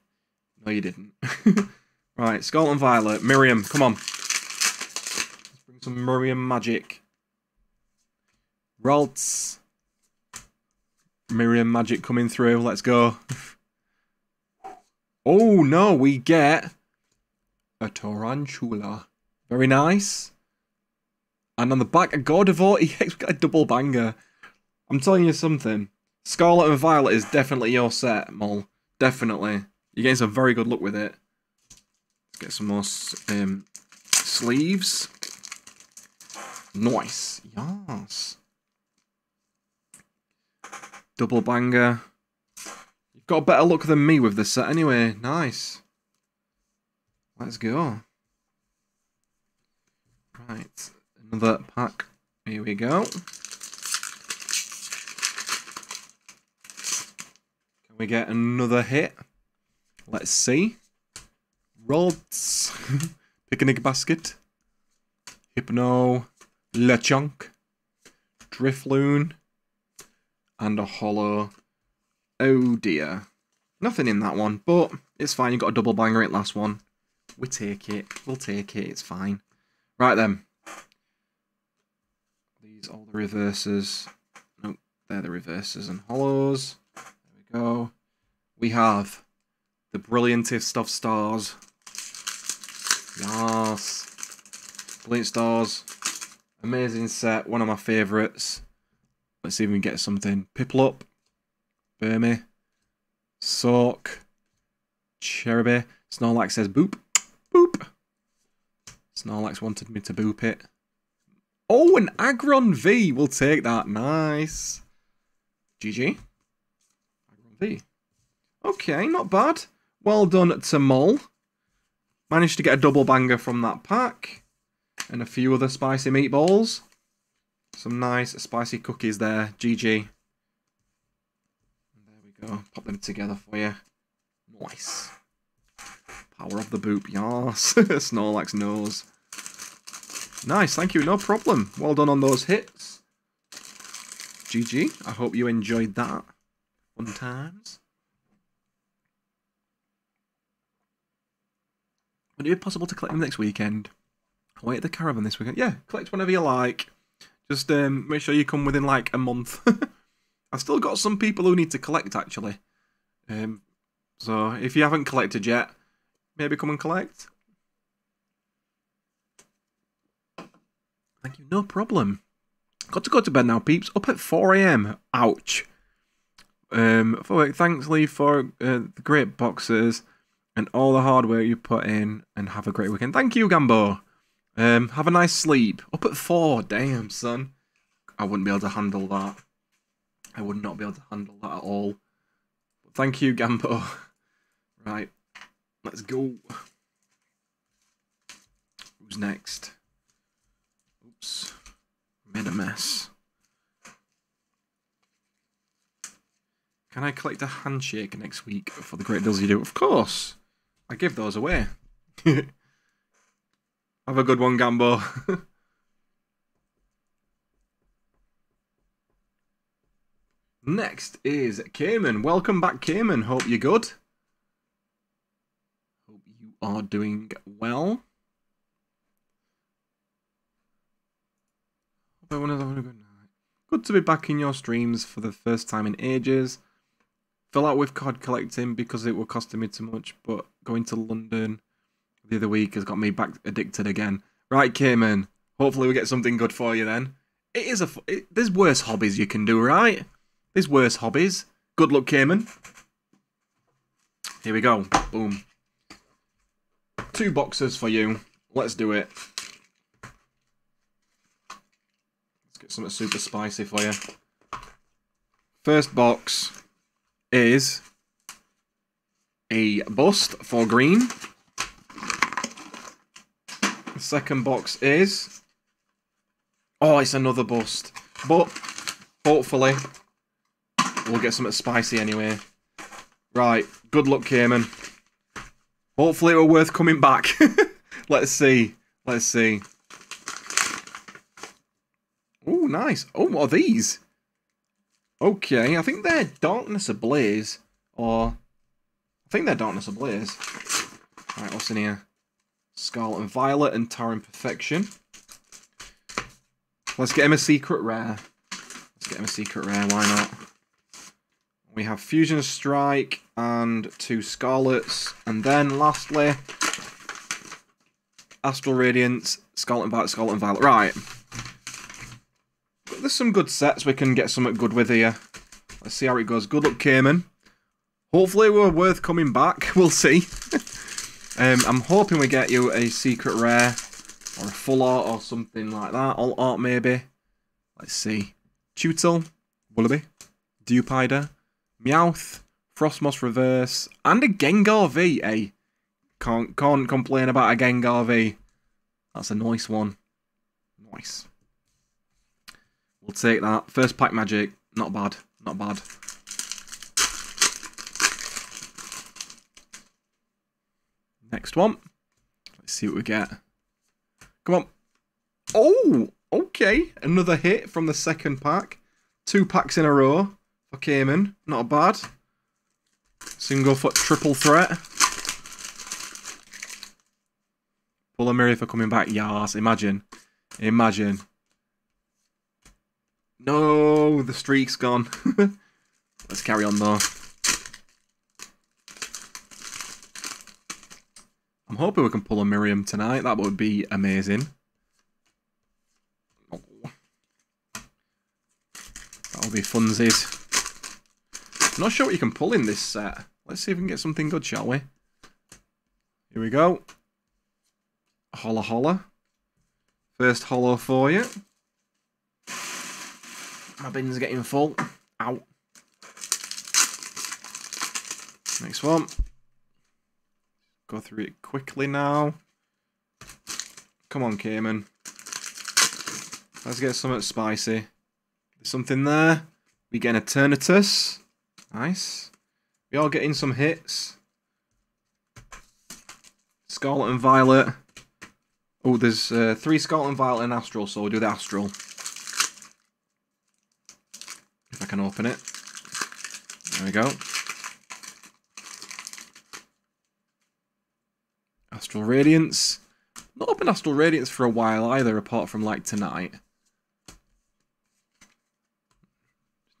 No, you didn't. right, Scarlet and Violet. Miriam, come on. Let's bring some Miriam magic. Ralts. Miriam magic coming through. Let's go. oh, no, we get a Tarountula. Very nice. And on the back, a Gardevoir EX, we got a double banger. I'm telling you something. Scarlet and Violet is definitely your set, Mol. Definitely. You're getting some very good luck with it. Let's get some more um, sleeves. Nice. Yes. Double banger. You've got a better luck than me with this set anyway. Nice. Let's go. Right. Another pack. Here we go. We get another hit? Let's see. Rods. Picnic basket. Hypno. Lechonk. Drifloon and a holo. Oh dear. Nothing in that one, but it's fine. You got a double banger in last one. We take it. We'll take it. It's fine. Right then. These all the reverses. Nope, they're the reverses and holos. Go. We have the brilliantest of stars. Yes. Brilliant stars. Amazing set. One of my favourites. Let's see if we can get something. Piplup, Burmy, Soak, Cherubi. Snorlax says boop. Boop. Snorlax wanted me to boop it. Oh, an Aggron V. We'll take that. Nice. GG. Okay, not bad. Well done to Mole. Managed to get a double banger from that pack. And a few other spicy meatballs. Some nice spicy cookies there. GG. There we go. Pop them together for you. Nice. Power of the boop. Yes. Snorlax nose. Nice. Thank you. No problem. Well done on those hits. GG. I hope you enjoyed that. Fun times. Would it be possible to collect them next weekend? Wait at the caravan this weekend. Yeah, collect whenever you like. Just um, make sure you come within like a month. I've still got some people who need to collect actually. Um, so if you haven't collected yet, maybe come and collect. Thank you, no problem. Got to go to bed now, peeps. Up at 4 a.m. Ouch. Um, for thanks, Lee, for uh, the great boxes and all the hard work you put in, and have a great weekend. Thank you, Gambo. Um, have a nice sleep. Up at four. Damn, son. I wouldn't be able to handle that. I would not be able to handle that at all. But thank you, Gambo. Right. Let's go. Who's next? Oops. Made a mess. Can I collect a handshake next week for the great deals you do? Of course. I give those away. Have a good one, Gambo. Next is Cayman. Welcome back, Cayman. Hope you're good. Hope you are doing well. Good to be back in your streams for the first time in ages. Fell out with card collecting because it were costing me too much, but going to London the other week has got me back addicted again. Right, Cayman. Hopefully we get something good for you then. It is a. It, there's worse hobbies you can do, right? There's worse hobbies. Good luck, Cayman. Here we go. Boom. Two boxes for you. Let's do it. Let's get something super spicy for you. First box is a bust for green. The second box is... Oh, it's another bust. But, hopefully, we'll get something spicy anyway. Right, good luck, Cayman. Hopefully will worth coming back. Let's see. Let's see. Oh, nice. Oh, what are these? Okay, I think they're Darkness Ablaze. Or... I think they're Darkness Ablaze. Alright, what's in here? Scarlet and Violet and Towering Perfection. Let's get him a secret rare. Let's get him a secret rare, why not? We have Fusion Strike and two Scarlets. And then lastly, Astral Radiance, Scarlet and Violet, Scarlet and Violet. Right. There's some good sets we can get something good with here. Let's see how it goes. Good luck, Cayman. Hopefully we're worth coming back. We'll see. Um, I'm hoping we get you a secret rare or a full art or something like that. All art maybe. Let's see. Tutel, Wullaby, Dewpider, Meowth, Frosmoth Reverse, and a Gengar V, eh? Can't, can't complain about a Gengar V. That's a nice one. Nice. We'll take that. First pack magic. Not bad. Not bad. Next one. Let's see what we get. Come on. Oh, okay. Another hit from the second pack. Two packs in a row for Cayman. Not bad. Single foot triple threat. Pull a mirror for coming back. Yas, imagine. Imagine. No, the streak's gone. Let's carry on though. I'm hoping we can pull a Miriam tonight. That would be amazing. That'll be funsies. I'm not sure what you can pull in this set. Let's see if we can get something good, shall we? Here we go. Holla holla. First holo for you. My bin's getting full. Out. Next one. Go through it quickly now. Come on, Cayman. Let's get something spicy. There's something there. We get an Eternatus. Nice. We are getting some hits. Scarlet and Violet. Oh, there's uh, three Scarlet and Violet and Astral, so we'll do the Astral. If I can open it. There we go. Astral Radiance. Not opened Astral Radiance for a while either, apart from like tonight.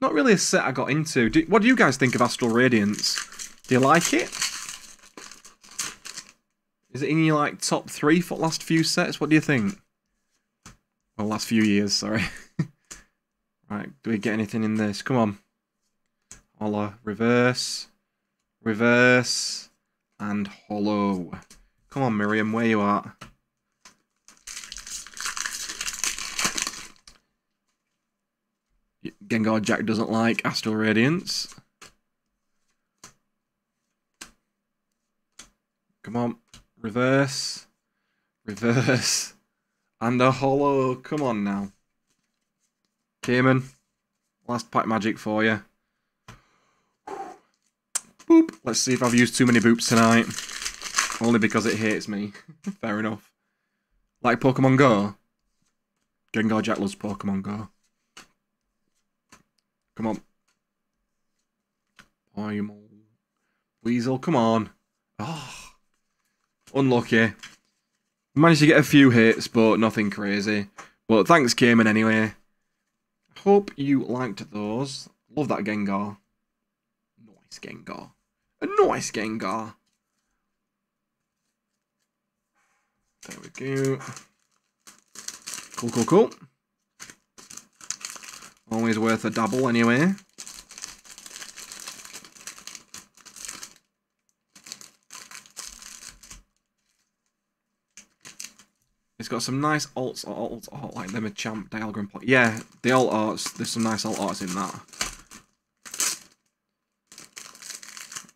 Not really a set I got into. Do, what do you guys think of Astral Radiance? Do you like it? Is it in your like top three for last few sets? What do you think? Well, last few years, sorry. right, do we get anything in this? Come on. Holo, reverse, reverse, and holo. Come on, Miriam, where you at? Gengar Jack doesn't like Astral Radiance. Come on. Reverse. Reverse. And a holo. Come on now. Cayman. Last pack magic for you. Boop. Let's see if I've used too many boops tonight. Only because it hates me. Fair enough. Like Pokemon Go? Gengar Jack loves Pokemon Go. Come on. I'm Weasel, come on. Oh. Unlucky. Managed to get a few hits, but nothing crazy. But thanks, Cayman, anyway. Hope you liked those. Love that Gengar. Nice Gengar. A nice Gengar. There we go. Cool, cool, cool. Always worth a double anyway. It's got some nice alts, alts, alt, like them a champ diagram. Plot. Yeah, the alt arts. There's some nice alt arts in that.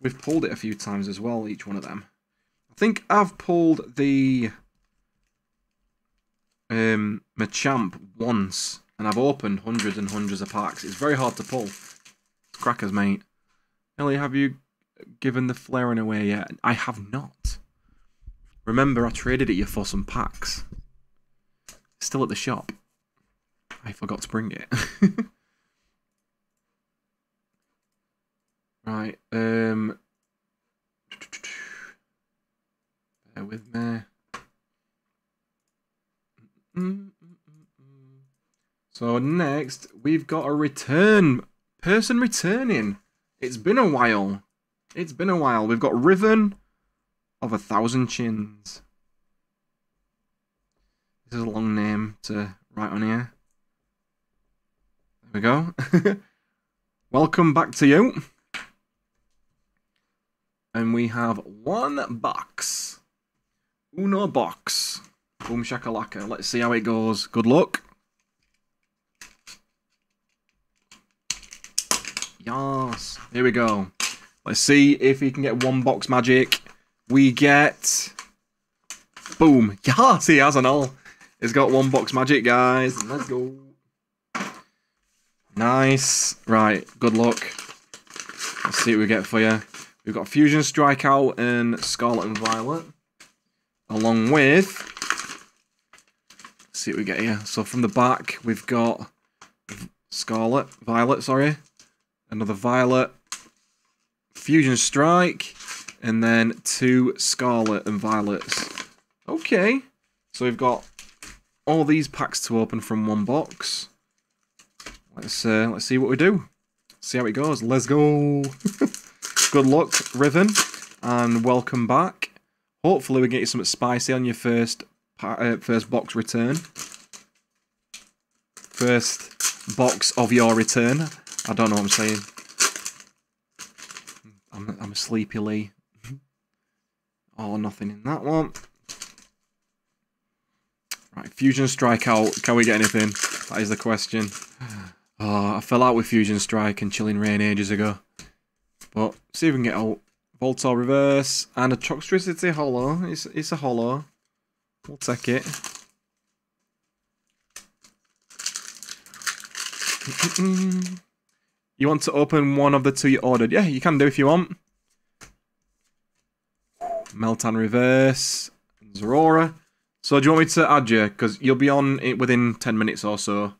We've pulled it a few times as well. Each one of them. I think I've pulled the um Machamp once, and I've opened hundreds and hundreds of packs. It's very hard to pull. It's Crackers, mate. Ellie, have you given the Flareon away yet? I have not. Remember, I traded it you for some packs. Still at the shop. I forgot to bring it. right, um... Bear with me. So next, we've got a return. Person returning. It's been a while. It's been a while. We've got Riven of a Thousand Chins. This is a long name to write on here. There we go. Welcome back to you. And we have one box. Uno box. Boom shakalaka. Let's see how it goes. Good luck. Yes. Here we go. Let's see if he can get one box magic. We get... Boom. Yes, he has an all. He's got one box magic, guys. Let's go. Nice. Right, good luck. Let's see what we get for you. We've got Fusion Strikeout and Scarlet and Violet. Along with... Let's see what we get here. So from the back, we've got Scarlet, Violet, sorry. Another Violet. Fusion Strike. And then two Scarlet and Violets. Okay. So we've got all these packs to open from one box. Let's uh, let's see what we do. See how it goes. Let's go. Good luck, Riven, and welcome back. Hopefully we get you something spicy on your first uh, first box return. First box of your return. I don't know what I'm saying. I'm, I'm a sleepy Lee. oh, nothing in that one. Right, Fusion Strike out. Can we get anything? That is the question. Oh, I fell out with Fusion Strike and Chilling Reign ages ago. But see if we can get out. Voltorb Reverse and a Toxtricity Holo. It's, it's a Holo. We'll take it. You want to open one of the two you ordered? Yeah, you can do if you want. Meltan Reverse. Zeraora. So do you want me to add you? Because you'll be on it within 10 minutes or so.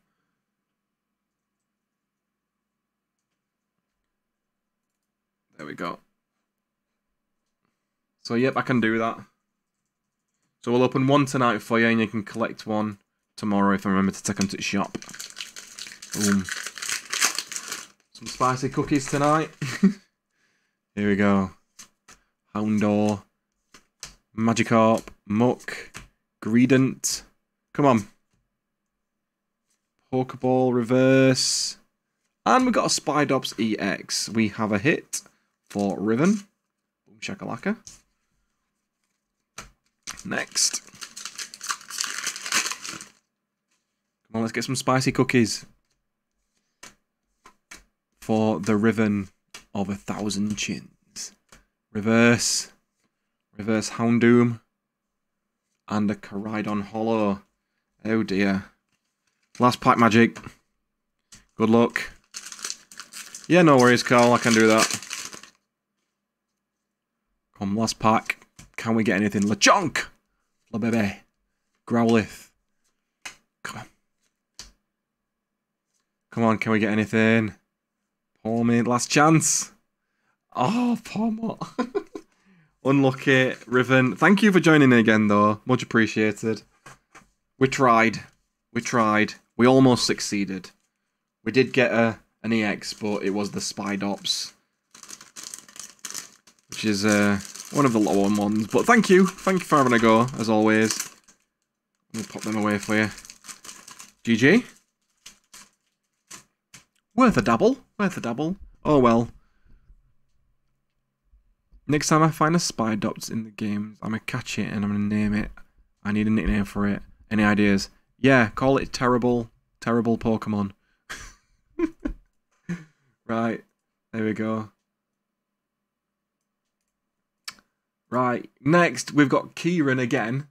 There we go. So yep, I can do that. So we'll open one tonight for you and you can collect one tomorrow if I remember to take them to the shop. Boom. Some spicy cookies tonight. Here we go. Houndour. Magikarp. Muk. Greedent. Come on. Pokeball reverse. And we've got a Spidops EX. We have a hit for Riven. Boom shakalaka. Next. Come on, let's get some spicy cookies. For the Riven of a Thousand Chins. Reverse. Reverse Houndoom and a Koraidon Holo. Oh dear. Last pack magic. Good luck. Yeah, no worries, Carl. I can do that. Come, last pack. Can we get anything? LeChonk! La baby. Growlithe. Come on. Come on, can we get anything? Poor me. Last chance. Oh, poor. Unlucky, Riven. Thank you for joining in again, though. Much appreciated. We tried. We tried. We almost succeeded. We did get a an EX, but it was the Spidops, which is uh, one of the lower ones. But thank you, thank you for having a go as always. Let me pop them away for you. GG. Worth a double. Worth a double. Oh well. Next time I find a Spidops in the games, I'm gonna catch it and I'm gonna name it. I need a nickname for it. Any ideas? Yeah, call it terrible, terrible Pokemon. right, there we go. Right, next we've got Kieran again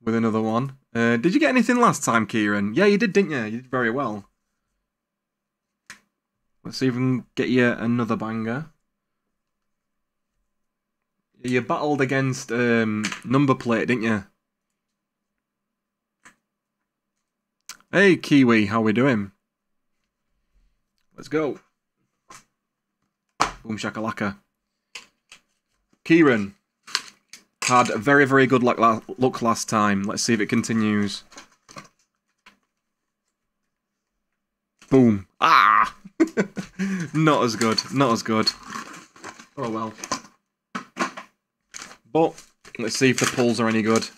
with another one. Uh, did you get anything last time, Kieran? Yeah, you did, didn't you? You did very well. Let's see if we can get you another banger. You battled against um, number plate, didn't you? Hey, Kiwi, how we doing? Let's go. Boom shakalaka. Kieran had a very, very good luck, luck last time. Let's see if it continues. Boom. Ah! not as good. Not as good. Oh well. But let's see if the pulls are any good.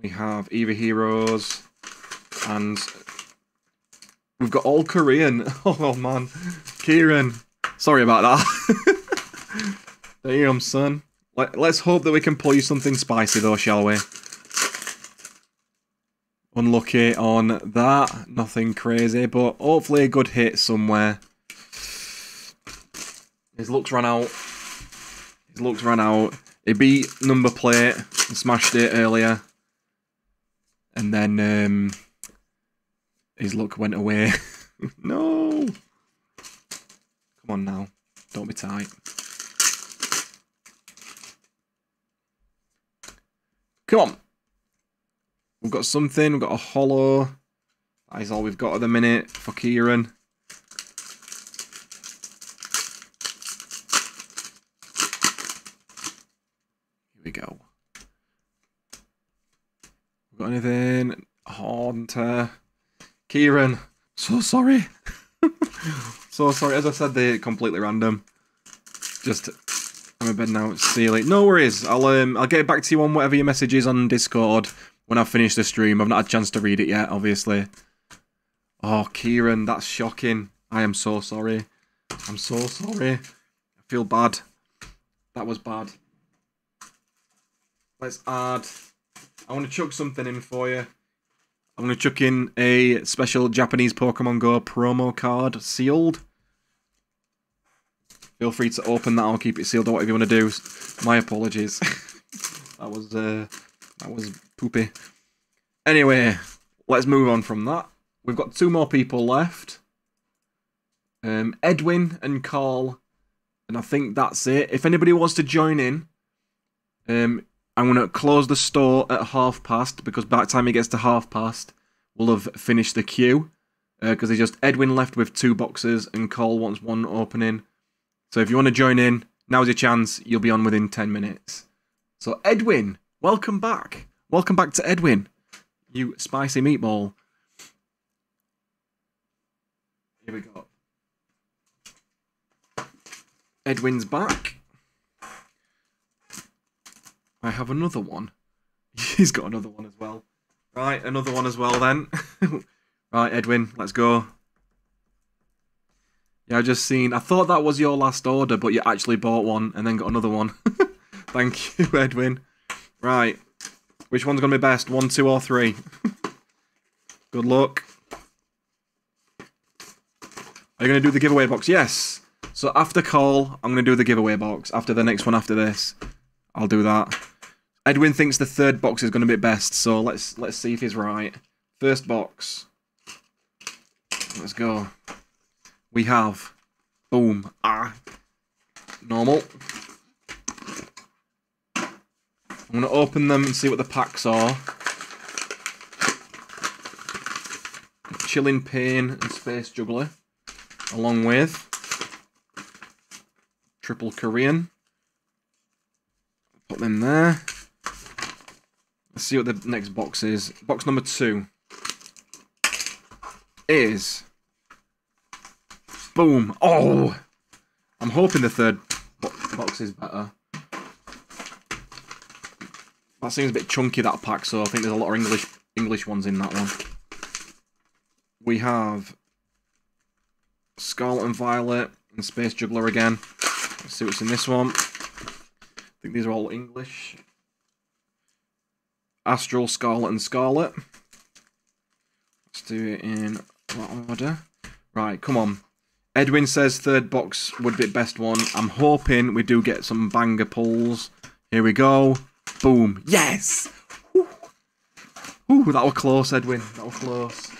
We have Eevee Heroes and we've got all Korean. Oh, oh man, Kieran, sorry about that. Damn son. Let, let's hope that we can pull you something spicy though, shall we? Unlucky on that. Nothing crazy, but hopefully a good hit somewhere. His looks ran out. His looks ran out. He beat number plate and smashed it earlier. And then um, his luck went away. no! Come on now. Don't be tight. Come on. We've got something. We've got a holo. That is all we've got at the minute for Kieran. Here we go. We've got anything? Haunter. Kieran. So sorry. so sorry. As I said, they're completely random. Just I'm in bed now. Later. No worries. I'll um I'll get back to you on whatever your message is on Discord when I finish the stream. I've not had a chance to read it yet, obviously. Oh, Kieran, that's shocking. I am so sorry. I'm so sorry. I feel bad. That was bad. Let's add. I want to chuck something in for you. I'm going to chuck in a special Japanese Pokemon Go promo card sealed. Feel free to open that. I'll keep it sealed or whatever you want to do. My apologies. that was uh, that was poopy. Anyway, let's move on from that. We've got two more people left. Um, Edwin and Carl, and I think that's it. If anybody wants to join in, um, I'm going to close the store at half past because by the time it gets to half past, we'll have finished the queue. Because uh, just Edwin left with two boxes and Cole wants one opening. So if you want to join in, now's your chance. You'll be on within 10 minutes. So Edwin, welcome back. Welcome back to Edwin, you spicy meatball. Here we go. Edwin's back. I have another one. He's got another one as well. Right, another one as well then. right, Edwin, let's go. Yeah, I just seen. I thought that was your last order, but you actually bought one and then got another one. Thank you, Edwin. Right. Which one's going to be best? One, two, or three? Good luck. Are you going to do the giveaway box? Yes. So after call, I'm going to do the giveaway box. After the next one after this, I'll do that. Edwin thinks the third box is going to be best, so let's let's see if he's right. First box. Let's go we have, boom, ah, normal. I'm going to open them and see what the packs are. Chilling Reign and Space Juggler, along with Triple Korean. Put them there. Let's see what the next box is. Box number two. is. Boom. Oh! I'm hoping the third box is better. That seems a bit chunky, that pack, so I think there's a lot of English English ones in that one. We have Scarlet and Violet and Space Juggler again. Let's see what's in this one. I think these are all English. Astral, Scarlet and Scarlet. Let's do it in what order? Right, come on. Edwin says third box would be best one. I'm hoping we do get some banger pulls. Here we go. Boom. Yes! Ooh, Ooh that was close, Edwin. That was close.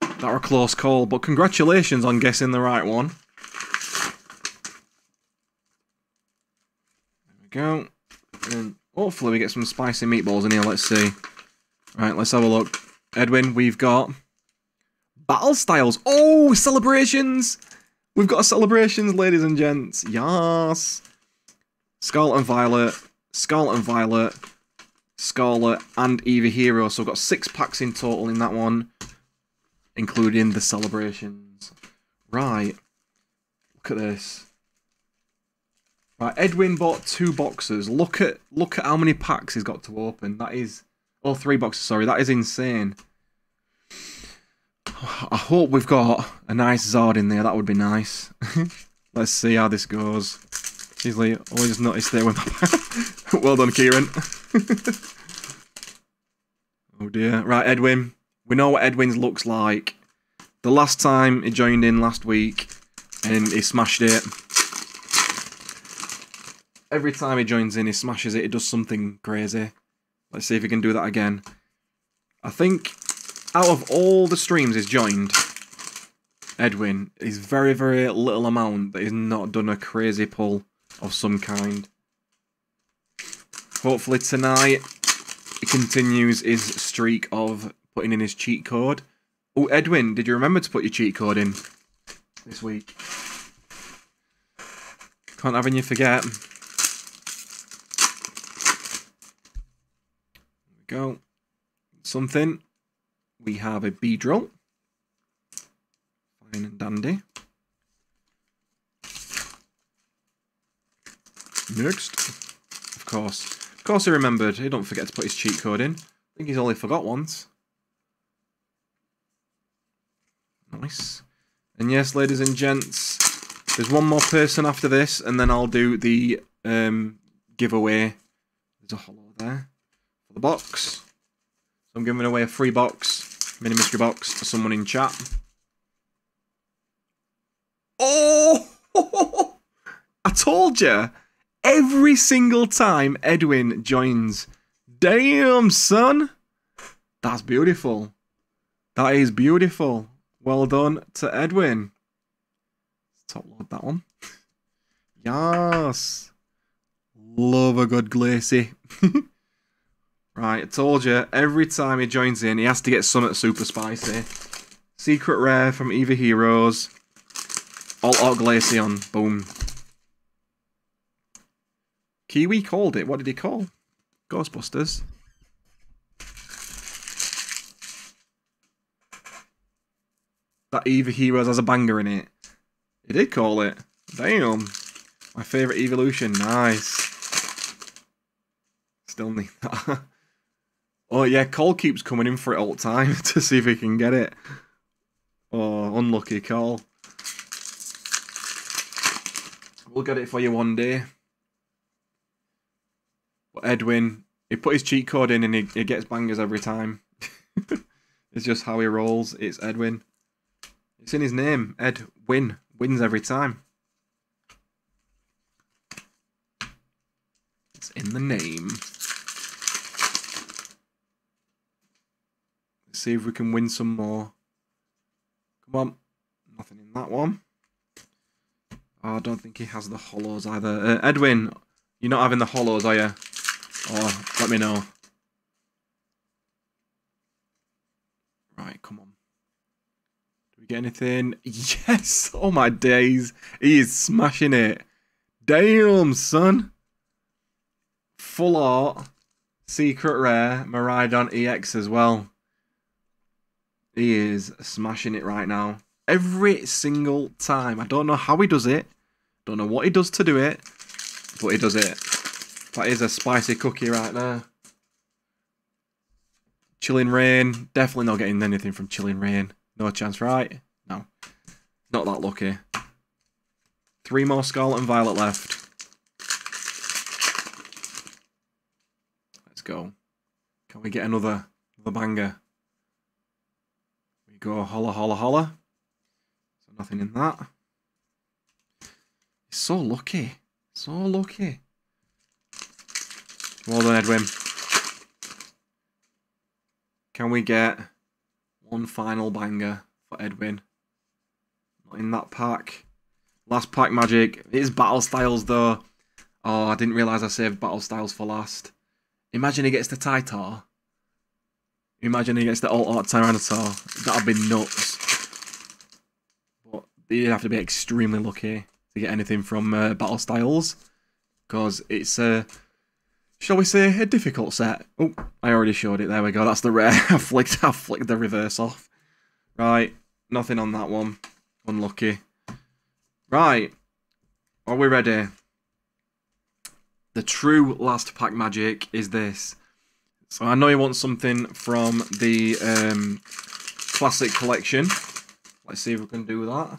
That was a close call, but congratulations on guessing the right one. There we go. And hopefully we get some spicy meatballs in here. Let's see. Right, let's have a look. Edwin, we've got battle styles. Oh, celebrations! We've got celebrations, ladies and gents. Yes. Scarlet and Violet, Scarlet and Violet, Scarlet, and Eevee Hero. So we've got six packs in total in that one, including the celebrations. Right. Look at this. Right, Edwin bought two boxes. Look at look at how many packs he's got to open. That is, or oh, three boxes, sorry, that is insane. I hope we've got a nice Zard in there, that would be nice. Let's see how this goes. Seriously, oh, always noticed there my Well done, Kieran. oh dear. Right, Edwin. We know what Edwin's looks like. The last time he joined in last week and he smashed it. Every time he joins in, he smashes it, he does something crazy. Let's see if he can do that again. I think out of all the streams he's joined, Edwin is very, very little amount that he's not done a crazy pull of some kind. Hopefully tonight he continues his streak of putting in his cheat code. Oh, Edwin, did you remember to put your cheat code in this week? Can't have you forget. Go. Something. We have a Beedrill. Fine and dandy. Next. Of course. Of course he remembered. He don't forget to put his cheat code in. I think he's only forgot once. Nice. And yes, ladies and gents, there's one more person after this, and then I'll do the um, giveaway. There's a holo there for the box. So I'm giving away a free box, mini mystery box, to someone in chat. Oh! I told you! Every single time Edwin joins. Damn, son! That's beautiful. That is beautiful. Well done to Edwin. Top load that one. yes. Love a good Glacy. right, I told you, every time he joins in, he has to get something super spicy. Secret Rare from Eevee Heroes. Alt Art Glaceon. Boom. Kiwi called it. What did he call? Ghostbusters. That Eevee Heroes has a banger in it. He did call it. Damn. My favourite evolution. Nice. Still need that. Oh yeah, Cole keeps coming in for it all the time to see if he can get it. Oh, unlucky Cole. We'll get it for you one day. But Edwin, he put his cheat code in and he, he gets bangers every time. it's just how he rolls. It's Edwin. It's in his name. Ed win. Wins every time. It's in the name. See if we can win some more. Come on. Nothing in that one. Oh, I don't think he has the holos either. Uh, Edwin, you're not having the holos, are you? Oh, let me know. Right, come on. Do we get anything? Yes! Oh my days. He is smashing it. Damn, son. Full art. Secret Rare. Miraidon EX as well. He is smashing it right now. Every single time. I don't know how he does it. Don't know what he does to do it. But he does it. That is a spicy cookie right there. Chilling Reign. Definitely not getting anything from Chilling Reign. No chance, right? No. Not that lucky. Three more Scarlet and Violet left. Let's go. Can we get another, another banger? We go holla holla holla. So nothing in that. He's so lucky. So lucky. Well done, Edwin. Can we get one final banger for Edwin? Not in that pack. Last pack magic. It is battle styles though. Oh, I didn't realise I saved battle styles for last. Imagine he gets the Titar. Imagine he gets the alt art Tyranitar. That'd be nuts. But you'd have to be extremely lucky to get anything from uh, battle styles. Because it's a, uh, shall we say, a difficult set. Oh, I already showed it. There we go. That's the rare. I flicked, I flicked the reverse off. Right, nothing on that one. Unlucky. Right, are we ready? The true last pack magic is this. So I know you want something from the um, classic collection. Let's see if we can do that.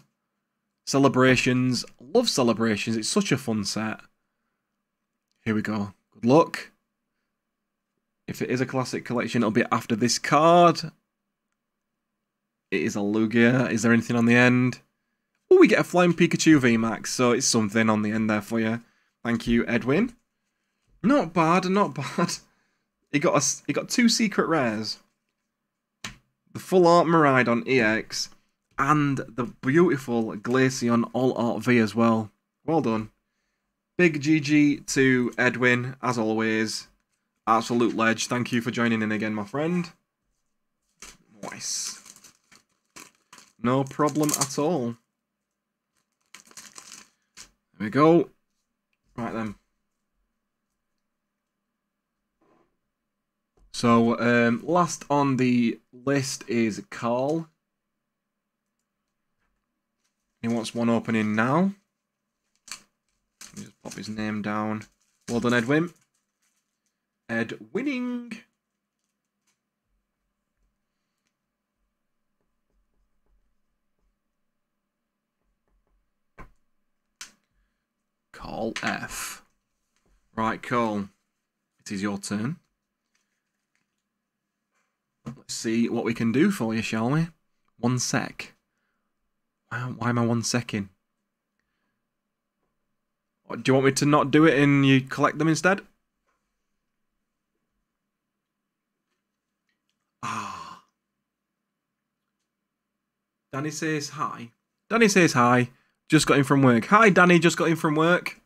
Celebrations. Love celebrations. It's such a fun set. Here we go. Good luck. If it is a classic collection, it'll be after this card. It is a Lugia. Is there anything on the end? Oh, we get a Flying Pikachu VMAX, so it's something on the end there for you. Thank you, Edwin. Not bad, not bad. He got a, he got two secret rares. The full art Miraidon EX and the beautiful Glaceon Alt Art V as well. Well done. Big GG to Edwin, as always. Absolute ledge. Thank you for joining in again, my friend. Nice. No problem at all. There we go. Right then. So, um, last on the list is Carl. He wants one opening now. Let me just pop his name down. Well done, Edwin. Ed winning. Call F. Right, Cole. It is your turn. Let's see what we can do for you, shall we? One sec. Why, am I one second? Do you want me to not do it and you collect them instead? Ah. Danny says hi. Danny says hi. Just got in from work. Hi, Danny. Just got in from work.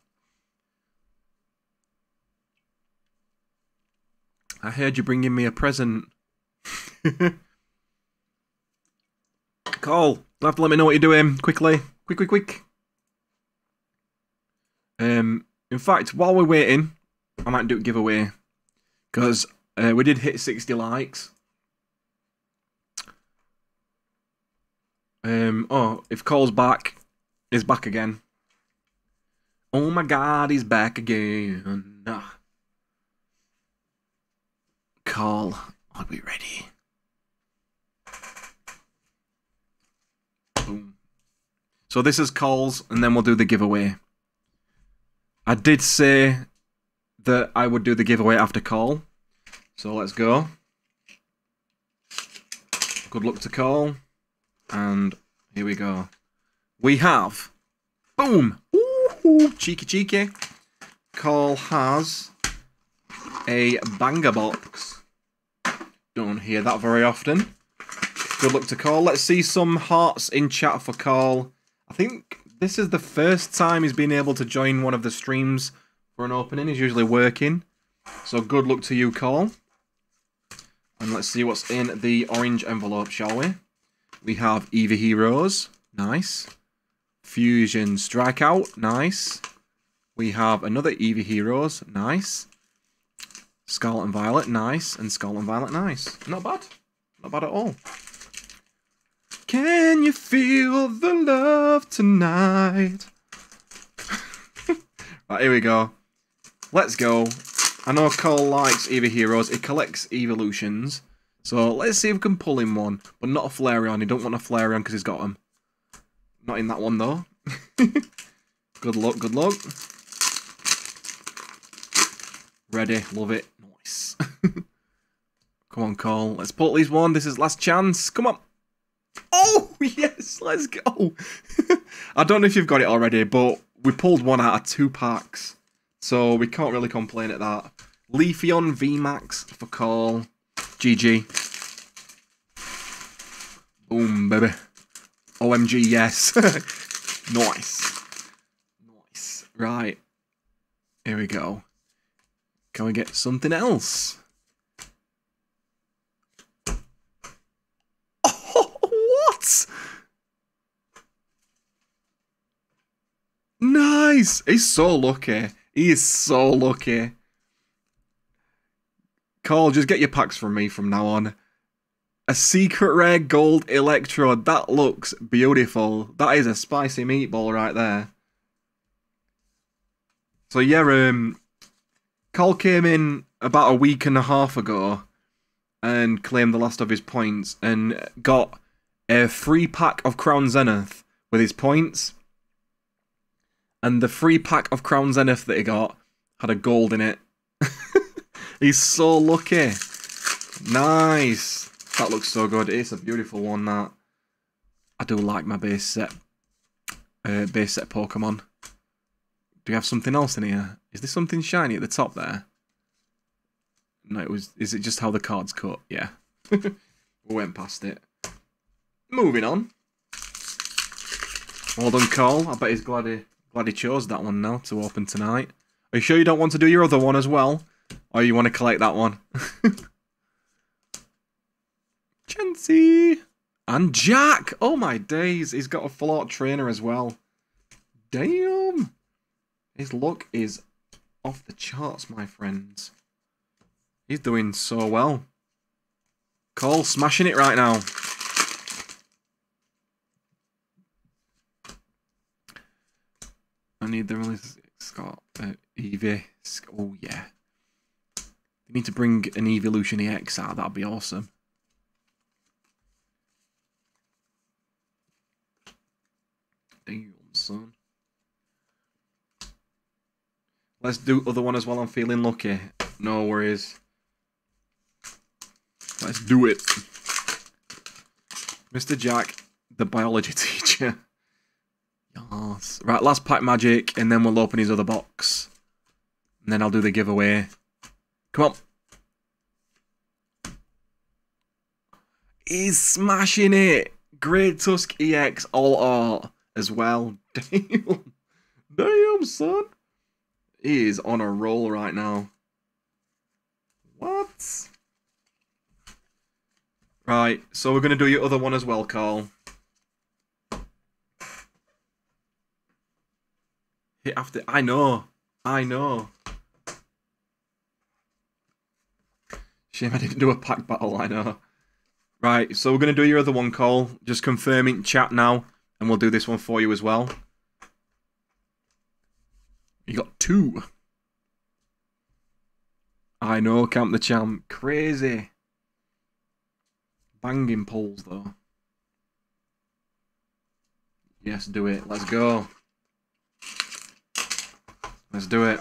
I heard you bringing me a present. Cole, you have to let me know what you're doing quickly. Quick, quick, quick. Um, in fact, while we're waiting, I might do a giveaway because uh, we did hit 60 likes. Um, oh, if Cole's back, he's back again. Oh my god, he's back again. Cole, are we ready? Boom. So this is calls, and then we'll do the giveaway. I did say that I would do the giveaway after call. So let's go. Good luck to call. And here we go. We have... Boom! Ooh, cheeky cheeky. Call has a banger box. Don't hear that very often. Good luck to Call. Let's see some hearts in chat for Call. I think this is the first time he's been able to join one of the streams for an opening. He's usually working. So good luck to you, Cole. And let's see what's in the orange envelope, shall we? We have Eevee Heroes. Nice. Fusion Strikeout. Nice. We have another Eevee Heroes. Nice. Scarlet and Violet. Nice. And Scarlet and Violet. Nice. Not bad. Not bad at all. Can you feel the love tonight? right, here we go. Let's go. I know Cole likes Eevee Heroes. He collects Evolutions. So let's see if we can pull him one. But not a Flareon. He don't want a Flareon because he's got him. Not in that one though. good luck, good luck. Ready, love it. Nice. Come on, Cole. Let's pull at least one. This is last chance. Come on. Oh, yes, let's go. I don't know if you've got it already, but we pulled one out of two packs. So we can't really complain at that. Leafeon VMAX for call. GG. Boom, baby. OMG, yes. nice. Nice. Right. Here we go. Can we get something else? Oh, Nice. He's so lucky. He is so lucky. Cole, just get your packs from me from now on. A secret rare gold electrode. That looks beautiful. That is a spicy meatball right there. So yeah, um, Cole came in about a week and a half ago and claimed the last of his points and got a free pack of Crown Zenith with his points. And the free pack of Crown Zenith that he got had a gold in it. He's so lucky. Nice. That looks so good. It's a beautiful one, that. I do like my base set. Uh, base set Pokemon. Do you have something else in here? Is there something shiny at the top there? No, it was. Is it just how the cards cut? Yeah. we went past it. Moving on. Well done, Cole. I bet he's glad he, glad he chose that one now to open tonight. Are you sure you don't want to do your other one as well? Or you want to collect that one? Chansey! And Jacq! Oh my days, he's got a full art trainer as well. Damn! His luck is off the charts, my friends. He's doing so well. Cole smashing it right now. I need the release Scott uh. Oh yeah. They need to bring an Evolution EX out. That'd be awesome. Damn, son. Let's do other one as well. I'm feeling lucky. No worries. Let's do it. Mr. Jacq, the biology teacher. Yes. Right, last pack magic, and then we'll open his other box. And then I'll do the giveaway. Come on. He's smashing it. Great Tusk EX alt art as well. Damn. Damn, son. He is on a roll right now. What? Right, so we're going to do your other one as well, Carl. Hit after... I know. I know. Shame I didn't do a pack battle, I know. Right, so we're going to do your other one, Cole. Just confirming chat now, and we'll do this one for you as well. You got two. I know, Camp the Champ. Crazy. Banging poles, though. Yes, do it. Let's go. Let's do it.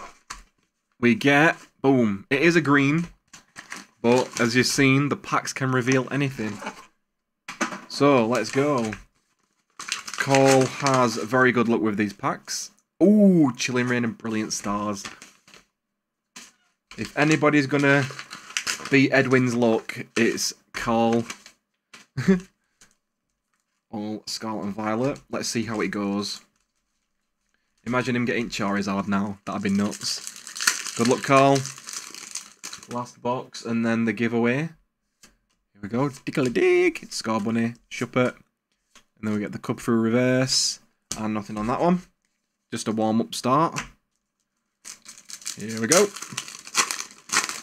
We get... Boom. It is a green. But, as you've seen, the packs can reveal anything. So, let's go. Cole has very good luck with these packs. Ooh, Chilling Reign and Brilliant Stars. If anybody's gonna beat Edwin's luck, it's Carl. All Scarlet and Violet. Let's see how it goes. Imagine him getting Charizard now. That'd be nuts. Good luck, Carl. Last box, and then the giveaway. Here we go. Diggly dig. Scorbunny. Shuppet. And then we get the cup through reverse. And nothing on that one. Just a warm-up start. Here we go.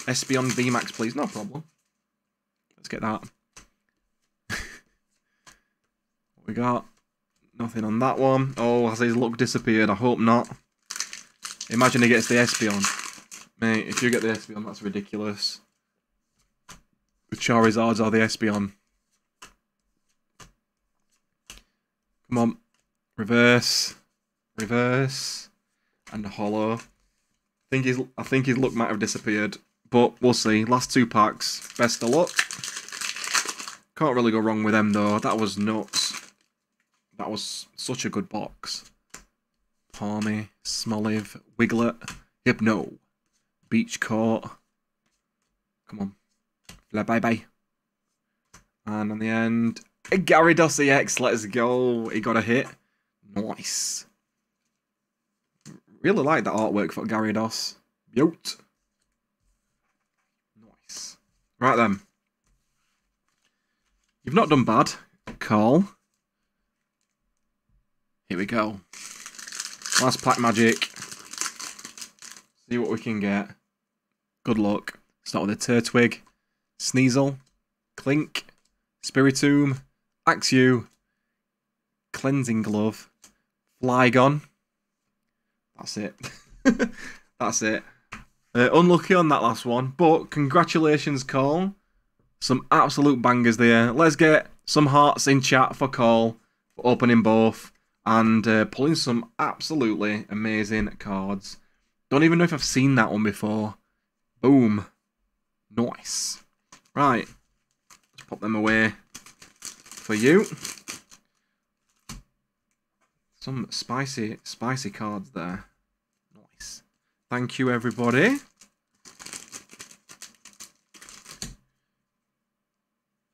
Espeon VMAX, please. No problem. Let's get that. we got? Nothing on that one. Oh, has his luck disappeared? I hope not. Imagine he gets the Espeon. Mate, if you get the Espeon, that's ridiculous. The Charizards are the Espeon. Come on. Reverse. Reverse. And a holo. I think his I think his luck might have disappeared. But we'll see. Last two packs. Best of luck. Can't really go wrong with them though. That was nuts. That was such a good box. Pawmi, Smoliv, Wiglett, Hypno, Beach Court. Come on. Bye bye. And on the end, Gyarados EX, let's go. He got a hit. Nice. Really like that artwork for Gyarados. Yote. Nice. Right then. You've not done bad, Carl. Here we go. Last pack magic. See what we can get. Good luck. Start with a Turtwig, Sneasel, Klink, Spiritomb, Axew, Cleansing Glove, Flygon. That's it. That's it. Uh, unlucky on that last one, but congratulations, Cole. Some absolute bangers there. Let's get some hearts in chat for Cole for opening both and uh, pulling some absolutely amazing cards. Don't even know if I've seen that one before. Boom. Nice. Right. Let's pop them away for you. Some spicy, spicy cards there. Nice. Thank you, everybody.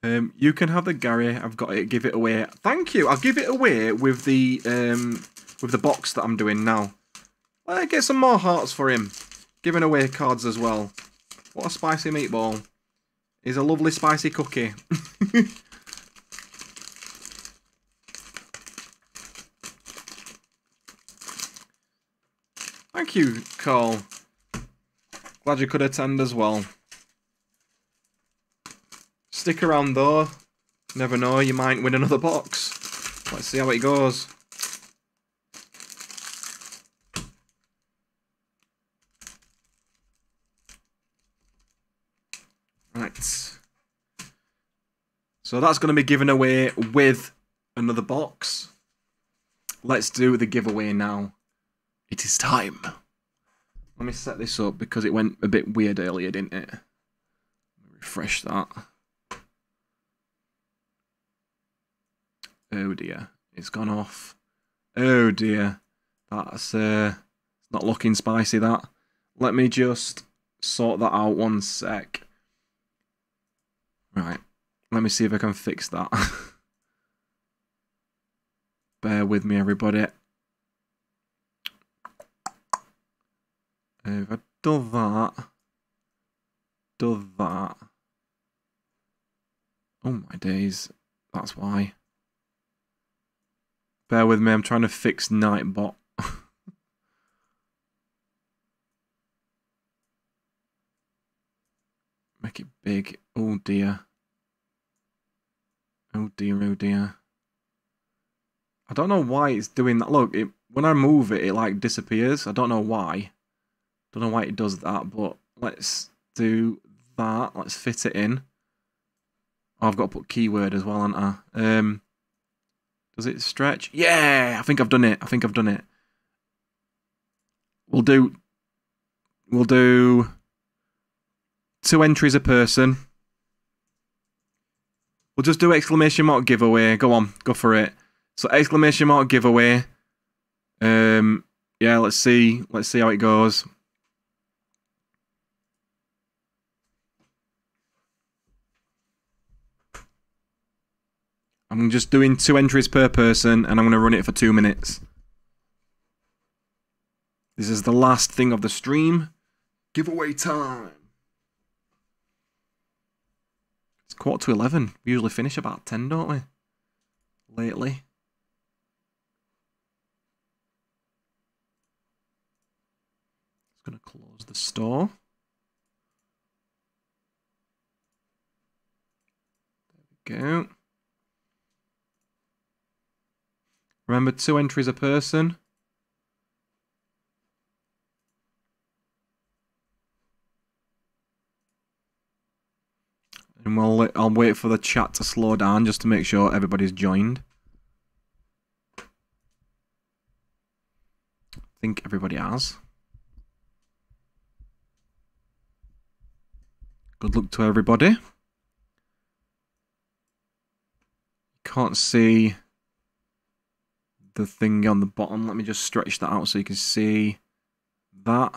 Um, you can have the Gary. I've got it. Give it away. Thank you. I'll give it away with the um, with the box that I'm doing now. Well, get some more hearts for him. Giving away cards as well. What a spicy meatball. He's a lovely spicy cookie. Thank you, Carl. Glad you could attend as well. Stick around though. Never know, you might win another box. Let's see how it goes. Right. So that's going to be given away with another box. Let's do the giveaway now. It is time. Let me set this up because it went a bit weird earlier, didn't it? Refresh that. Oh dear, it's gone off. Oh dear, that's uh, not looking spicy. That. Let me just sort that out one sec. Right, let me see if I can fix that. Bear with me, everybody. If I do that, do that. Oh my days, that's why. Bear with me, I'm trying to fix Nightbot. Make it big. Oh dear. Oh dear, oh dear. I don't know why it's doing that. Look, it, when I move it, it like disappears. I don't know why. Don't know why it does that, but let's do that. Let's fit it in. Oh, I've got to put keyword as well, haven't I? Um, does it stretch? Yeah, I think I've done it. I think I've done it. We'll do. We'll do two entries a person. We'll just do exclamation mark giveaway. Go on, go for it. So exclamation mark giveaway. Um, yeah, let's see. Let's see how it goes. I'm just doing two entries per person and I'm going to run it for two minutes. This is the last thing of the stream. Giveaway time. It's quarter to 11. We usually finish about 10, don't we? Lately. It's going to close the store. There we go. Remember, two entries a person. And we'll, I'll wait for the chat to slow down just to make sure everybody's joined. I think everybody has. Good luck to everybody. Can't see the thing on the bottom. Let me just stretch that out so you can see that.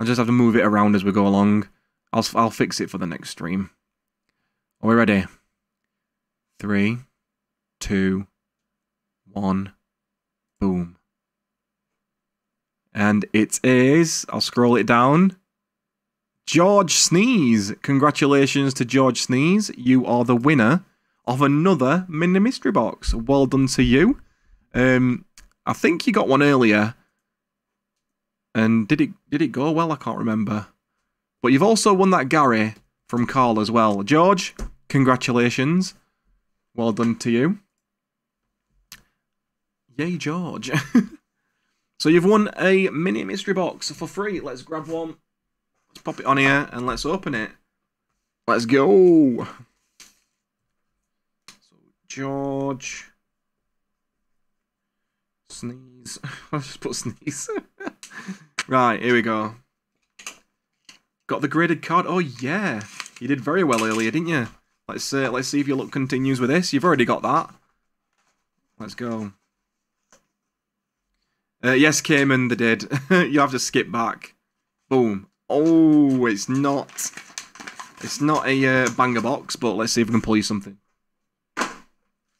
I just have to move it around as we go along. I'll, I'll fix it for the next stream. Are we ready? Three, two, one, boom. And it is, I'll scroll it down. George Sneeze. Congratulations to George Sneeze. You are the winner of another mini mystery box. Well done to you. Um, I think you got one earlier. And did it did it go well? I can't remember. But you've also won that Gary from Carl as well. George, Congratulations. Well done to you. Yay, George. so you've won a mini mystery box for free. Let's grab one. Let's pop it on here and let's open it. Let's go. So George. Sneeze. Let's just put sneeze. right, here we go. Got the graded card. Oh yeah. You did very well earlier, didn't you? Let's uh, let's see if your luck continues with this. You've already got that. Let's go. Uh, yes, Cayman, they did. you have to skip back. Boom. Oh, it's not. It's not a uh, banger box, but let's see if we can pull you something.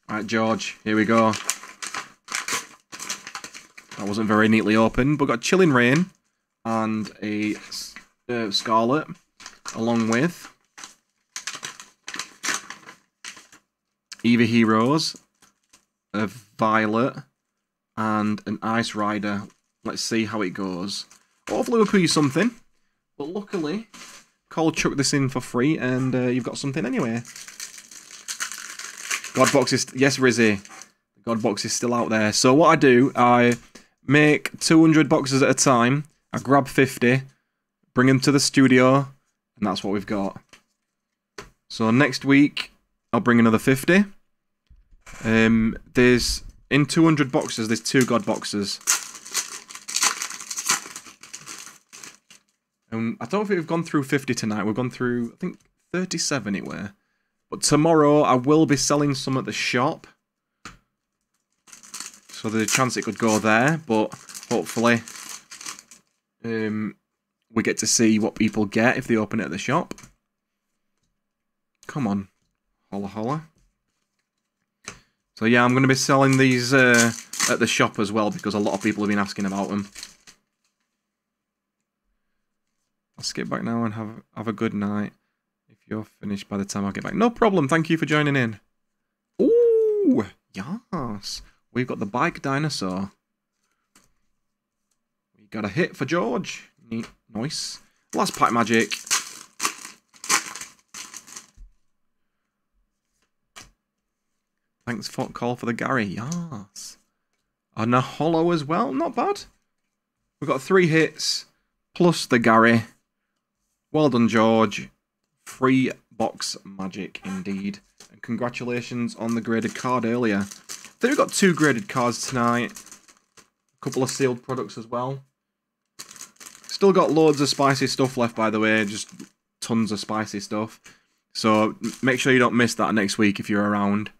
Right, George. Here we go. That wasn't very neatly opened, but got Chilling Reign and a uh, Scarlet, along with Eevee Heroes, a Violet, and an Ice Rider. Let's see how it goes. Hopefully we'll put you something. But luckily, Cole chucked this in for free, and uh, you've got something anyway. God is... Yes, Rizzy. The God box is still out there. So what I do, I make 200 boxes at a time. I grab 50, bring them to the studio, and that's what we've got. So next week, I'll bring another 50. Um, there's in 200 boxes. There's two god boxes. Um, I don't think we've gone through 50 tonight. We've gone through I think 37 it were. But tomorrow I will be selling some at the shop. So there's a chance it could go there, but hopefully um, we get to see what people get if they open it at the shop. Come on. Holla holla. So yeah, I'm going to be selling these uh, at the shop as well because a lot of people have been asking about them. I'll skip back now and have have a good night. If you're finished by the time I get back. No problem, thank you for joining in. Ooh, yes. We've got the bike dinosaur. We got a hit for George. Neat, nice. Last pack magic. Thanks for call for the Gary. Yes. And a holo as well. Not bad. We've got three hits plus the Gary. Well done, George. Free box magic indeed. And congratulations on the graded card earlier. Think we've got two graded cards tonight. A couple of sealed products as well. Still got loads of spicy stuff left, by the way. Just tons of spicy stuff. So make sure you don't miss that next week if you're around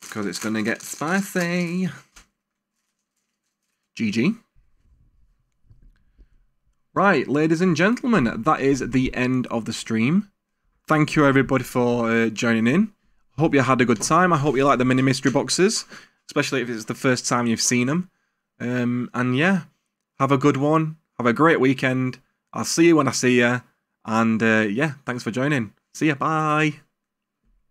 because it's going to get spicy. GG. Right, ladies and gentlemen, that is the end of the stream. Thank you everybody for uh, joining in. Hope you had a good time. I hope you like the mini mystery boxes, especially if it's the first time you've seen them. Um, and yeah, have a good one. Have a great weekend. I'll see you when I see you. And uh, yeah, thanks for joining. See ya. Bye.